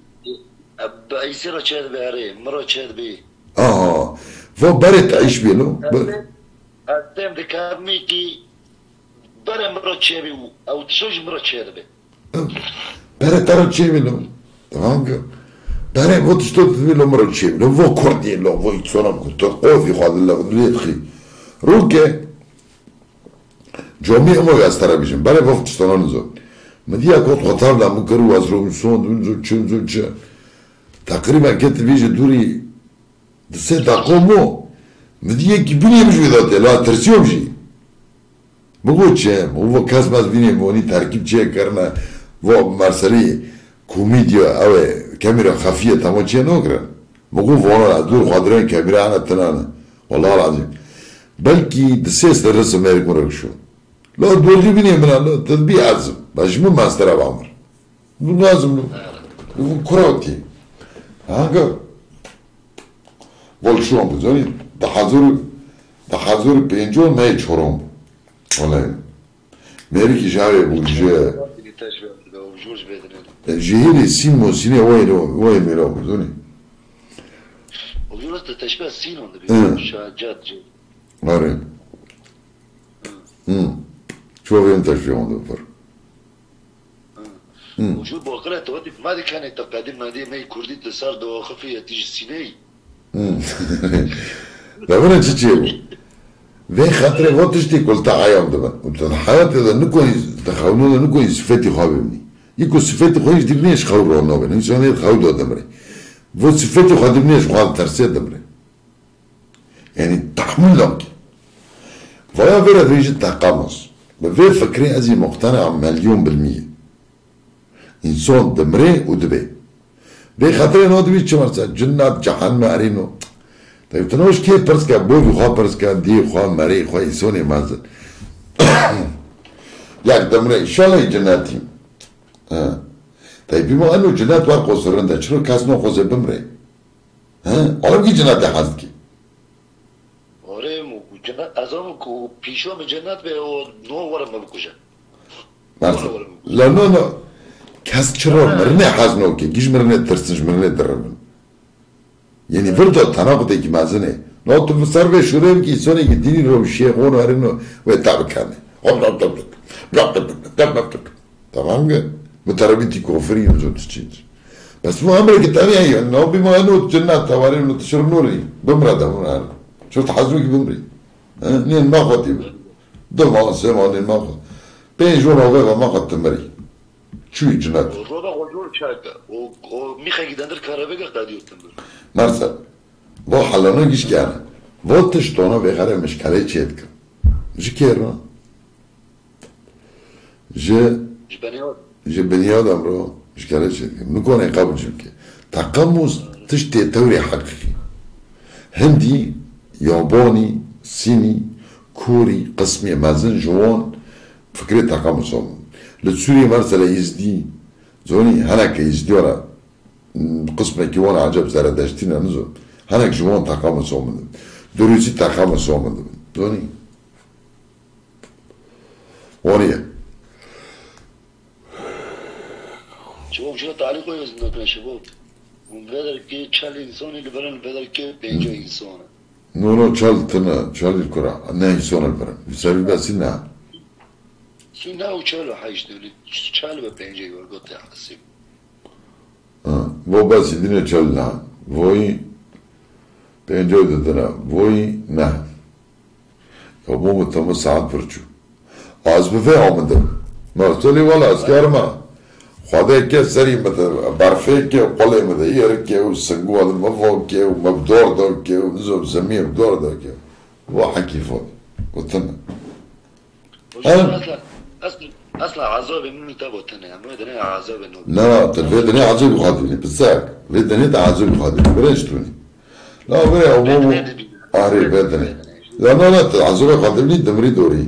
بأيسيرا چهد بهاري مرو چهد بي اه فبري تعيش بيه نو التم دكارمي كي برا مرو چهبي او تسوج مرو چهد بي Bere taro čevilo. Tamam ga. Bere vot što ti bilo mora čevilo. Vo kordilo, vo i tsonam ko to ovi hodila od lietri. Ruke. جمعی اما گستره بیشم برای وقت شتانان زو مدی اکو خطاب لامو کرو از روم سون دون زو چون زو چه تقریبا کت بیش دوری یکی بینیمش ویداته لا ترسیوم جی بگو چه بگو کس باز بینیم وانی ترکیب چه کرنا و مرسلی کومیدیا او کمیرا خفیه تمام چه نکرن بگو وانا از دور خادرین کمیرا انا تنانه والله العظیم بلکی دسه است رس امریک مرک شو لا دورجی بینیم من لا تدبی عزم باش مو ماستر اب عمر bu lazım bu kurati hangi vol ول شوم بدونی دختر دختر پنج و نه چهرم ولی می‌بیشیاری بود جهیزی سین مسینه وای رو وای می‌رود بدونی؟ اولین بار هم داریم شاهد جهی؟ آره هم شو به این تجربه هم دوبار اوجو باقله تقدیم مادی کردی دستار دوخته یاتیج Добре, Чичево. Ве хатре вотиште кол тагајам доба. Тагајате да никој, тагавно да никој свети хавивни. Ико свети хоиш дивнеш хавро нове, не се не хавдо добре. Во свети ха дивнеш хав тарсе добре. يعني تحمل لك فيا فيرا فيجي تقامص بفي فكري أزي مقتنع مليون بالمية إنسان دمري ودبي بي خاطري نو دبي چمرسا جنات جهنم ارينو طيب تنوش كي برسكا بوبي خوا برسكا دي خوا مري خوا انسوني مازن. ياك دمري ان شاء الله جناتي ها. طيب بما انه جنات وار ده چرا کس نو خوزه بمره ها؟ اولم کی جنات حزد کی؟ آره مو جنات از اون کو پیشو می جنات به او نو بکوجه مثلا لا نو نو کس چرا مرنه حزنو که گیش مرنه ترسنش مرنه درمن یعنی وردا تناقض کی مزنه نو تو سر به شوره کی سونی کی دینی رو شیخ اون ارنو و تاب کنه tamam mı? Mutarabiti kofri yüzü tutuşuz. بس مو امرك الثانية انه بما انه جنات توارين وتشرب نوري بمرة ده شو تحزمك بمري ها نين ما خطي دما سما نين ما خط بين جون هو ما خط تمري شو جنات روبا وجور çayda o o miha gidendir karabega kadiyotun مرسل و حلنا گیش گره و تشتونا بخره مشکله چیت کن. جی کرنا جه jibeniyor جه بني آدم رو مشکله چیت کن. نکنه قبول جیم که. تقمص تشتی توري حقیقی. هندی ياباني صيني كوري قسمي مازن جوان فكرة تقمص هم. لتسوري مرسل يزدي زوني هناك يزدي ورا قسم كيوان عجب زردشتين نزو هناك جوان تقمص هم دروسي تقمص هم زوني وريه شباب شو تعليق يوز نكنا شباب وبدر كي تشال انسان اللي برن بدر كي بينجو انسان نو نو چال تنا چال الكرة نه انسان البرن بسبب بس نه و چهل و هشت دولی چهل و پنج ایوار گوته هستیم. با بسی دینه چهل نه وی پنج ایو وی نه. خب عموم ساعت پرچو از بفه آمدم مرسولی والا از گرما خواده که سری مده برفی که قلی مده ایر که و سنگو آدم مفاق که و مبدور دار که و نزو زمین مبدور دار که. و حکی فاد و Ասլա Ազով եմ միտա ոտնե, ամրո դրե Ազով են։ Նա, դրե դրե Ազով ուղադին, բզակ, վե դրե դա Ազով ուղադին, բրե շտրունի։ Նա վե ոմո արի վե դրե։ Դա նա նա Ազով ուղադինի դմրի դորի։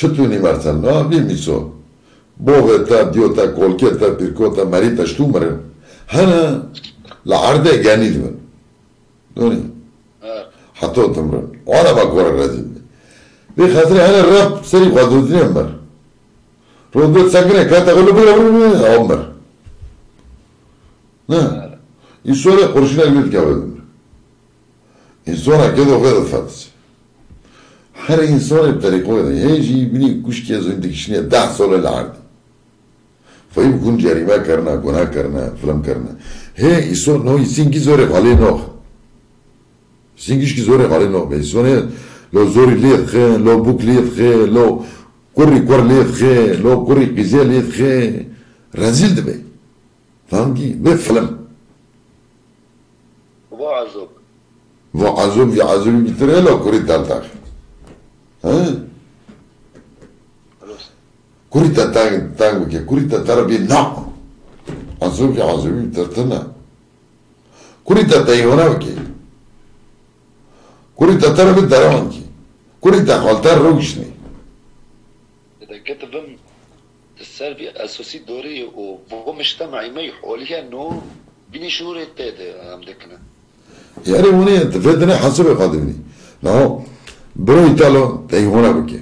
Չտունի մարտան, նա մի միսո։ Բովը դա դիոտա կոլկետա պիրկոտա մարիտա շտումրը։ Հանը լա արդե գանիդվը։ Դոնի։ Հատոտմրը։ Օրա բա գորը ռազին։ بي خاطر انا الرب سري قدرتني امر ردت سكنه كانت اقول له بلا عمر لا يسوي قرشنا قلت كابل انسان كده وكده فاتس هر انسان بطريقه ده يجي يبني كشكي از عندك شنو 10 سال العرض فيكون جريمه کرنا گناه کرنا فلم کرنا. هي انسان نو سینگی زوره غالي نو سینگیش کی زوره غالي نو انسان لو زوري لي خي لو بوك لي خي لو كوري كور لي خي لو كوري قيزي لي خي. رازيل دبي. فهمتي بفلم وعزوب وعزوب يا عزوب يتري لو كوري دالتاخ ها؟ كوري تاتاغ تانغو كوري تاتربي نا عزوب يا عزوب ترتنا كوري تاتاي هنا وكي. كوري کری تلتاق روشنی إذا كتبم السلبي أساسي دوري وهو مجتمعي ما يحولها إنه بني شهور التادة عم دكنا يعني هوني انت فدنا حسب قادمني لا برو يتالو تاي هونا بكي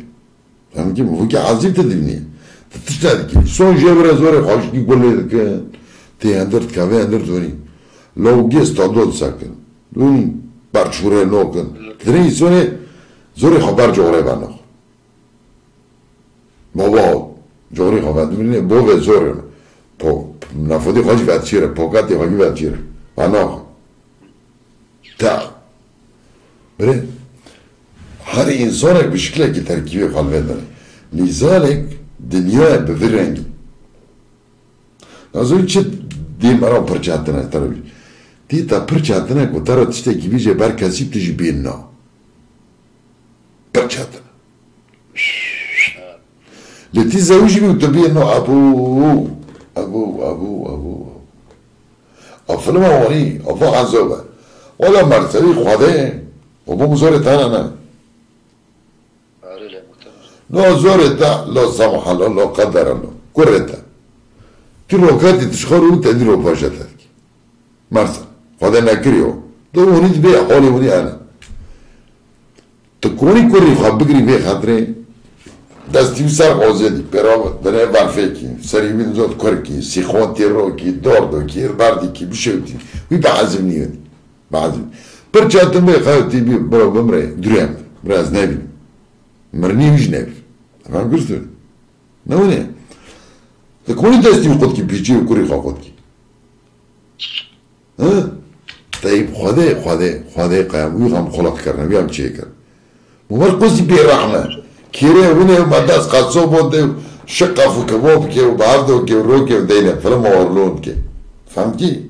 فهمتي مو كي عزيز تدبني تتشتاد كي سون جبر زوري خوش كي قول لك تي اندر كافي اندر زوري لو جيس تادو ساكن لوني بارشوري نوكن تري سوني زوري خبر جوري بانو بابا جوري خبر. دبني بوغ زوري پو نفودی خوش وچیره پوکاتی خوش وچیره بانو تا. بره هر انسان به شکل که ترکیب قلبه داره. لذلك دنیا به رنگی. از چه دی مرا پرچاتنه تربی دی تا پرچاتنه کو تر تشته کی بیجه بر کسی تجی بین نا. ترجعت لتي زوجي قدامي انه ابو ابو ابو ابوه افلام واني افا عزوبه ولا مرتبي خادم ومو زورت أنا أنا لو تا لو سمح الله لو قدر الله كرتا تي لو كاتي تشخر وانت ديرو باشاتك مرسى خادم اكريو دو ونيت بيع قولي وني أنا تكوني كوري خبقري بي خاطري دستی سر قوزدی برا دنه برفه کی. سری بین زود کرکی سیخوان تیرو کی. دوردو کی. بردی کی. بشوتی. وی بعزم نیود بعزم پر چاتم بی خواهتی بی. برا بمره دریم. برا از نبی. مرنی ویش نبی. فهم کرستو نونه تكوني دستي قد كي بيجي وكوري خاقد كي ها؟ طيب خدا خدا خدا قام ويغم خلق كرنا بيام چه كر ممر قصدي برحمة كيري ونه مداس قصو بوده شقة فو كبوب كي وبعضو كي وروكي ودينا فلما ورلون كي فهمتي؟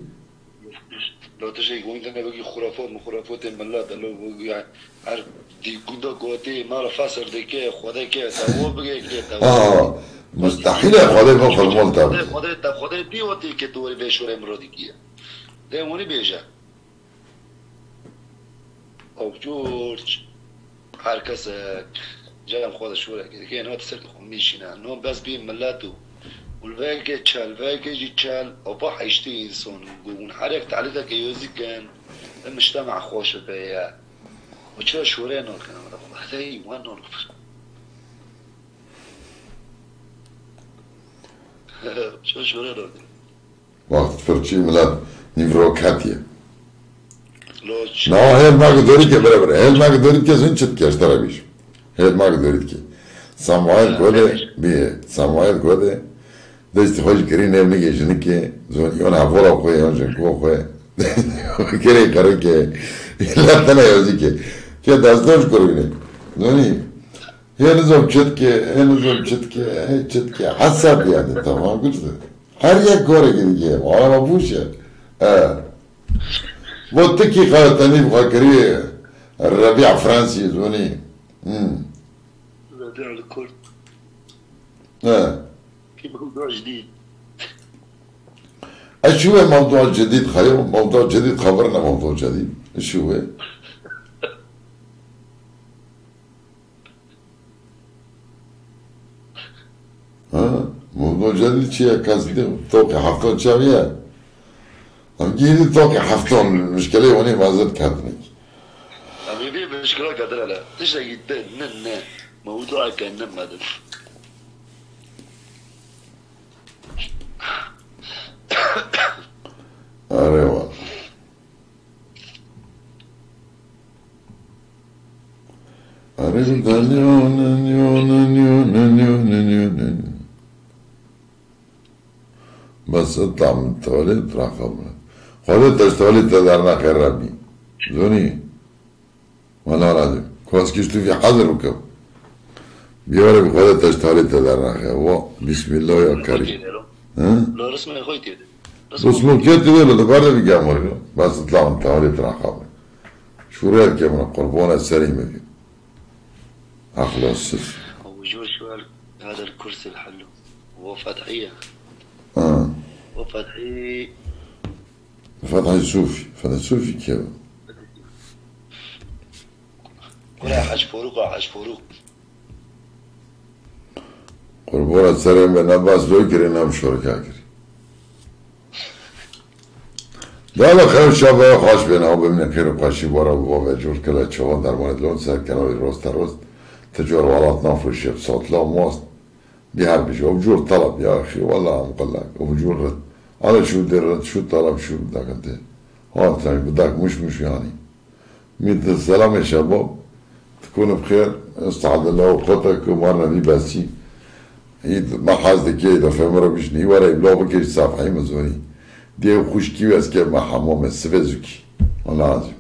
لو تجي يقول لنا بقي خرافات من خرافات الملات لو يعني عارف دي كوندا كوتي ما فاسر دي كي خدا كي تو بقي كي تو اه مستحيل يا خدا ما في المولتا خدا خدا تا خدا دي وتي كي دوري بشور امرودي كي ده موني بيجا او جورج هر کس آه، جلم خود شوره. که دیگه اینا تسر خون میشینه نو بس بیم ملتو والفاكي تشال فاكي جي تشال وبا حيشتي انسون قون حريك تعليدا كيوزي كان المجتمع خوش بيا وشو شورينو کنم؟ هذي شوره شو کنم وقت فرچی ملت نيفرو كاتيه No, helma говорит, я бре бре. Helma говорит, я зинчит ке šta rabiš. Helma говорит ке. Samuel gode bi Samuel gode da isti hoji kiri ne mi ge jini ke zon yon avola ko yon je ko ko. Kere karo ke la tana yozi ke. Ke dasdosh korine. Noni henüz çet ke henüz çet ke çet ke hasab yani tamam güzel. Her yer gore gibi ke. Ama bu şey. Evet. واتكي خاطني بغاكري الربيع فرنسي زوني. هذا الكل. آه. في موضوع جديد. إيش هو موضوع جديد خير موضوع جديد خبرنا موضوع جديد. إيش هو ها موضوع جديد شيء كاسدي ام جیلی تو که هفتم مشکلی اونی مازد کرد نیک ام یه مشکل کرد نه دیش اگیت نه نه موضوع که نه مدن آره و آره دانیو نانیو نانیو نانیو نانیو نانیو بس تام تولید رقم نه خودت اشتغلت تدارنا خير ربي زوني وأنا راجل كونس حضر بکم بیاره بيوري خودت اشتغلت در نخیر. و بسم الله يا كريم ها لو رسمي خويتي اسمه كيت ولا دبر لي جامور بس طلع انت شروع که من قربان سریم قربونا اخلاص سر اخلص جور شوال هذا الكرسي الحلو. هو فتحية. آه. وفتحي فتح الصوفي فتح الصوفي كيف ولا حاج فاروق ولا حاج فاروق قربونا السليمة نباس دوكري نام شركة كري لا لا خیر شب خوش بنا و ببینیم خیر و خوشی بارا و و جور کلا چوان در مورد لون سر کنار تا روز تجار والات بصوت لا ماست دي هر بيجي وبجور طلب يا اخي والله مقول لك وبجور رد انا شو در شو طلب شو انت ها ثاني بدك مش مش ميت السلام يا شباب تكونوا بخير استعد الله وقتك ومرنا دي باسي عيد ما حاز كي اذا فهم رو بيشني ورا يبلغ بكي صافحي مزوني دي خوشكي واسكي ما حمام السفزكي والله العظيم